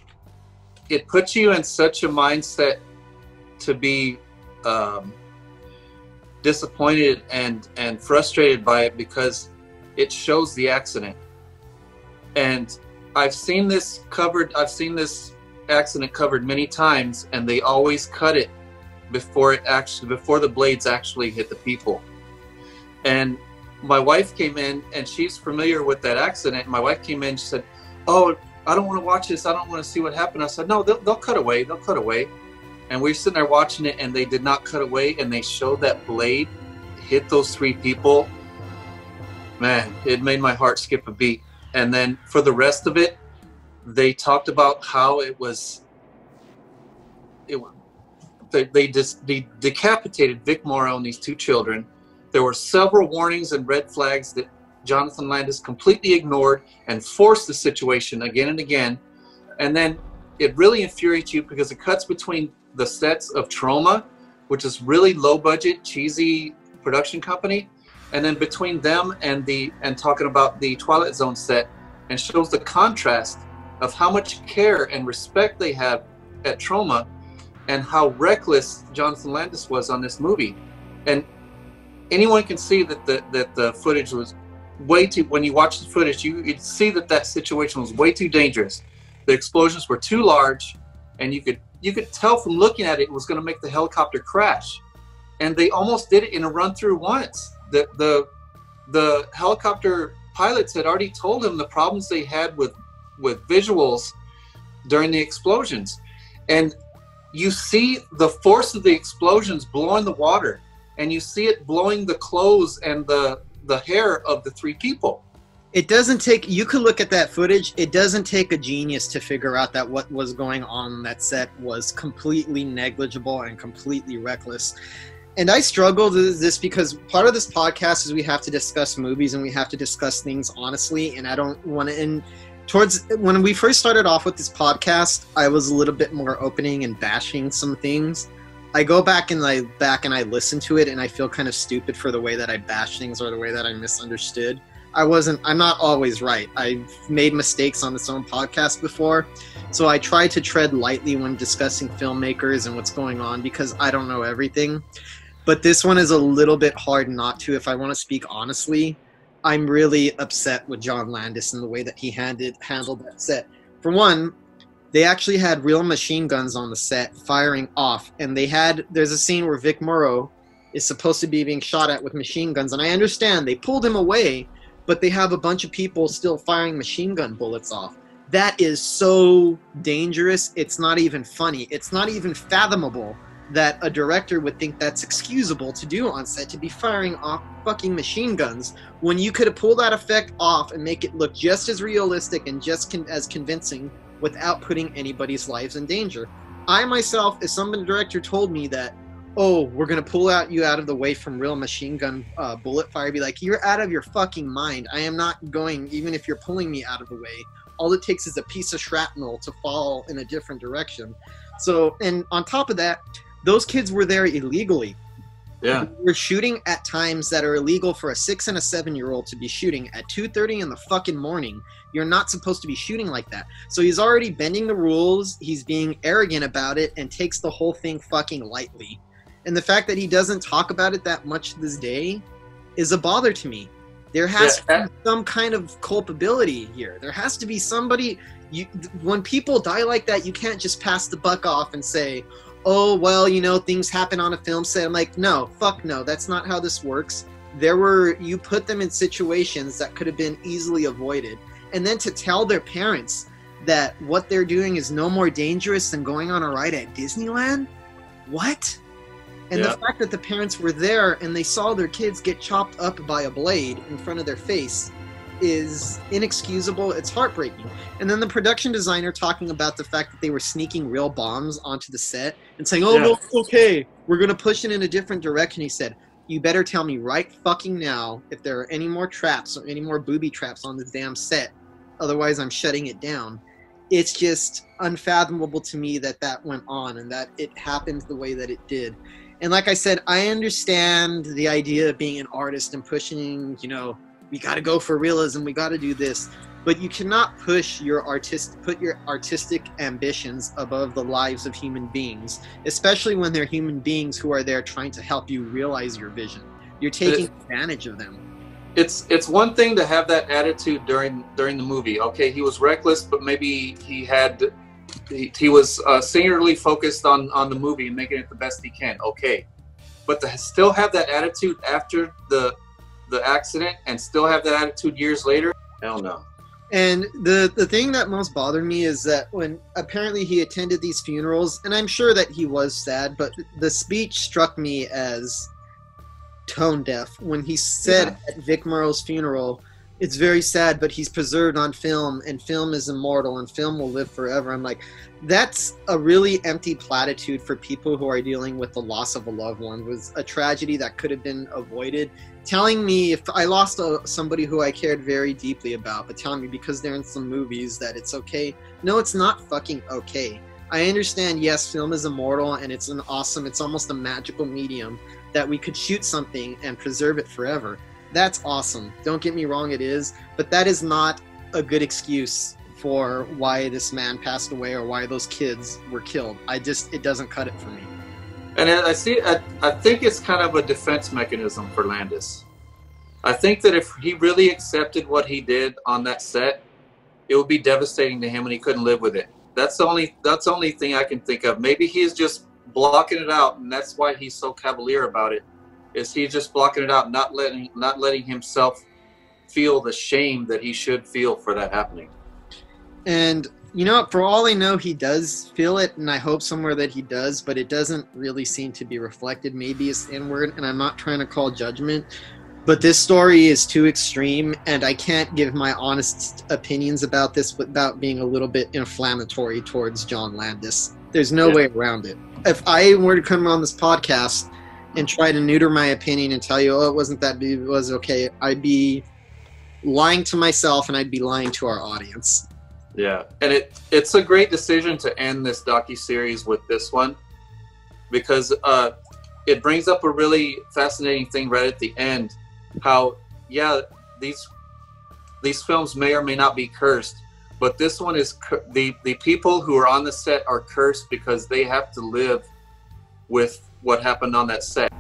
it puts you in such a mindset to be um, disappointed and and frustrated by it because it shows the accident. And i've seen this covered i've seen this accident covered many times and they always cut it before it actually before the blades actually hit the people. And my wife came in and she's familiar with that accident. My wife came in she said oh i don't want to watch this i don't want to see what happened. I said no they'll, they'll cut away they'll cut away. And we are sitting there watching it and they did not cut away and they showed that blade hit those three people man it made my heart skip a beat. And then for the rest of it they talked about how it was it they, they they decapitated vic morrow and these two children. There were several warnings and red flags that jonathan landis completely ignored and forced the situation again and again. And then it really infuriates you because it cuts between the sets of Troma, which is really low budget, cheesy production company, and then between them and the and talking about the Twilight Zone set, and shows the contrast of how much care and respect they have at Troma, and how reckless Jonathan Landis was on this movie, and anyone can see that the that the footage was way too. When you watch the footage, you you see that that situation was way too dangerous. The explosions were too large, and you could you could tell from looking at it, it was going to make the helicopter crash. And they almost did it in a run through once. The, the, the helicopter pilots had already told him the problems they had with, with visuals during the explosions. And you see the force of the explosions blowing the water, and you see it blowing the clothes and the, the hair of the three people it doesn't take you can look at that footage it doesn't take a genius to figure out that what was going on that set was completely negligible and completely reckless and i struggle with this because part of this podcast is we have to discuss movies and we have to discuss things honestly and i don't want to and towards when we first started off with this podcast i was a little bit more opening and bashing some things I go back and I back and I listen to it and I feel kind of stupid for the way that I bash things or the way that I misunderstood. I wasn't, I'm not always right. I've made mistakes on this own podcast before. So I try to tread lightly when discussing filmmakers and what's going on because I don't know everything. But this one is a little bit hard not to, if I want to speak honestly. I'm really upset with John Landis and the way that he handed, handled that set. For one, they actually had real machine guns on the set firing off, and they had, there's a scene where Vic Morrow is supposed to be being shot at with machine guns, and I understand they pulled him away but they have a bunch of people still firing machine gun bullets off. That is so dangerous. It's not even funny. It's not even fathomable that a director would think that's excusable to do on set to be firing off fucking machine guns when you could have pulled that effect off and make it look just as realistic and just con- as convincing without putting anybody's lives in danger. I myself, if some director told me that oh, we're gonna pull out you out of the way from real machine gun uh, bullet fire. Be like, you're out of your fucking mind. I am not going, even if you're pulling me out of the way. All it takes is a piece of shrapnel to fall in a different direction. So, and on top of that, those kids were there illegally. Yeah, we're shooting at times that are illegal for a six and a seven year old to be shooting at two thirty in the fucking morning. You're not supposed to be shooting like that. So he's already bending the rules. He's being arrogant about it and takes the whole thing fucking lightly and the fact that he doesn't talk about it that much this day is a bother to me. There has yeah. to be some kind of culpability here. There has to be somebody. You, when people die like that, you can't just pass the buck off and say, "Oh well, you know, things happen on a film set." I'm like, no, fuck no, that's not how this works. there were you put them in situations that could have been easily avoided and then to tell their parents that what they're doing is no more dangerous than going on a ride at disneyland what and Yeah. the fact that the parents were there and they saw their kids get chopped up by a blade in front of their face is inexcusable it's heartbreaking and then the production designer talking about the fact that they were sneaking real bombs onto the set and saying oh Yeah. no it's okay we're to push it in a different direction he said you better tell me right fucking now if there are any more traps or any more booby traps on this damn set. Otherwise, I'm shutting it down. It's just unfathomable to me that that went on and that it happened the way that it did. And like I said, I understand the idea of being an artist and pushing, you know, we got to go for realism, we got to do this. But you cannot push your artist, put your artistic ambitions above the lives of human beings especially when they're human beings who are there trying to help you realize your vision. You're taking advantage of them. it's it's one thing to have that attitude during during the movie. Okay, he was reckless, but maybe he had he, he was uh, singularly focused on on the movie and making it the best he can. Okay, but to still have that attitude after the the accident and still have that attitude years later, hell no. And the the thing that most bothered me is that when apparently he attended these funerals, and I'm sure that he was sad, but the speech struck me as tone deaf when he said at Vic Morrow's funeral, "It's very sad, but he's preserved on film, and film is immortal, and film will live forever." I'm like, that's a really empty platitude for people who are dealing with the loss of a loved one. Was a tragedy that could have been avoided telling me if I lost a, somebody who I cared very deeply about, but telling me because they're in some movies that it's okay. No, it's not fucking okay. I understand, yes, film is immortal and it's an awesome, it's almost a magical medium that we could shoot something and preserve it forever. That's awesome. Don't get me wrong, it is, but that is not a good excuse for why this man passed away or why those kids were killed. I just, it doesn't cut it for me. And I see. I, I think it's kind of a defense mechanism for Landis. I think that if he really accepted what he did on that set, it would be devastating to him, and he couldn't live with it. That's the only. That's the only thing I can think of. Maybe he is just blocking it out, and that's why he's so cavalier about it. Is he just blocking it out, not letting not letting himself feel the shame that he should feel for that happening. And you know, for all I know, he does feel it, and I hope somewhere that he does, but it doesn't really seem to be reflected. Maybe it's inward, and I'm not trying to call judgment, but this story is too extreme, and I can't give my honest opinions about this without being a little bit inflammatory towards John Landis. There's no Yeah. way around it. If I were to come on this podcast and try to neuter my opinion and tell you, oh, it wasn't that big, it was okay, I'd be lying to myself and I'd be lying to our audience. Yeah, and it it's a great decision to end this docu series with this one because uh, it brings up a really fascinating thing right at the end. How yeah, these these films may or may not be cursed, but this one is the the people who are on the set are cursed because they have to live with what happened on that set.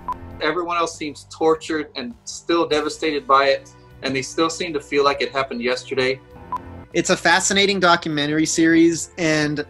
Everyone else seems tortured and still devastated by it, and they still seem to feel like it happened yesterday. It's a fascinating documentary series, and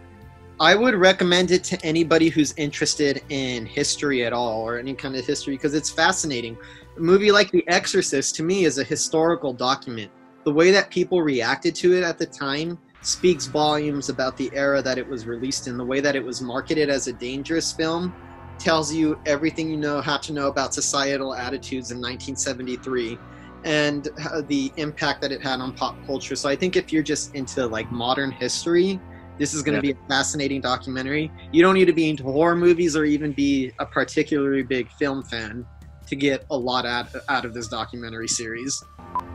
I would recommend it to anybody who's interested in history at all or any kind of history because it's fascinating. A movie like The Exorcist, to me, is a historical document. The way that people reacted to it at the time speaks volumes about the era that it was released in. The way that it was marketed as a dangerous film tells you everything you know have to know about societal attitudes in 1973 and the impact that it had on pop culture. So I think if you're just into like modern history, this is going to be a fascinating documentary. You don't need to be into horror movies or even be a particularly big film fan to get a lot out, out of this documentary series.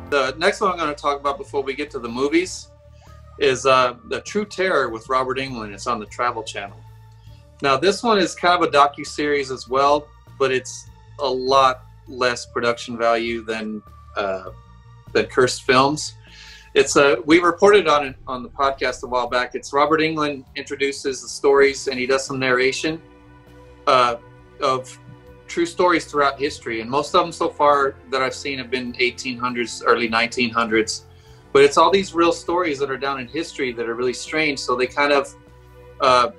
The next one I'm going to talk about before we get to the movies is uh, the True Terror with Robert Englund. It's on the Travel Channel. Now this one is kind of a docu series as well, but it's a lot less production value than uh, than Cursed Films. It's a we reported on it on the podcast a while back. It's Robert Englund introduces the stories and he does some narration uh, of true stories throughout history, and most of them so far that I've seen have been 1800s, early 1900s. But it's all these real stories that are down in history that are really strange. So they kind of uh,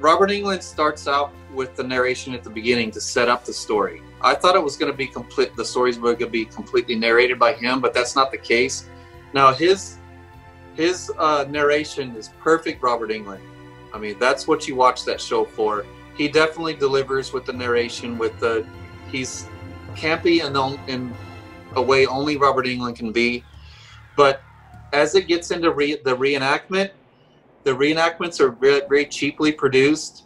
Robert Englund starts out with the narration at the beginning to set up the story, I thought it was going to be complete. The stories were going to be completely narrated by him, but that's not the case. Now his his uh, narration is perfect, Robert Englund. I mean, that's what you watch that show for. He definitely delivers with the narration. With the he's campy and in a way only Robert Englund can be, but as it gets into re- the reenactment, the reenactments are very, very cheaply produced,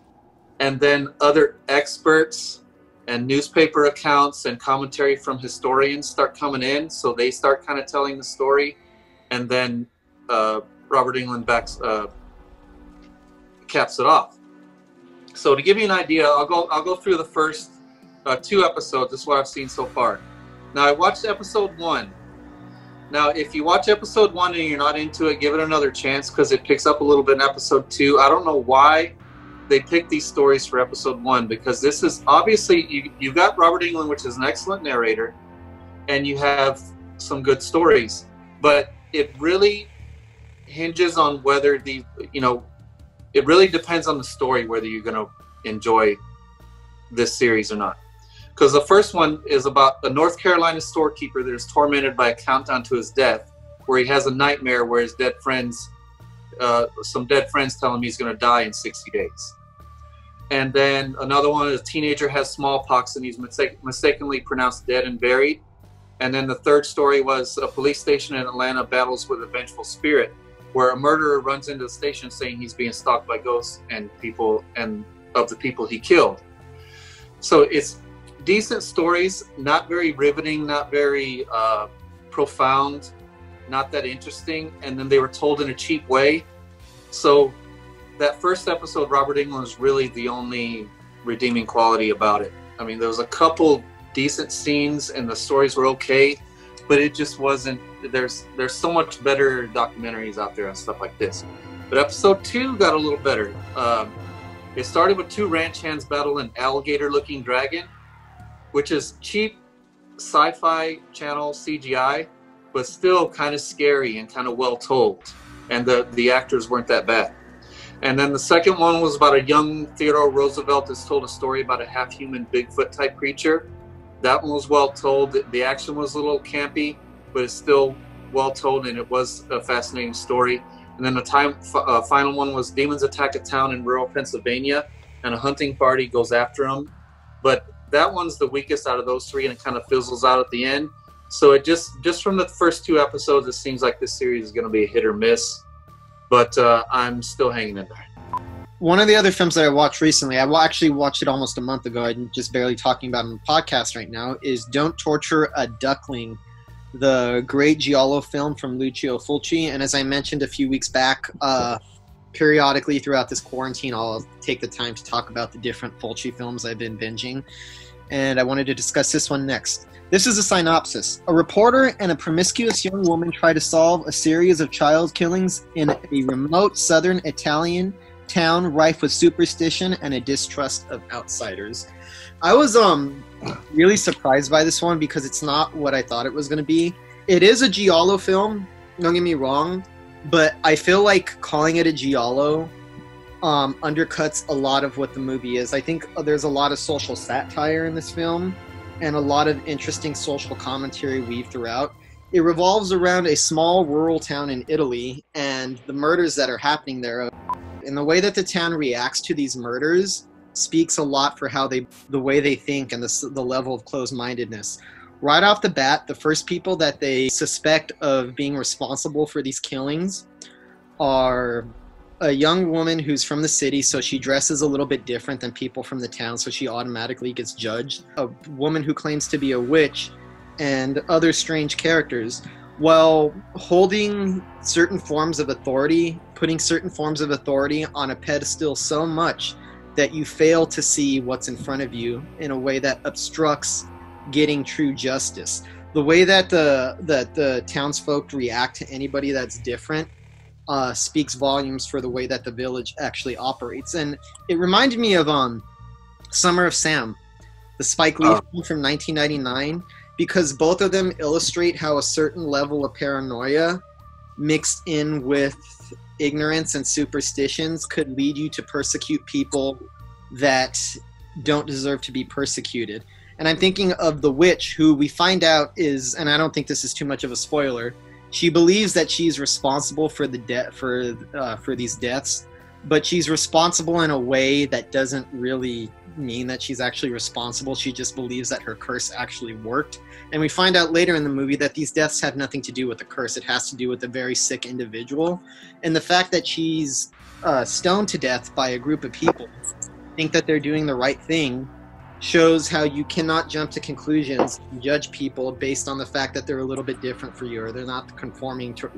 and then other experts and newspaper accounts and commentary from historians start coming in, so they start kind of telling the story, and then uh, Robert Englund backs uh, caps it off. So to give you an idea, I'll go I'll go through the first uh, two episodes. This is what I've seen so far. Now I watched episode one. Now, if you watch episode one and you're not into it, give it another chance because it picks up a little bit in episode two. I don't know why they picked these stories for episode one because this is obviously you you got Robert Englund, which is an excellent narrator, and you have some good stories, but it really hinges on whether the you know it really depends on the story whether you're going to enjoy this series or not. Because the first one is about a north carolina storekeeper that is tormented by a countdown to his death where he has a nightmare where his dead friends uh, some dead friends tell him he's going to die in 60 days and then another one a teenager has smallpox and he's mistake- mistakenly pronounced dead and buried and then the third story was a police station in atlanta battles with a vengeful spirit where a murderer runs into the station saying he's being stalked by ghosts and people and of the people he killed. So it's decent stories, not very riveting, not very uh, profound, not that interesting, and then they were told in a cheap way. So that first episode, Robert Englund is really the only redeeming quality about it. I mean, there was a couple decent scenes and the stories were okay, but it just wasn't there's there's so much better documentaries out there and stuff like this. But episode two got a little better. Um, it started with two ranch hands battle an alligator-looking dragon, which is cheap sci-fi channel CGI, but still kind of scary and kind of well told. And the the actors weren't that bad. And then the second one was about a young Theodore Roosevelt that's told a story about a half-human Bigfoot type creature. That one was well told. The action was a little campy, but it's still well told and it was a fascinating story. And then the time uh, final one was demons attack a town in rural Pennsylvania, and a hunting party goes after them. But that one's the weakest out of those three, and it kind of fizzles out at the end. So it just just from the first two episodes, it seems like this series is going to be a hit or miss. But uh, I'm still hanging in there. One of the other films that I watched recently, I actually watched it almost a month ago. I'm just barely talking about it on the podcast right now. Is "Don't Torture a Duckling." the great Giallo film from Lucio Fulci. And as I mentioned a few weeks back, uh, periodically throughout this quarantine, I'll take the time to talk about the different Fulci films I've been binging. And I wanted to discuss this one next. This is a synopsis. A reporter and a promiscuous young woman try to solve a series of child killings in a remote southern Italian town rife with superstition and a distrust of outsiders. I was um really surprised by this one because it's not what I thought it was going to be. It is a giallo film. Don't get me wrong, but I feel like calling it a giallo um, undercuts a lot of what the movie is. I think there's a lot of social satire in this film and a lot of interesting social commentary weaved throughout. It revolves around a small rural town in Italy and the murders that are happening there. And the way that the town reacts to these murders speaks a lot for how they the way they think and the, the level of closed-mindedness right off the bat the first people that they suspect of being responsible for these killings are a young woman who's from the city so she dresses a little bit different than people from the town so she automatically gets judged a woman who claims to be a witch and other strange characters while holding certain forms of authority putting certain forms of authority on a pedestal so much that you fail to see what's in front of you in a way that obstructs getting true justice. The way that the that the townsfolk react to anybody that's different uh, speaks volumes for the way that the village actually operates. And it reminded me of um, Summer of Sam, the Spike Lee oh. film from 1999, because both of them illustrate how a certain level of paranoia mixed in with ignorance and superstitions could lead you to persecute people that don't deserve to be persecuted. And I'm thinking of the witch, who we find out is, and I don't think this is too much of a spoiler. She believes that she's responsible for the death for uh, for these deaths, but she's responsible in a way that doesn't really mean that she's actually responsible. She just believes that her curse actually worked. And we find out later in the movie that these deaths have nothing to do with the curse. It has to do with a very sick individual. And the fact that she's uh, stoned to death by a group of people think that they're doing the right thing shows how you cannot jump to conclusions and judge people based on the fact that they're a little bit different for you or they're not conforming to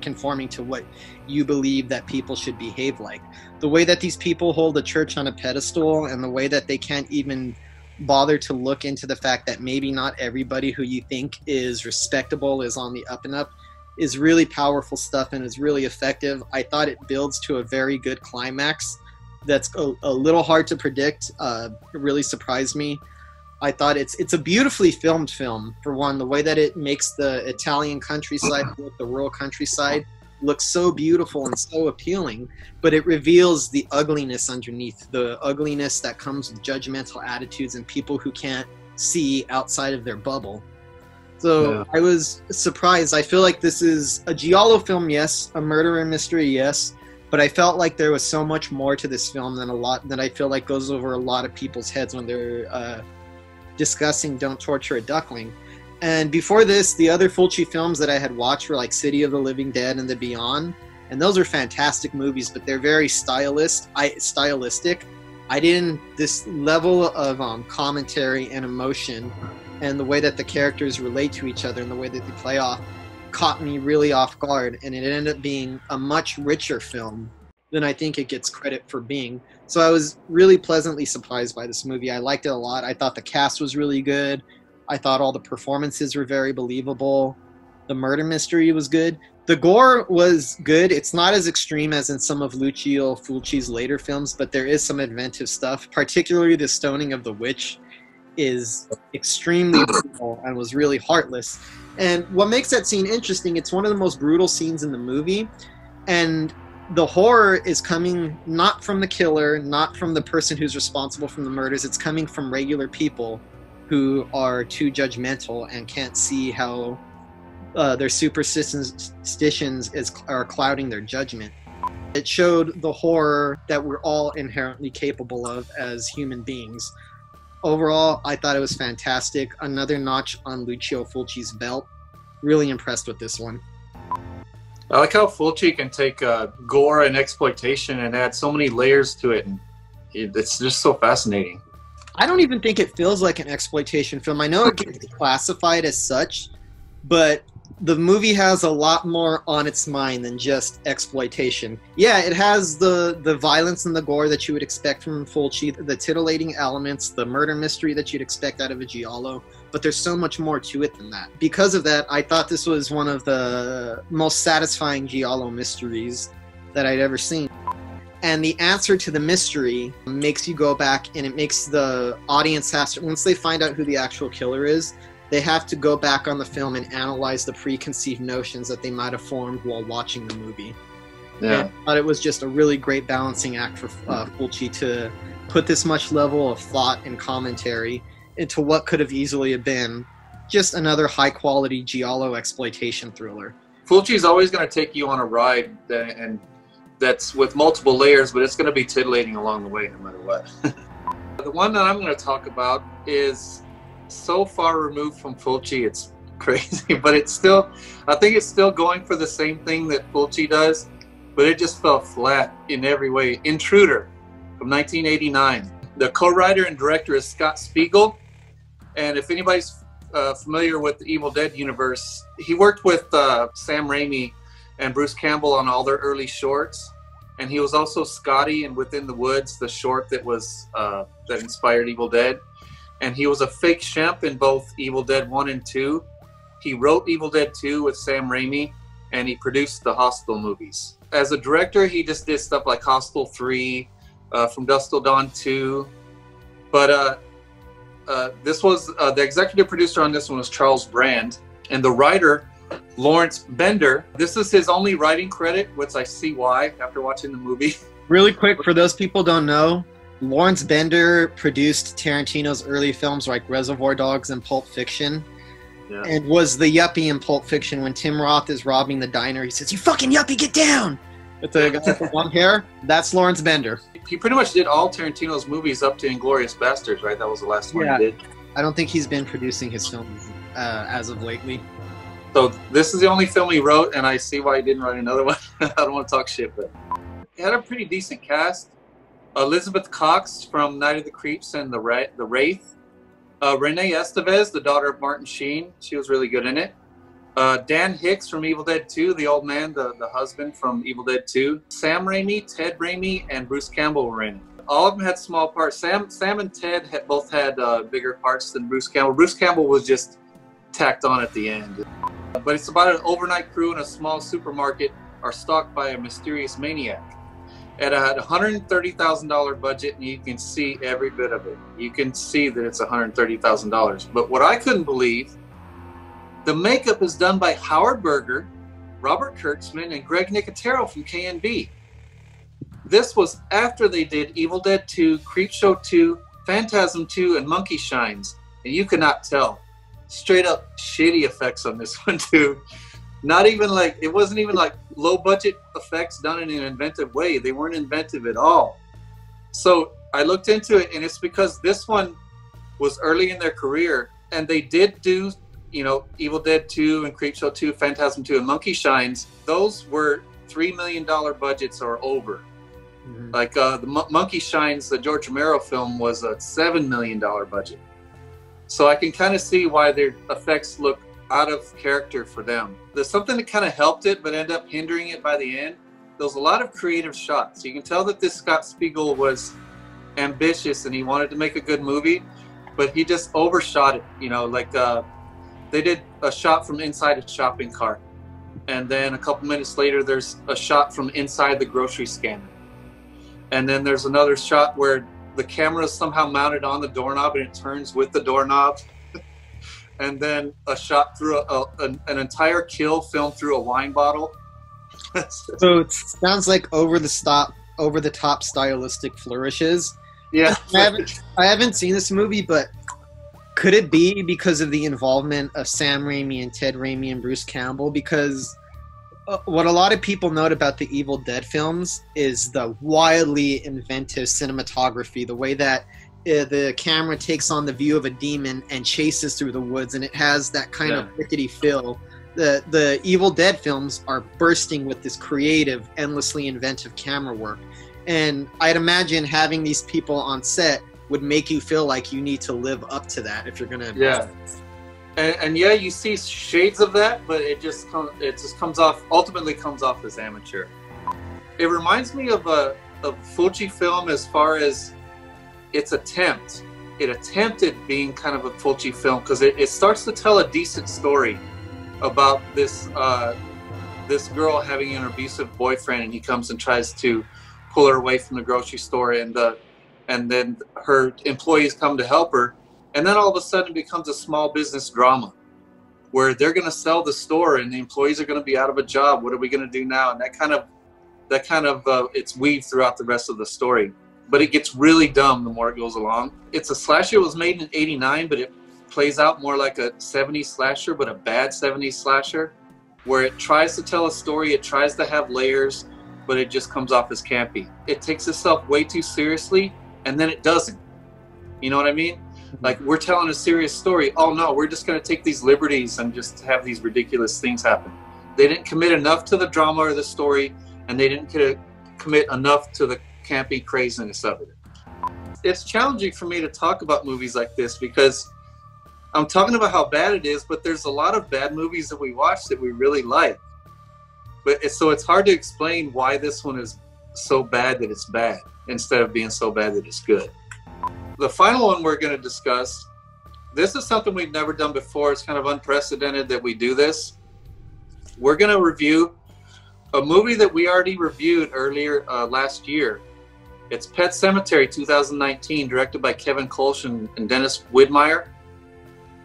conforming to what you believe that people should behave like. The way that these people hold the church on a pedestal and the way that they can't even bother to look into the fact that maybe not everybody who you think is respectable is on the up and up is really powerful stuff and is really effective i thought it builds to a very good climax that's a, a little hard to predict. Uh, it really surprised me. I thought it's it's a beautifully filmed film. For one, the way that it makes the Italian countryside look, the rural countryside, look so beautiful and so appealing, but it reveals the ugliness underneath, the ugliness that comes with judgmental attitudes and people who can't see outside of their bubble. So yeah. I was surprised. I feel like this is a giallo film, yes, a murder and mystery, yes, but I felt like there was so much more to this film than a lot that I feel like goes over a lot of people's heads when they're uh, discussing "Don't Torture a Duckling." And before this, the other Fulci films that I had watched were like City of the Living Dead and The Beyond, and those are fantastic movies, but they're very stylist, I, stylistic. I didn't this level of um, commentary and emotion, and the way that the characters relate to each other and the way that they play off caught me really off guard, and it ended up being a much richer film than I think it gets credit for being. So I was really pleasantly surprised by this movie. I liked it a lot. I thought the cast was really good. I thought all the performances were very believable. The murder mystery was good. The gore was good. It's not as extreme as in some of Lucio Fulci's later films, but there is some inventive stuff. Particularly the stoning of the witch is extremely brutal and was really heartless. And what makes that scene interesting, it's one of the most brutal scenes in the movie. And the horror is coming not from the killer, not from the person who's responsible for the murders, it's coming from regular people who are too judgmental and can't see how uh, their superstitions is, are clouding their judgment. It showed the horror that we're all inherently capable of as human beings overall, I thought it was fantastic. Another notch on Lucio Fulci's belt. Really impressed with this one. I like how Fulci can take uh, gore and exploitation and add so many layers to it, and it's just so fascinating. I don't even think it feels like an exploitation film. I know it gets classified as such, but the movie has a lot more on its mind than just exploitation. Yeah, it has the the violence and the gore that you would expect from Fulci, the titillating elements, the murder mystery that you'd expect out of a giallo, but there's so much more to it than that. Because of that, I thought this was one of the most satisfying giallo mysteries that I'd ever seen. And the answer to the mystery makes you go back and it makes the audience have to, once they find out who the actual killer is, they have to go back on the film and analyze the preconceived notions that they might have formed while watching the movie. Yeah. And I thought it was just a really great balancing act for uh, Fulci to put this much level of thought and commentary into what could have easily have been just another high quality giallo exploitation thriller. Fulci's always going to take you on a ride that, and that's with multiple layers, but it's going to be titillating along the way no matter what. the one that I'm going to talk about is so far removed from Fulci, it's crazy. But it's still, I think it's still going for the same thing that Fulci does, but it just fell flat in every way. Intruder from 1989. The co-writer and director is Scott Spiegel, and if anybody's uh, familiar with the Evil Dead universe, he worked with uh, Sam Raimi and Bruce Campbell on all their early shorts, and he was also Scotty in Within the Woods, the short that was uh, that inspired Evil Dead and he was a fake Shemp in both Evil Dead 1 and 2. He wrote Evil Dead 2 with Sam Raimi, and he produced the Hostel movies. As a director, he just did stuff like Hostel 3, uh, From Dusk Till Dawn 2. But uh, uh, this was uh, the executive producer on this one was Charles Band, and the writer Lawrence Bender. This is his only writing credit, which I see why after watching the movie. Really quick, for those people don't know, Lawrence Bender produced Tarantino's early films like Reservoir Dogs and Pulp Fiction. Yeah. And was the yuppie in Pulp Fiction when Tim Roth is robbing the diner. He says, You fucking yuppie, get down! With the guy with long hair. That's Lawrence Bender. He pretty much did all Tarantino's movies up to Inglourious Basterds, right? That was the last one Yeah. he did. I don't think he's been producing his films uh, as of lately. So this is the only film he wrote, and I see why he didn't write another one. I don't want to talk shit, but he had a pretty decent cast. Elizabeth Cox from Night of the Creeps and the Ra- the Wraith. Uh, Renee Estevez, the daughter of Martin Sheen, she was really good in it. Uh, Dan Hicks from Evil Dead 2, the old man, the, the husband from Evil Dead 2. Sam Raimi, Ted Raimi, and Bruce Campbell were in it. All of them had small parts. Sam, Sam and Ted had both had uh, bigger parts than Bruce Campbell. Bruce Campbell was just tacked on at the end. But it's about an overnight crew in a small supermarket are stalked by a mysterious maniac. At a $130,000 budget, and you can see every bit of it. You can see that it's $130,000. But what I couldn't believe, the makeup is done by Howard Berger, Robert Kurtzman, and Greg Nicotero from KNB. This was after they did Evil Dead 2, Creepshow 2, Phantasm 2, and Monkey Shines, and you could not tell. Straight up shitty effects on this one too. Not even like it wasn't even like low budget effects done in an inventive way. They weren't inventive at all. So I looked into it, and it's because this one was early in their career, and they did do, you know, Evil Dead 2 and Creepshow 2, Phantasm 2, and Monkey Shines. Those were three million dollar budgets or over. Like uh, the Mon- Monkey Shines, the George Romero film, was a seven million dollar budget. So I can kind of see why their effects look out of character for them. There's something that kind of helped it, but ended up hindering it by the end. There was a lot of creative shots. You can tell that this Scott Spiegel was ambitious and he wanted to make a good movie, but he just overshot it. You know, like uh, they did a shot from inside a shopping cart, and then a couple minutes later, there's a shot from inside the grocery scanner and then there's another shot where the camera is somehow mounted on the doorknob and it turns with the doorknob and then a shot through a, a, an, an entire kill filmed through a wine bottle So it sounds like over the stop, over the top stylistic flourishes. yeah I haven't, I haven't seen this movie, but could it be because of the involvement of Sam Raimi and Ted Raimi and Bruce Campbell? Because uh, what a lot of people note about the Evil Dead films is the wildly inventive cinematography, the way that uh, the camera takes on the view of a demon and chases through the woods, and it has that kind of rickety feel. The the Evil Dead films are bursting with this creative, endlessly inventive camera work, and I'd imagine having these people on set would make you feel like you need to live up to that if you're gonna. yeah and, and yeah you see shades of that but it just comes it just comes off ultimately comes off as amateur it reminds me of a of Fulci film as far as its attempt it attempted being kind of a Fulci film because it, it starts to tell a decent story about this uh, this girl having an abusive boyfriend and he comes and tries to pull her away from the grocery store and uh, and then her employees come to help her. And then all of a sudden it becomes a small business drama where they're going to sell the store and the employees are going to be out of a job. What are we going to do now? And that kind of that kind of uh, it's weaved throughout the rest of the story but it gets really dumb the more it goes along. It's a slasher. It was made in 89 but it plays out more like a 70s slasher but a bad 70s slasher where it tries to tell a story it tries to have layers but it just comes off as campy. It takes itself way too seriously and then it doesn't. You know what i mean? Mm-hmm. Like we're telling a serious story. Oh no we're just going to take these liberties and just have these ridiculous things happen. They didn't commit enough to the drama or the story and they didn't commit enough to the campy craziness of it it's challenging for me to talk about movies like this because i'm talking about how bad it is but there's a lot of bad movies that we watch that we really like. But it's, so it's hard to explain why this one is so bad that it's bad instead of being so bad that it's good. The final one we're going to discuss this is something we've never done before. It's kind of unprecedented that we do this. We're going to review a movie that we already reviewed earlier uh, last year it's Pet Sematary 2019 directed by Kevin Kölsch and Dennis Widmyer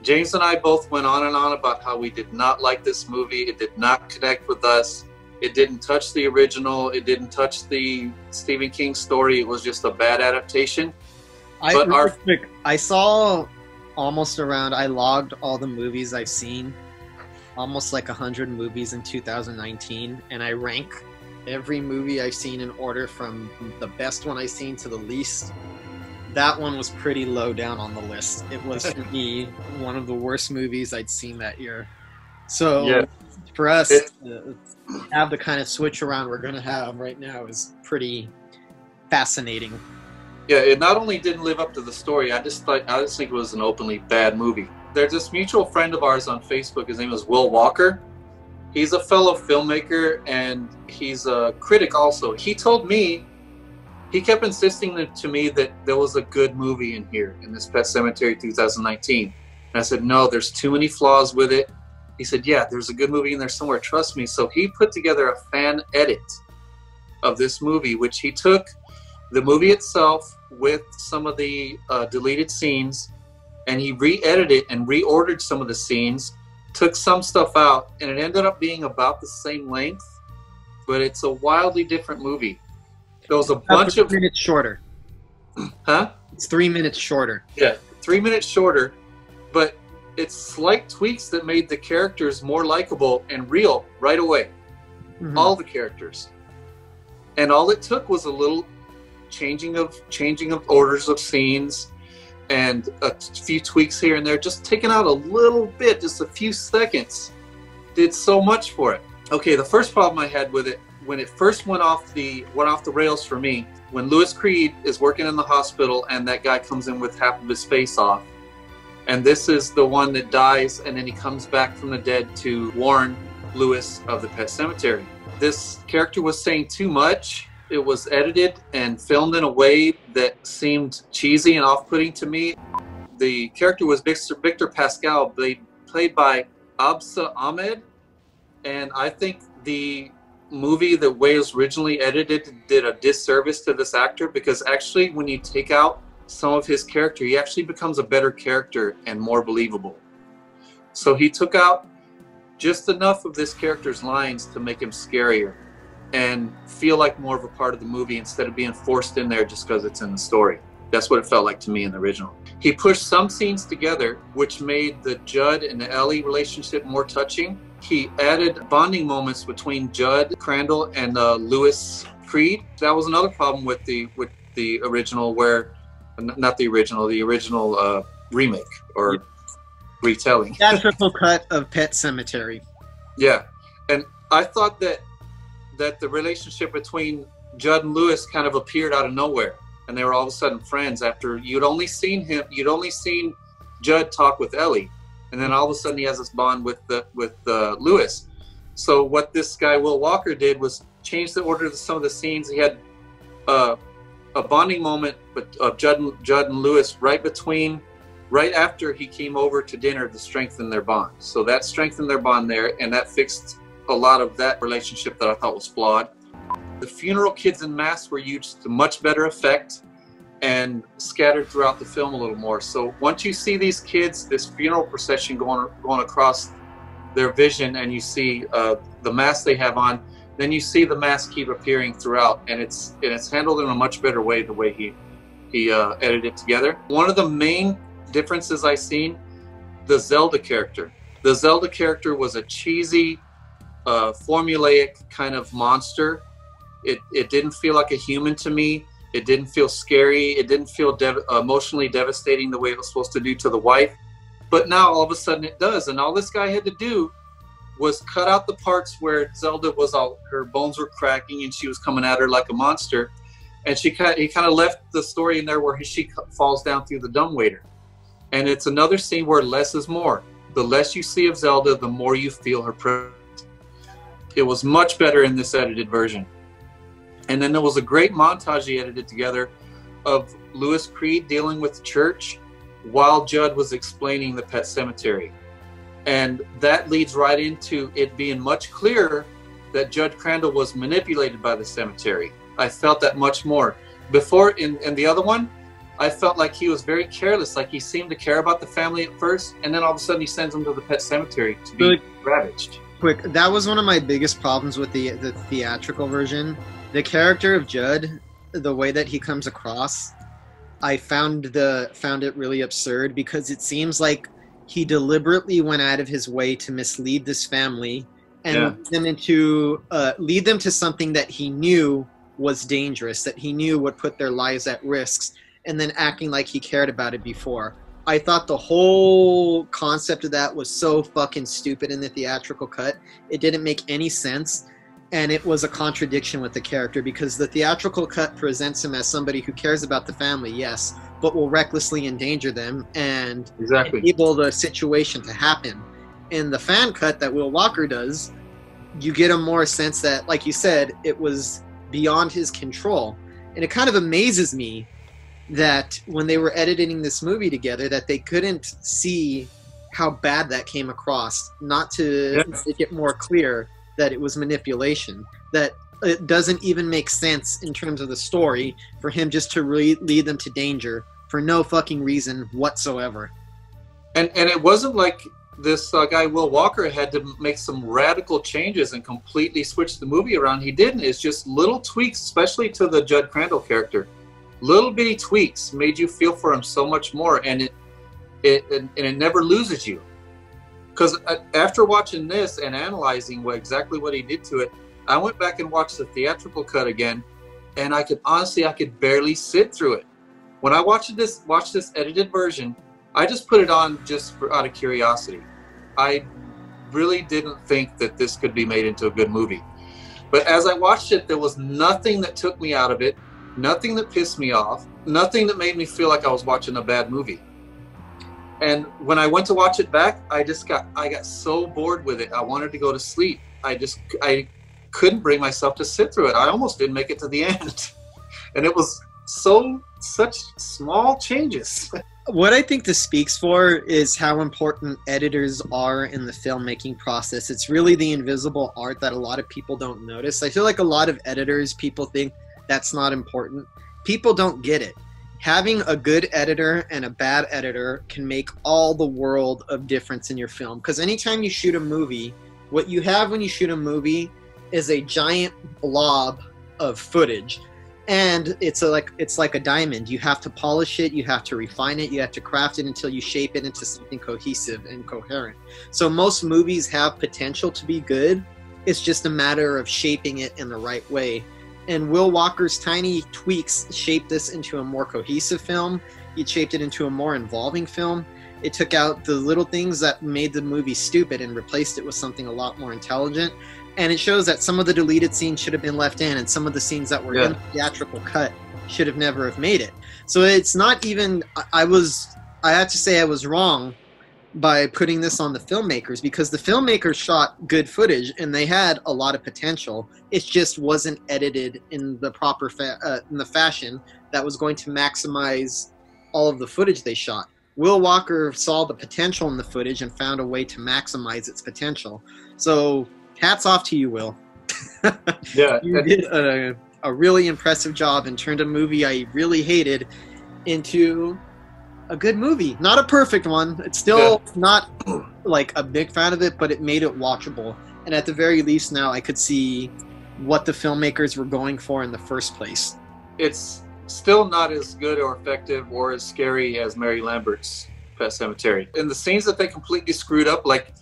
james and i both went on and on about how we did not like this movie it did not connect with us It didn't touch the original. It didn't touch the Stephen King story. It was just a bad adaptation. I, But our- quick, I saw almost around. I logged all the movies I've seen, almost like hundred movies in 2019, and I rank every movie I've seen in order from the best one I've seen to the least. That one was pretty low down on the list. It was for me one of the worst movies I'd seen that year. So Yeah. for us It- to have the kind of switch around we're going to have right now is pretty fascinating. Yeah, it not only didn't live up to the story, I just thought I just think it was an openly bad movie. There's this mutual friend of ours on Facebook. His name is Will Walker. He's a fellow filmmaker and he's a critic also. He told me he kept insisting to me that there was a good movie in here in this Pet Sematary 2019. And I said, no, there's too many flaws with it. He said, yeah, there's a good movie in there somewhere. Trust me. So he put together a fan edit of this movie, which he took the movie itself with some of the uh, deleted scenes and he re-edited and reordered some of the scenes took some stuff out and it ended up being about the same length but it's a wildly different movie there was a bunch three of minutes shorter. huh It's three minutes shorter. yeah three minutes shorter but it's slight tweaks that made the characters more likable and real right away Mhm. all the characters and all it took was a little changing of changing of orders of scenes and a few tweaks here and there just taking out a little bit just a few seconds did so much for it. Okay the first problem i had with it when it first went off the went off the rails for me when Louis Creed is working in the hospital and that guy comes in with half of his face off and this is the one that dies and then he comes back from the dead to warn Louis of the pet cemetery. This character was saying too much it was edited and filmed in a way that seemed cheesy and off-putting to me. The character was Victor, Pascow, played, by Obssa Ahmed, and I think the movie that Wales originally edited did a disservice to this actor because actually, when you take out some of his character, he actually becomes a better character and more believable. So he took out just enough of this character's lines to make him scarier and feel like more of a part of the movie instead of being forced in there just because it's in the story. That's what it felt like to me in the original. He pushed some scenes together, which made the Judd and the Ellie relationship more touching. He added bonding moments between Judd Crandall and uh, Louis Creed. That was another problem with the with the original, where not the original, the original uh, remake or retelling. theatrical cut of Pet Sematary. Yeah, and I thought that that the relationship between Judd and Louis kind of appeared out of nowhere, and they were all of a sudden friends after you'd only seen him, you'd only seen Judd talk with Ellie, and then all of a sudden he has this bond with the with uh, Louis. So what this guy Will Walker did was change the order of some of the scenes. He had uh, a bonding moment of Judd Judd and Louis right between right after he came over to dinner to strengthen their bond. So that strengthened their bond there, and that fixed a lot of that relationship that I thought was flawed. The funeral kids in mass were used to much better effect and scattered throughout the film a little more. So once you see these kids, this funeral procession going going across their vision, and you see uh, the mask they have on, then you see the mask keep appearing throughout, and it's and it's handled in a much better way the way he he uh, edited it together. One of the main differences I seen, the Zelda character. The Zelda character was a cheesy, formulaic kind of monster. It it didn't feel like a human to me. It didn't feel scary. It didn't feel dev- emotionally devastating the way it was supposed to do to the wife. But now all of a sudden it does, and all this guy had to do was cut out the parts where Zelda was all her bones were cracking and she was coming at her like a monster, and she kind he kind of left the story in there where he, she falls down through the dumbwaiter, and it's another scene where less is more. The less you see of Zelda, the more you feel her presence. It was much better in this edited version. And then there was a great montage he edited together of Louis Creed dealing with the church while Judd was explaining the pet cemetery. And that leads right into it being much clearer that Judd Crandall was manipulated by the cemetery. I felt that much more. Before, in, in the other one, I felt like he was very careless, like he seemed to care about the family at first, and then all of a sudden he sends them to the pet cemetery to be ravaged. Quick, that was one of my biggest problems with the the theatrical version. The character of Judd, the way that he comes across, I found the found it really absurd because it seems like he deliberately went out of his way to mislead this family and Yeah. lead them into uh, lead them to something that he knew was dangerous, that he knew would put their lives at risks, and then acting like he cared about it before. I thought the whole concept of that was so fucking stupid in the theatrical cut. It didn't make any sense, and it was a contradiction with the character because the theatrical cut presents him as somebody who cares about the family, yes, but will recklessly endanger them and Exactly. enable the situation to happen. In the fan cut that Will Walker does, you get a more sense that, like you said, it was beyond his control. And it kind of amazes me that when they were editing this movie together, that they couldn't see how bad that came across. Not to Yeah. make it more clear that it was manipulation. That it doesn't even make sense in terms of the story for him just to re- lead them to danger for no fucking reason whatsoever. And and it wasn't like this uh, guy Will Walker had to make some radical changes and completely switch the movie around. He didn't. It's just little tweaks, especially to the Judd Crandall character. Little bitty tweaks made you feel for him so much more, and it it and, it never loses you. Because uh, after watching this and analyzing what exactly what he did to it, I went back and watched the theatrical cut again, and I could honestly I could barely sit through it. When I watched this watched this edited version, I just put it on just for, out of curiosity. I really didn't think that this could be made into a good movie. But as I watched it, there was nothing that took me out of it, nothing that pissed me off, nothing that made me feel like I was watching a bad movie. And when I went to watch it back, I just got I got so bored with it. I wanted to go to sleep. I just I couldn't bring myself to sit through it. I almost didn't make it to the end. And it was so such small changes. What I think this speaks for is how important editors are in the filmmaking process. It's really the invisible art that a lot of people don't notice. I feel like a lot of editors, people think that's not important. People don't get it. Having a good editor and a bad editor can make all the world of difference in your film. Because anytime you shoot a movie, what you have when you shoot a movie is a giant blob of footage and it's a, like it's like a diamond you have to polish it you have to refine it you have to craft it until you shape it into something cohesive and coherent so most movies have potential to be good it's just a matter of shaping it in the right way and will walker's tiny tweaks shaped this into a more cohesive film. He shaped it into a more involving film. It took out the little things that made the movie stupid and replaced it with something a lot more intelligent. And it shows that some of the deleted scenes should have been left in and some of the scenes that were Yeah. in the theatrical cut should have never have made it. So it's not even I- i was i have to say i was wrong by putting this on the filmmakers because the filmmakers shot good footage and they had a lot of potential. It just wasn't edited in the proper fa- uh, in the fashion that was going to maximize all of the footage they shot. Will walker saw the potential in the footage and found a way to maximize its potential. So hats off to you will. Yeah. you did a, a really impressive job and turned a movie I really hated into a good movie. Not a perfect one. It's still not like a big fan of it, but it made it watchable. And at the very least, now I could see what the filmmakers were going for in the first place. it's still not as good or effective or as scary as Mary Lambert's Pet Sematary. And the scenes that they completely screwed up, like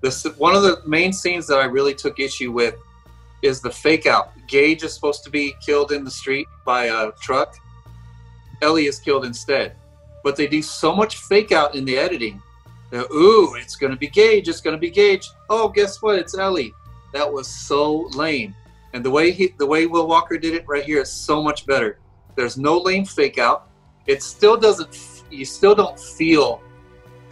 this, one of the main scenes that I really took issue with is the fake out. Gage is supposed to be killed in the street by a truck. Ellie is killed instead. But they do so much fake out in the editing. That, Ooh, it's going to be Gage. It's going to be Gage. Oh, guess what? It's Ellie. That was so lame. And the way he, the way Will Walker did it right here is so much better. There's no lame fake out. It still doesn't. You still don't feel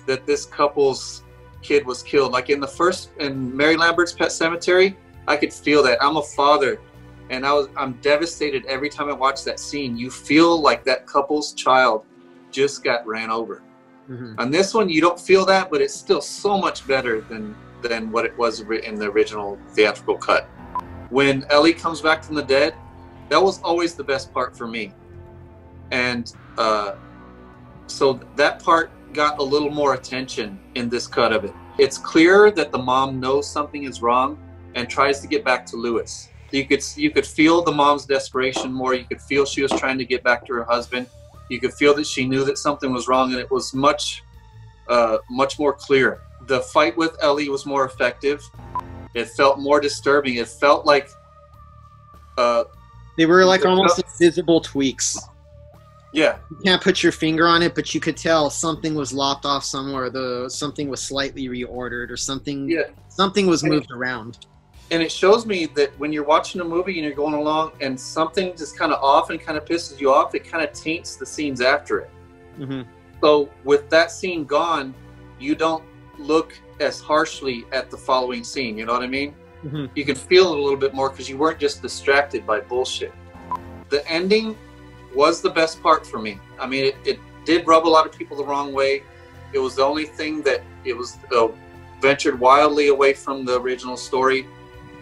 that this couple's kid was killed. Like in the first in Mary Lambert's Pet Sematary, I could feel that. I'm a father, and I was I'm devastated every time I watch that scene. You feel like that couple's child just got ran over. Mhm. On this one, you don't feel that, but it's still so much better than than what it was in the original theatrical cut. When Ellie comes back from the dead, that was always the best part for me, and uh, so that part got a little more attention in this cut of it. It's clear that the mom knows something is wrong and tries to get back to Louis. You could you could feel the mom's desperation more. You could feel she was trying to get back to her husband. You could feel that she knew that something was wrong, and it was much uh, much more clear. The fight with Ellie was more effective. It felt more disturbing. It felt like uh, They were like almost invisible tweaks. yeah, You can't put your finger on it, but you could tell something was lopped off somewhere. The something was slightly reordered, or something yeah. something was moved around. And it shows me that when you're watching a movie and you're going along and something just kind of off and kind of pisses you off, it kind of taints the scenes after it. hmm So with that scene gone, you don't look as harshly at the following scene. You know what I mean? Mhm. You can feel it a little bit more because you weren't just distracted by bullshit. The ending was the best part for me. I mean, it, it did rub a lot of people the wrong way. It was the only thing that it was uh, ventured wildly away from the original story.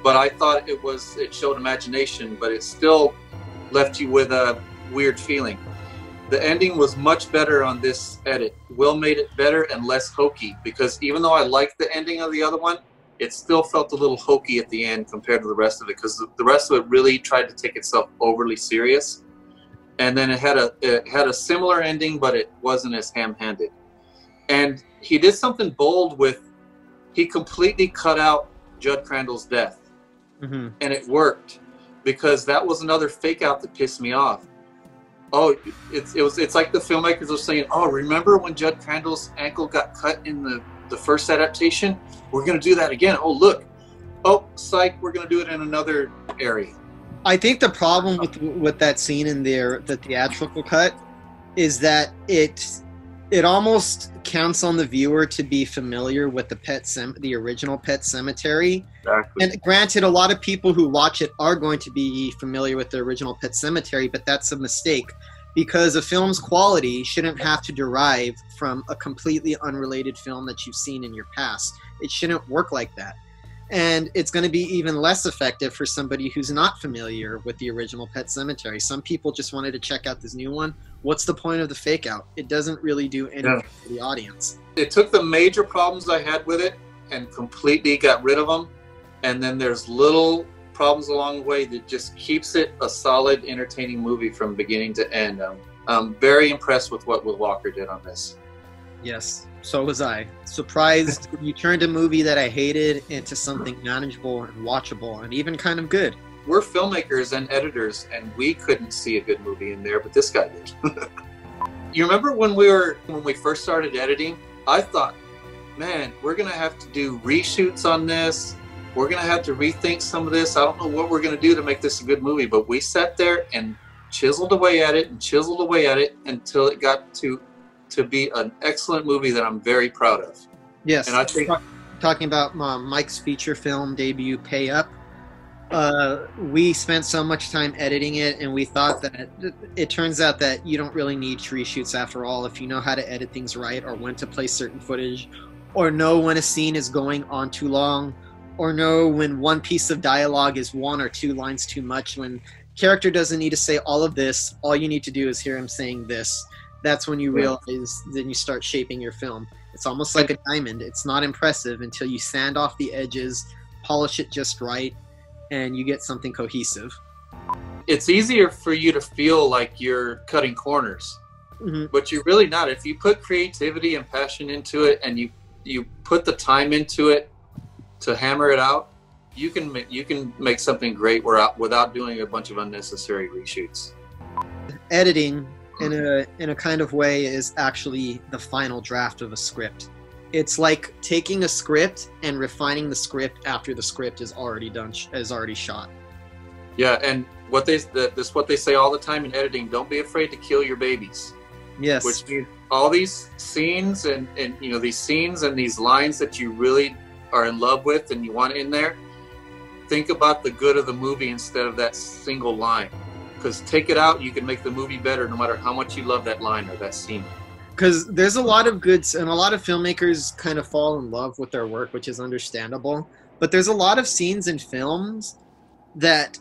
But I thought it was it showed imagination, but it still left you with a weird feeling. The ending was much better on this edit. Will made it better and less hokey because even though I liked the ending of the other one, it still felt a little hokey at the end compared to the rest of it because the rest of it really tried to take itself overly serious. And then it had a it had a similar ending, but it wasn't as ham-handed. And he did something bold with he completely cut out Judd Crandall's death hmm and it worked because that was another fake out that pissed me off. Oh, it's it was it's like the filmmakers were saying, "Oh, remember when Judd Crandall's ankle got cut in the the first adaptation? We're gonna do that again. Oh, look, oh, psych, we're gonna do it in another area." I think the problem with with that scene in there, the theatrical cut, is that it it almost counts on the viewer to be familiar with the pet the original Pet Sematary. Exactly. And granted, a lot of people who watch it are going to be familiar with the original Pet Sematary, but that's a mistake because a film's quality shouldn't have to derive from a completely unrelated film that you've seen in your past. It shouldn't work like that. And it's going to be even less effective for somebody who's not familiar with the original Pet Sematary. Some people just wanted to check out this new one. What's the point of the fake out? It doesn't really do anything Yeah. for the audience. it took the major problems I had with it and completely got rid of them. And then there's little problems along the way that just keeps it a solid, entertaining movie from beginning to end. Um, I'm very impressed with what Will Walker did on this. Yes, so was I. Surprised you turned a movie that I hated into something manageable and watchable and even kind of good. We're filmmakers and editors, and we couldn't see a good movie in there, but this guy did. you remember when we were when we first started editing? I thought, man, we're gonna have to do reshoots on this. We're gonna have to rethink some of this. I don't know what we're gonna do to make this a good movie, but we sat there and chiseled away at it and chiseled away at it until it got to to be an excellent movie that I'm very proud of. Yes, And I think talking about uh, Mike's feature film debut, Pay Up. Uh, we spent so much time editing it, and we thought that it turns out that you don't really need reshoots after all if you know how to edit things right, or when to place certain footage, or know when a scene is going on too long, or know when one piece of dialogue is one or two lines too much. When character doesn't need to say all of this, all you need to do is hear him saying this. That's when you Yeah. realize, then you start shaping your film. It's almost like a diamond. It's not impressive until you sand off the edges, polish it just right, and you get something cohesive. it's easier for you to feel like you're cutting corners. Mhm. but you're really not. If you put creativity and passion into it, and you you put the time into it to hammer it out, you can make you can make something great without without doing a bunch of unnecessary reshoots. Editing, in a in a kind of way, is actually the final draft of a script. It's like taking a script and refining the script after the script is already done, is already shot. Yeah, and what they this what they say all the time in editing: don't be afraid to kill your babies. Yes. Which means all these scenes and and you know these scenes and these lines that you really are in love with and you want in there. Think about the good of the movie instead of that single line. Because take it out, you can make the movie better no matter how much you love that line or that scene. because there's a lot of goods and a lot of filmmakers kind of fall in love with their work which is understandable but there's a lot of scenes in films that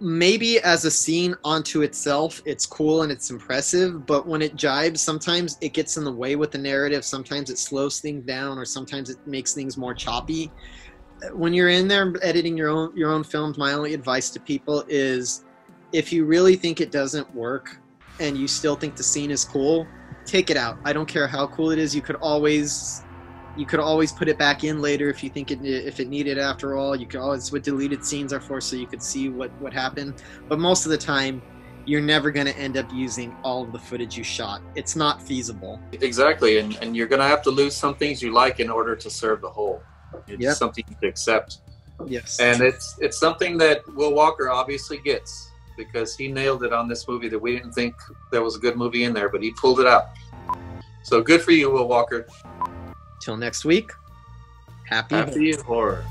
maybe as a scene onto itself, it's cool and it's impressive, but when it jibes, sometimes it gets in the way with the narrative. Sometimes it slows things down, or sometimes it makes things more choppy. When you're in there editing your own your own films, my only advice to people is, if you really think it doesn't work, and you still think the scene is cool, take it out. I don't care how cool it is. You could always you could always put it back in later if you think it if it needed after all you could always what deleted scenes are for so you could see what what happened but most of the time you're never going to end up using all of the footage you shot it's not feasible Exactly, and, and you're going to have to lose some things you like in order to serve the whole. It's Yep. something to accept, yes and it's it's something that Will Walker obviously gets because he nailed it on this movie that we didn't think there was a good movie in there, but he pulled it out. So good for you, Will Walker. till next week happy Happy horror.